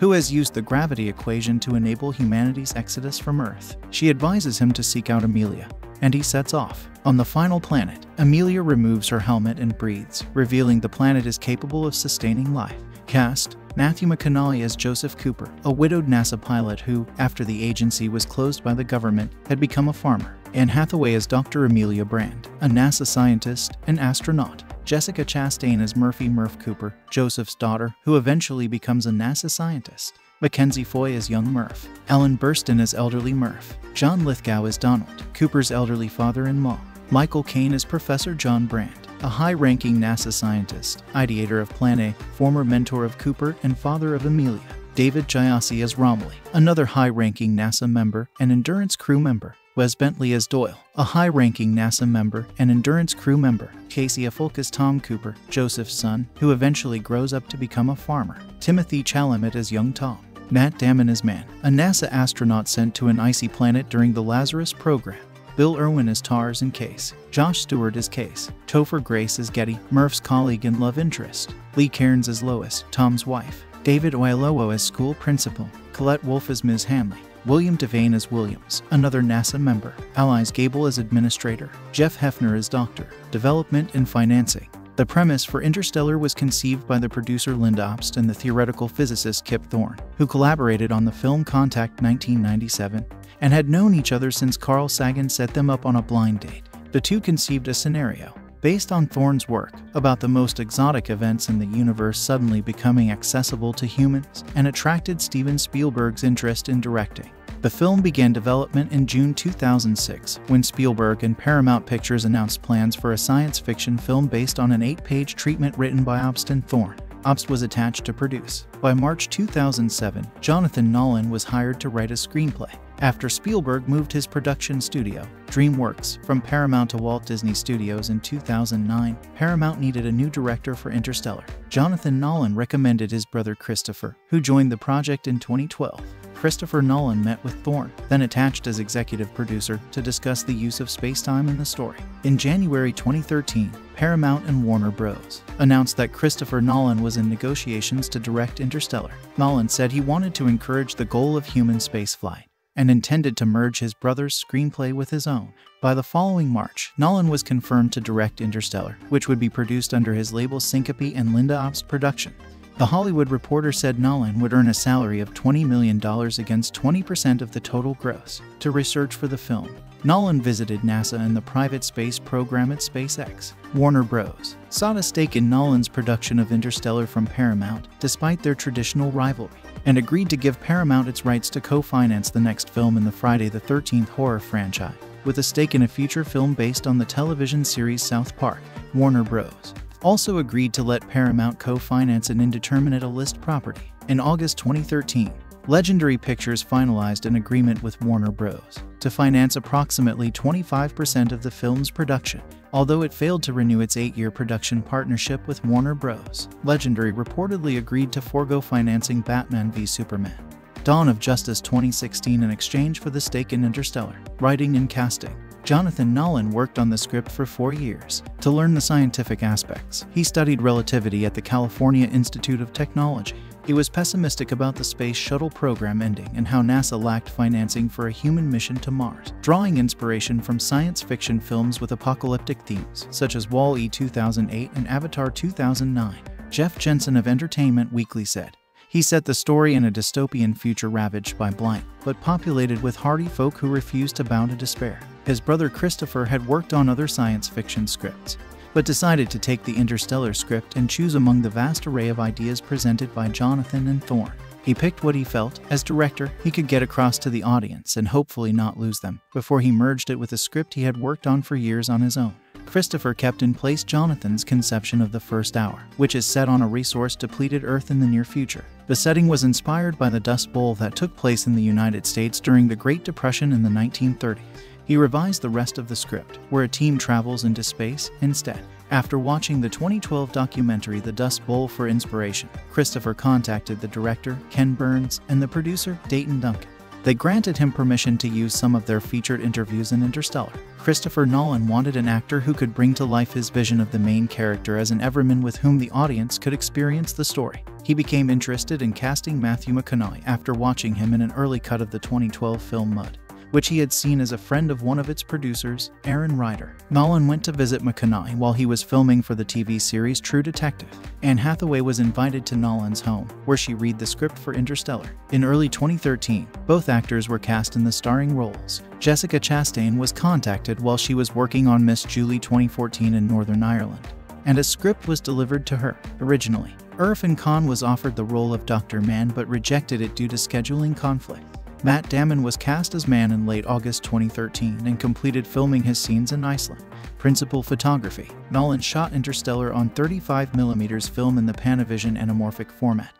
who has used the gravity equation to enable humanity's exodus from Earth. She advises him to seek out Amelia, and he sets off. On the final planet, Amelia removes her helmet and breathes, revealing the planet is capable of sustaining life. Cast Matthew McConaughey as Joseph Cooper, a widowed NASA pilot who, after the agency was closed by the government, had become a farmer. Anne Hathaway as Dr. Amelia Brand, a NASA scientist and astronaut. Jessica Chastain as Murphy Murph Cooper, Joseph's daughter, who eventually becomes a NASA scientist. Mackenzie Foy as young Murph, Ellen Burstyn as elderly Murph, John Lithgow as Donald, Cooper's elderly father-in-law, Michael Caine as Professor John Brand, a high-ranking NASA scientist, ideator of Plan A, former mentor of Cooper and father of Amelia, David Gyasi as Romilly, another high-ranking NASA member and Endurance crew member, Wes Bentley as Doyle, a high-ranking NASA member and Endurance crew member, Casey Affleck as Tom Cooper, Joseph's son, who eventually grows up to become a farmer, Timothée Chalamet as young Tom, Matt Damon as Mann, a NASA astronaut sent to an icy planet during the Lazarus program, Bill Irwin as Tars and Case, Josh Stewart as Case, Topher Grace as Getty, Murph's colleague and love interest, Leah Cairns as Lois, Tom's wife, David Oyelowo as school principal, Colette Wolfe as Ms. Hanley, William Devane as Williams, another NASA member, Elyes Gabel as administrator, Jeff Hephner as doctor, development and financing. The premise for Interstellar was conceived by the producer Lynda Obst and the theoretical physicist Kip Thorne, who collaborated on the film Contact 1997 and had known each other since Carl Sagan set them up on a blind date. The two conceived a scenario based on Thorne's work about the most exotic events in the universe suddenly becoming accessible to humans and attracted Steven Spielberg's interest in directing. The film began development in June 2006 when Spielberg and Paramount Pictures announced plans for a science fiction film based on an eight page treatment written by Obst and Thorne. Obst was attached to produce. By March 2007, Jonathan Nolan was hired to write a screenplay. after Spielberg moved his production studio, DreamWorks, from Paramount to Walt Disney Studios in 2009, Paramount needed a new director for Interstellar. Jonathan Nolan recommended his brother Christopher, who joined the project in 2012. Christopher Nolan met with Thorne, then attached as executive producer, to discuss the use of spacetime in the story. In January 2013, Paramount and Warner Bros. announced that Christopher Nolan was in negotiations to direct Interstellar. Nolan said he wanted to encourage the goal of human spaceflight and intended to merge his brother's screenplay with his own. By the following March, Nolan was confirmed to direct Interstellar, which would be produced under his label Syncopy and Lynda Obst Production. The Hollywood Reporter said Nolan would earn a salary of $20 million against 20% of the total gross to research for the film. Nolan visited NASA and the private space program at SpaceX. Warner Bros. sought a stake in Nolan's production of Interstellar from Paramount, despite their traditional rivalry, and agreed to give Paramount its rights to co-finance the next film in the Friday the 13th horror franchise, with a stake in a future film based on the television series South Park. Warner Bros also agreed to let Paramount co-finance an indeterminate A-list property. In August 2013, Legendary Pictures finalized an agreement with Warner Bros. to finance approximately 25% of the film's production, although it failed to renew its eight-year production partnership with Warner Bros. Legendary reportedly agreed to forego financing Batman v Superman. Dawn of Justice 2016 in exchange for the stake in Interstellar, writing and casting. Jonathan Nolan worked on the script for four years. To learn the scientific aspects, he studied relativity at the California Institute of Technology. He was pessimistic about the space shuttle program ending and how NASA lacked financing for a human mission to Mars, drawing inspiration from science fiction films with apocalyptic themes, such as Wall-E 2008 and Avatar 2009. Jeff Jensen of Entertainment Weekly said, he set the story in a dystopian future ravaged by blight, but populated with hardy folk who refused to bow to despair. His brother Christopher had worked on other science fiction scripts, but decided to take the Interstellar script and choose among the vast array of ideas presented by Jonathan and Thorne. He picked what he felt, as director, he could get across to the audience and hopefully not lose them, before he merged it with a script he had worked on for years on his own. Christopher kept in place Jonathan's conception of the first hour, which is set on a resource depleted Earth in the near future. The setting was inspired by the Dust Bowl that took place in the United States during the Great Depression in the 1930s. He revised the rest of the script, where a team travels into space instead. After watching the 2012 documentary The Dust Bowl for inspiration, Christopher contacted the director, Ken Burns, and the producer, Dayton Duncan. They granted him permission to use some of their featured interviews in Interstellar. Christopher Nolan wanted an actor who could bring to life his vision of the main character as an everman with whom the audience could experience the story. He became interested in casting Matthew McConaughey after watching him in an early cut of the 2012 film Mud which he had seen as a friend of one of its producers, Aaron Ryder. Nolan went to visit McConaughey while he was filming for the TV series True Detective. Anne Hathaway was invited to Nolan's home, where she read the script for Interstellar. In early 2013, both actors were cast in the starring roles. Jessica Chastain was contacted while she was working on Miss Julie 2014 in Northern Ireland, and a script was delivered to her. Originally, Irrfan Khan was offered the role of Dr. Mann but rejected it due to scheduling conflict. Matt Damon was cast as Mann in late August 2013 and completed filming his scenes in Iceland. Principal photography Nolan shot Interstellar on 35mm film in the Panavision anamorphic format.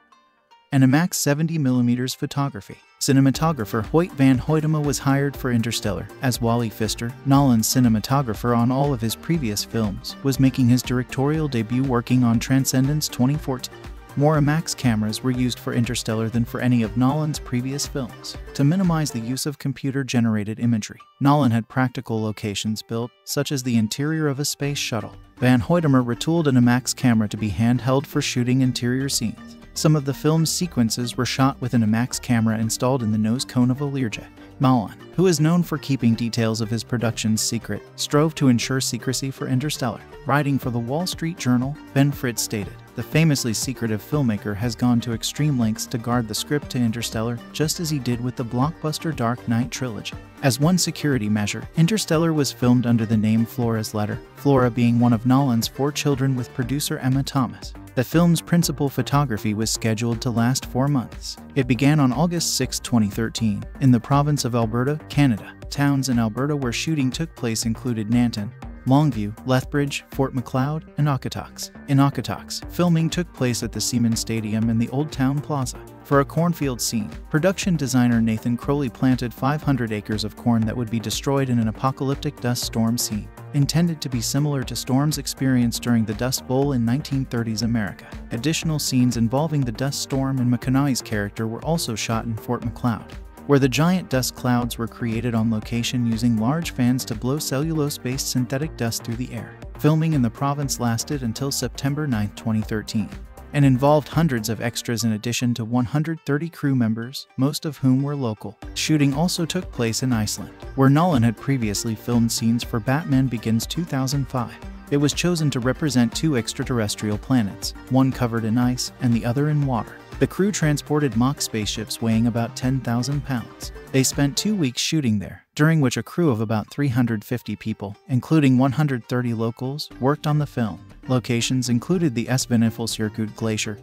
and IMAX 70mm photography. Cinematographer Hoyt van Hoytema was hired for Interstellar, as Wally Pfister, Nolan's cinematographer on all of his previous films, was making his directorial debut working on Transcendence 2014. More IMAX cameras were used for Interstellar than for any of Nolan's previous films. To minimize the use of computer-generated imagery, Nolan had practical locations built, such as the interior of a space shuttle. Van Hoytema retooled an IMAX camera to be handheld for shooting interior scenes. Some of the film's sequences were shot with an IMAX camera installed in the nose cone of a Learjet. Nolan, who is known for keeping details of his productions secret, strove to ensure secrecy for Interstellar. Writing for the Wall Street Journal, Ben Fritz stated, the famously secretive filmmaker has gone to extreme lengths to guard the script to Interstellar, just as he did with the blockbuster Dark Knight trilogy. As one security measure, Interstellar was filmed under the name Flora's Letter, Flora being one of Nolan's four children with producer Emma Thomas. The film's principal photography was scheduled to last four months. It began on August 6, 2013, in the province of Alberta, Canada. Towns in Alberta where shooting took place included Nanton, Longview, Lethbridge, Fort Macleod, and Okotoks. In Okotoks, filming took place at the Seaman Stadium and the Old Town Plaza. For a cornfield scene, production designer Nathan Crowley planted 500 acres of corn that would be destroyed in an apocalyptic dust storm scene, intended to be similar to storms experienced during the Dust Bowl in 1930s America. Additional scenes involving the dust storm and McConaughey's character were also shot in Fort Macleod, where the giant dust clouds were created on location using large fans to blow cellulose-based synthetic dust through the air. Filming in the province lasted until September 9, 2013 and involved hundreds of extras in addition to 130 crew members, most of whom were local. Shooting also took place in Iceland, where Nolan had previously filmed scenes for Batman Begins 2005. It was chosen to represent two extraterrestrial planets, one covered in ice and the other in water. The crew transported mock spaceships weighing about 10,000 pounds. They spent two weeks shooting there, during which a crew of about 350 people, including 130 locals, worked on the film. Locations included the Svínafellsjökull Glacier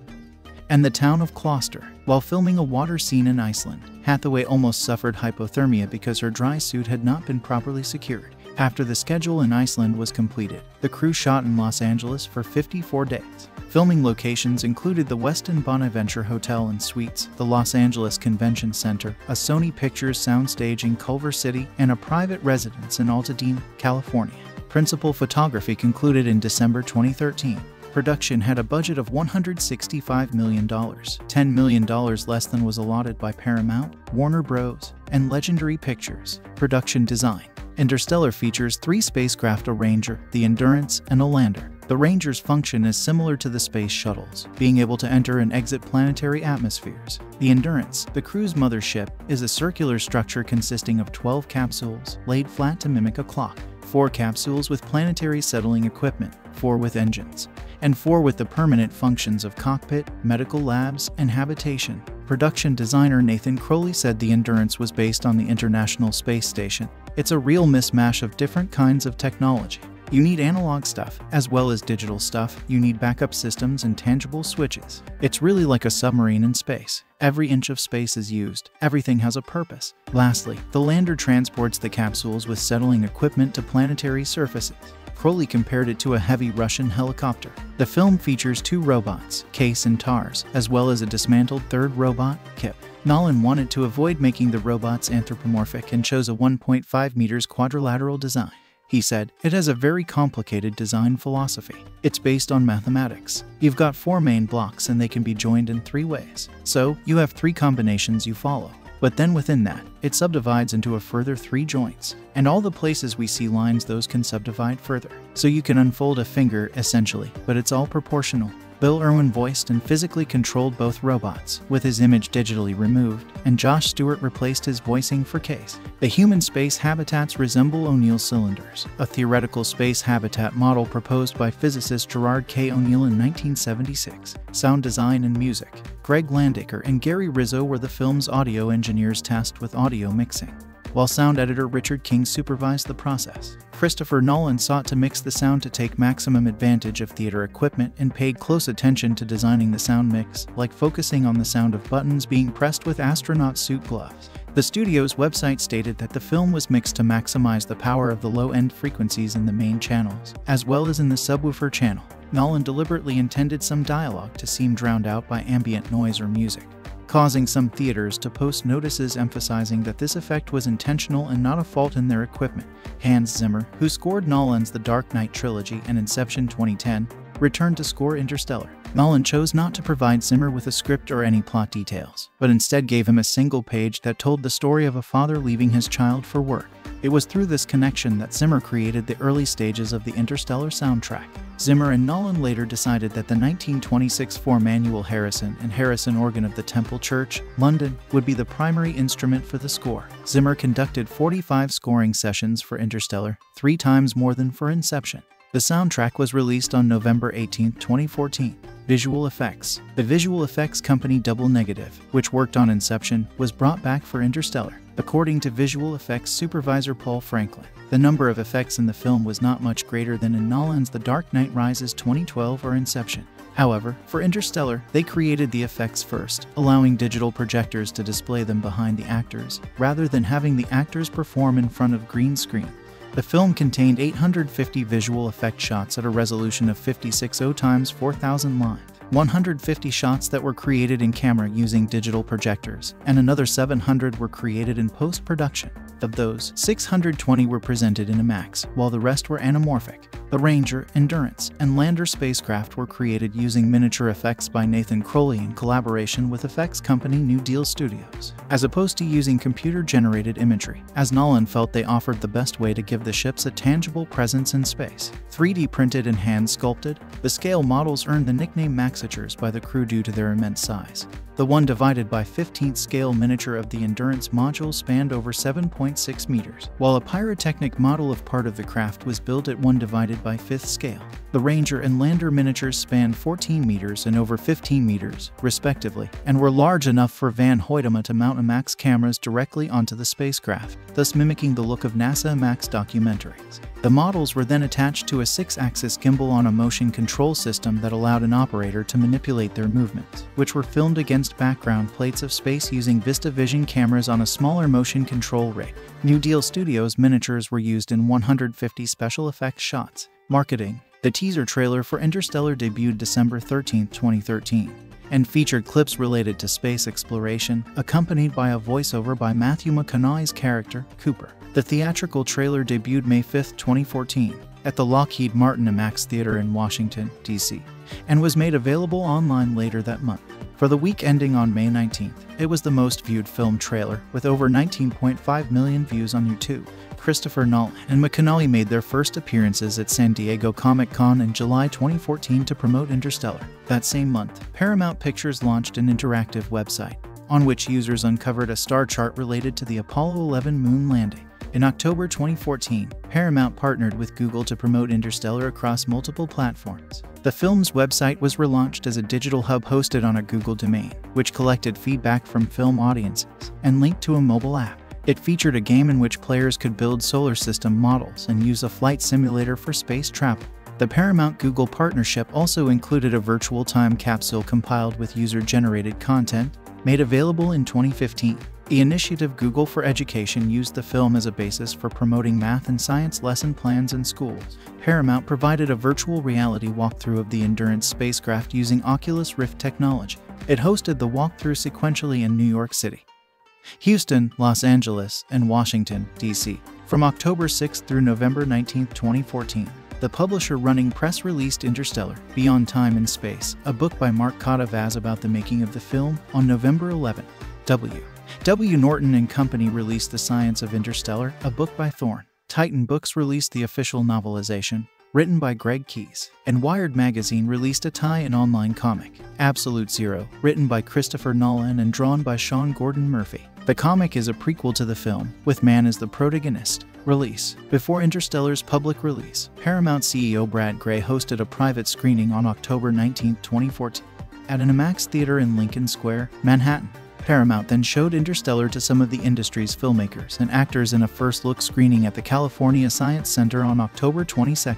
and the town of Klaustur. While filming a water scene in Iceland, Hathaway almost suffered hypothermia because her dry suit had not been properly secured. After the schedule in Iceland was completed, the crew shot in Los Angeles for 54 days. Filming locations included the Westin Bonaventure Hotel and Suites, the Los Angeles Convention Center, a Sony Pictures soundstage in Culver City, and a private residence in Altadena, California. Principal photography concluded in December 2013. Production had a budget of $165 million, $10 million less than was allotted by Paramount, Warner Bros., and Legendary Pictures. Production design Interstellar features three spacecraft a Ranger, the Endurance, and a lander. The Ranger's function is similar to the space shuttles, being able to enter and exit planetary atmospheres. The Endurance, the crew's mothership, is a circular structure consisting of 12 capsules laid flat to mimic a clock, four capsules with planetary settling equipment, four with engines, and four with the permanent functions of cockpit, medical labs, and habitation. Production designer Nathan Crowley said the Endurance was based on the International Space Station. It's a real mismatch of different kinds of technology. You need analog stuff, as well as digital stuff. You need backup systems and tangible switches. It's really like a submarine in space. Every inch of space is used. Everything has a purpose. Lastly, the lander transports the capsules with settling equipment to planetary surfaces. Crowley compared it to a heavy Russian helicopter. The film features two robots, Case and Tars, as well as a dismantled third robot, Kip. Nolan wanted to avoid making the robots anthropomorphic and chose a 1.5 meters quadrilateral design. He said, It has a very complicated design philosophy. It's based on mathematics. You've got four main blocks and they can be joined in three ways. So, you have three combinations you follow. But then within that, it subdivides into a further three joints. And all the places we see lines, those can subdivide further. So you can unfold a finger, essentially, but it's all proportional. Bill Irwin voiced and physically controlled both robots, with his image digitally removed, and Josh Stewart replaced his voicing for Case. The human space habitats resemble O'Neill cylinders, a theoretical space habitat model proposed by physicist Gerard K. O'Neill in 1976. Sound design and music. Greg Landaker and Gary Rizzo were the film's audio engineers tasked with audio mixing while sound editor Richard King supervised the process. Christopher Nolan sought to mix the sound to take maximum advantage of theater equipment and paid close attention to designing the sound mix, like focusing on the sound of buttons being pressed with astronaut suit gloves. The studio's website stated that the film was mixed to maximize the power of the low-end frequencies in the main channels, as well as in the subwoofer channel. Nolan deliberately intended some dialogue to seem drowned out by ambient noise or music causing some theaters to post notices emphasizing that this effect was intentional and not a fault in their equipment. Hans Zimmer, who scored Nolan's The Dark Knight trilogy and Inception 2010, returned to score Interstellar. Nolan chose not to provide Zimmer with a script or any plot details, but instead gave him a single page that told the story of a father leaving his child for work. It was through this connection that Zimmer created the early stages of the Interstellar soundtrack. Zimmer and Nolan later decided that the 1926 four manual Harrison and Harrison organ of the Temple Church, London, would be the primary instrument for the score. Zimmer conducted 45 scoring sessions for Interstellar, three times more than for Inception. The soundtrack was released on November 18, 2014. Visual effects. The visual effects company Double Negative, which worked on Inception, was brought back for Interstellar. According to visual effects supervisor Paul Franklin, the number of effects in the film was not much greater than in Nolan's The Dark Knight Rises 2012 or Inception. However, for Interstellar, they created the effects first, allowing digital projectors to display them behind the actors, rather than having the actors perform in front of green screen. The film contained 850 visual effect shots at a resolution of 560 times 4000 lines. 150 shots that were created in camera using digital projectors, and another 700 were created in post production. Of those, 620 were presented in IMAX, while the rest were anamorphic. The Ranger, Endurance, and Lander spacecraft were created using miniature effects by Nathan Crowley in collaboration with effects company New Deal Studios, as opposed to using computer-generated imagery, as Nolan felt they offered the best way to give the ships a tangible presence in space. 3D printed and hand-sculpted, the scale models earned the nickname Maxiatures by the crew due to their immense size. The 1 divided by 15th scale miniature of the Endurance module spanned over 7.6 meters, while a pyrotechnic model of part of the craft was built at 1 divided by 5th scale. The Ranger and Lander miniatures spanned 14 meters and over 15 meters, respectively, and were large enough for Van Hoytema to mount IMAX cameras directly onto the spacecraft, thus mimicking the look of NASA IMAX documentaries. The models were then attached to a six-axis gimbal on a motion control system that allowed an operator to manipulate their movements, which were filmed against background plates of space using VistaVision cameras on a smaller motion control rig. New Deal Studios miniatures were used in 150 special effects shots. Marketing The teaser trailer for Interstellar debuted December 13, 2013 and featured clips related to space exploration, accompanied by a voiceover by Matthew McConaughey's character, Cooper. The theatrical trailer debuted May 5, 2014, at the Lockheed Martin IMAX Theater in Washington, D.C., and was made available online later that month. For the week ending on May 19th, it was the most viewed film trailer, with over 19.5 million views on YouTube. Christopher Nolan and McConaughey made their first appearances at San Diego Comic Con in July 2014 to promote Interstellar. That same month, Paramount Pictures launched an interactive website on which users uncovered a star chart related to the Apollo 11 moon landing. In October 2014, Paramount partnered with Google to promote Interstellar across multiple platforms. The film's website was relaunched as a digital hub hosted on a Google domain, which collected feedback from film audiences and linked to a mobile app. It featured a game in which players could build solar system models and use a flight simulator for space travel. The Paramount Google partnership also included a virtual time capsule compiled with user generated content made available in 2015. The initiative Google for Education used the film as a basis for promoting math and science lesson plans in schools. Paramount provided a virtual reality walkthrough of the Endurance spacecraft using Oculus Rift technology. It hosted the walkthrough sequentially in New York City. Houston, Los Angeles, and Washington, D.C. From October 6 through November 19, 2014, the publisher running press released Interstellar, Beyond Time and Space, a book by Mark Cotta Vaz about the making of the film, on November 11. W. W. Norton and Company released The Science of Interstellar, a book by Thorne. Titan Books released the official novelization, written by Greg Keyes, and Wired Magazine released a tie-in online comic, Absolute Zero, written by Christopher Nolan and drawn by Sean Gordon Murphy. The comic is a prequel to the film, with Mann as the protagonist. Release Before Interstellar's public release, Paramount CEO Brad Grey hosted a private screening on October 19, 2014, at an IMAX theater in Lincoln Square, Manhattan. Paramount then showed Interstellar to some of the industry's filmmakers and actors in a first look screening at the California Science Center on October 22.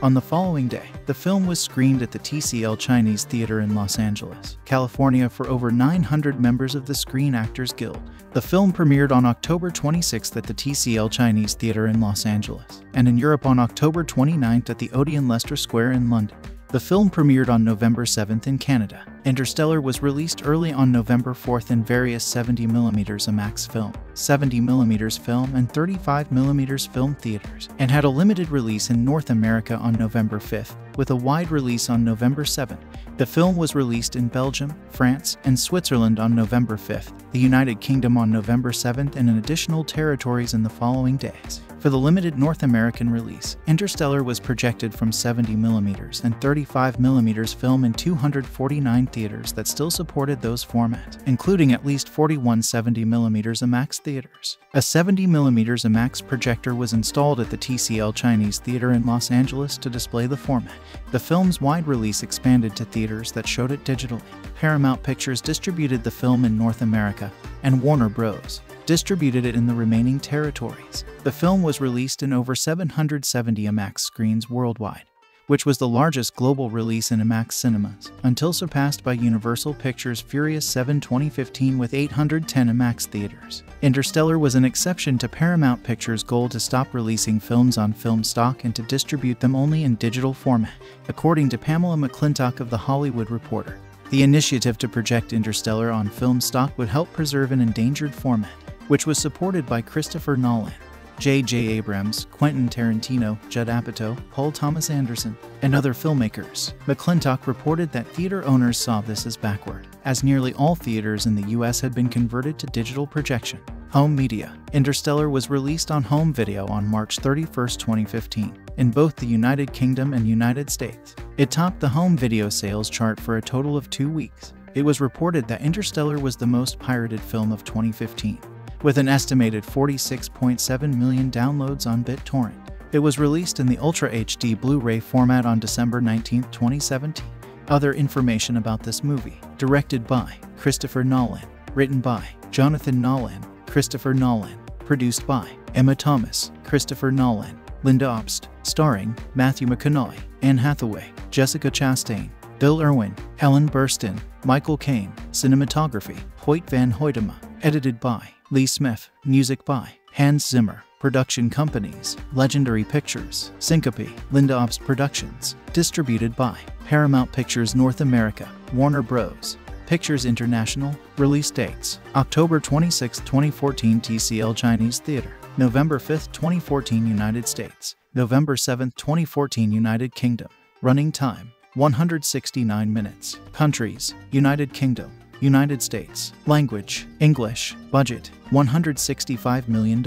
On the following day, the film was screened at the TCL Chinese Theater in Los Angeles, California for over 900 members of the Screen Actors Guild. The film premiered on October 26 at the TCL Chinese Theater in Los Angeles, and in Europe on October 29 at the Odeon Leicester Square in London. The film premiered on November 7th in Canada. Interstellar was released early on November 4th in various 70mm IMAX film, 70mm film, and 35mm film theaters, and had a limited release in North America on November 5th, with a wide release on November 7th. The film was released in Belgium, France, and Switzerland on November 5th, the United Kingdom on November 7th, and in additional territories in the following days. For the limited North American release, Interstellar was projected from 70mm and 35mm film in 249 theaters that still supported those formats, including at least 41 70mm IMAX theaters. A 70mm IMAX projector was installed at the TCL Chinese Theater in Los Angeles to display the format. The film's wide release expanded to theaters that showed it digitally. Paramount Pictures distributed the film in North America, and Warner Bros distributed it in the remaining territories. The film was released in over 770 IMAX screens worldwide. which was the largest global release in IMAX cinemas, until surpassed by Universal Pictures' Furious 7 2015 with 810 IMAX theaters. Interstellar was an exception to Paramount Pictures' goal to stop releasing films on film stock and to distribute them only in digital format, according to Pamela McClintock of The Hollywood Reporter. The initiative to project Interstellar on film stock would help preserve an endangered format, which was supported by Christopher Nolan. J.J. Abrams, Quentin Tarantino, Judd Apatow, Paul Thomas Anderson, and other filmmakers. McClintock reported that theater owners saw this as backward, as nearly all theaters in the U.S. had been converted to digital projection. Home Media Interstellar was released on home video on March 31, 2015, in both the United Kingdom and United States. It topped the home video sales chart for a total of two weeks. It was reported that Interstellar was the most pirated film of 2015 with an estimated 46.7 million downloads on BitTorrent. It was released in the Ultra HD Blu-ray format on December 19, 2017. Other information about this movie, directed by Christopher Nolan, written by Jonathan Nolan, Christopher Nolan, produced by Emma Thomas, Christopher Nolan, Lynda Obst, starring Matthew McConaughey, Anne Hathaway, Jessica Chastain, Bill Irwin, Ellen Burstyn, Michael Caine, cinematography, Hoyt van Hoytema, edited by Lee Smith, music by Hans Zimmer, production companies, Legendary Pictures, Syncopy, Lynda Obst Productions, distributed by Paramount Pictures North America, Warner Bros. Pictures International, release dates October 26, 2014 TCL Chinese Theater, November 5, 2014 United States, November 7, 2014 United Kingdom, running time 169 minutes, countries United Kingdom, United States. Language English. Budget $165 million.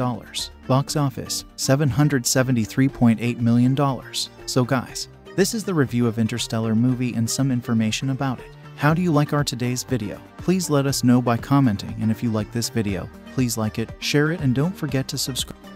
Box office $773.8 million. So, guys, this is the review of Interstellar movie and some information about it. How do you like our today's video? Please let us know by commenting, and if you like this video, please like it, share it, and don't forget to subscribe.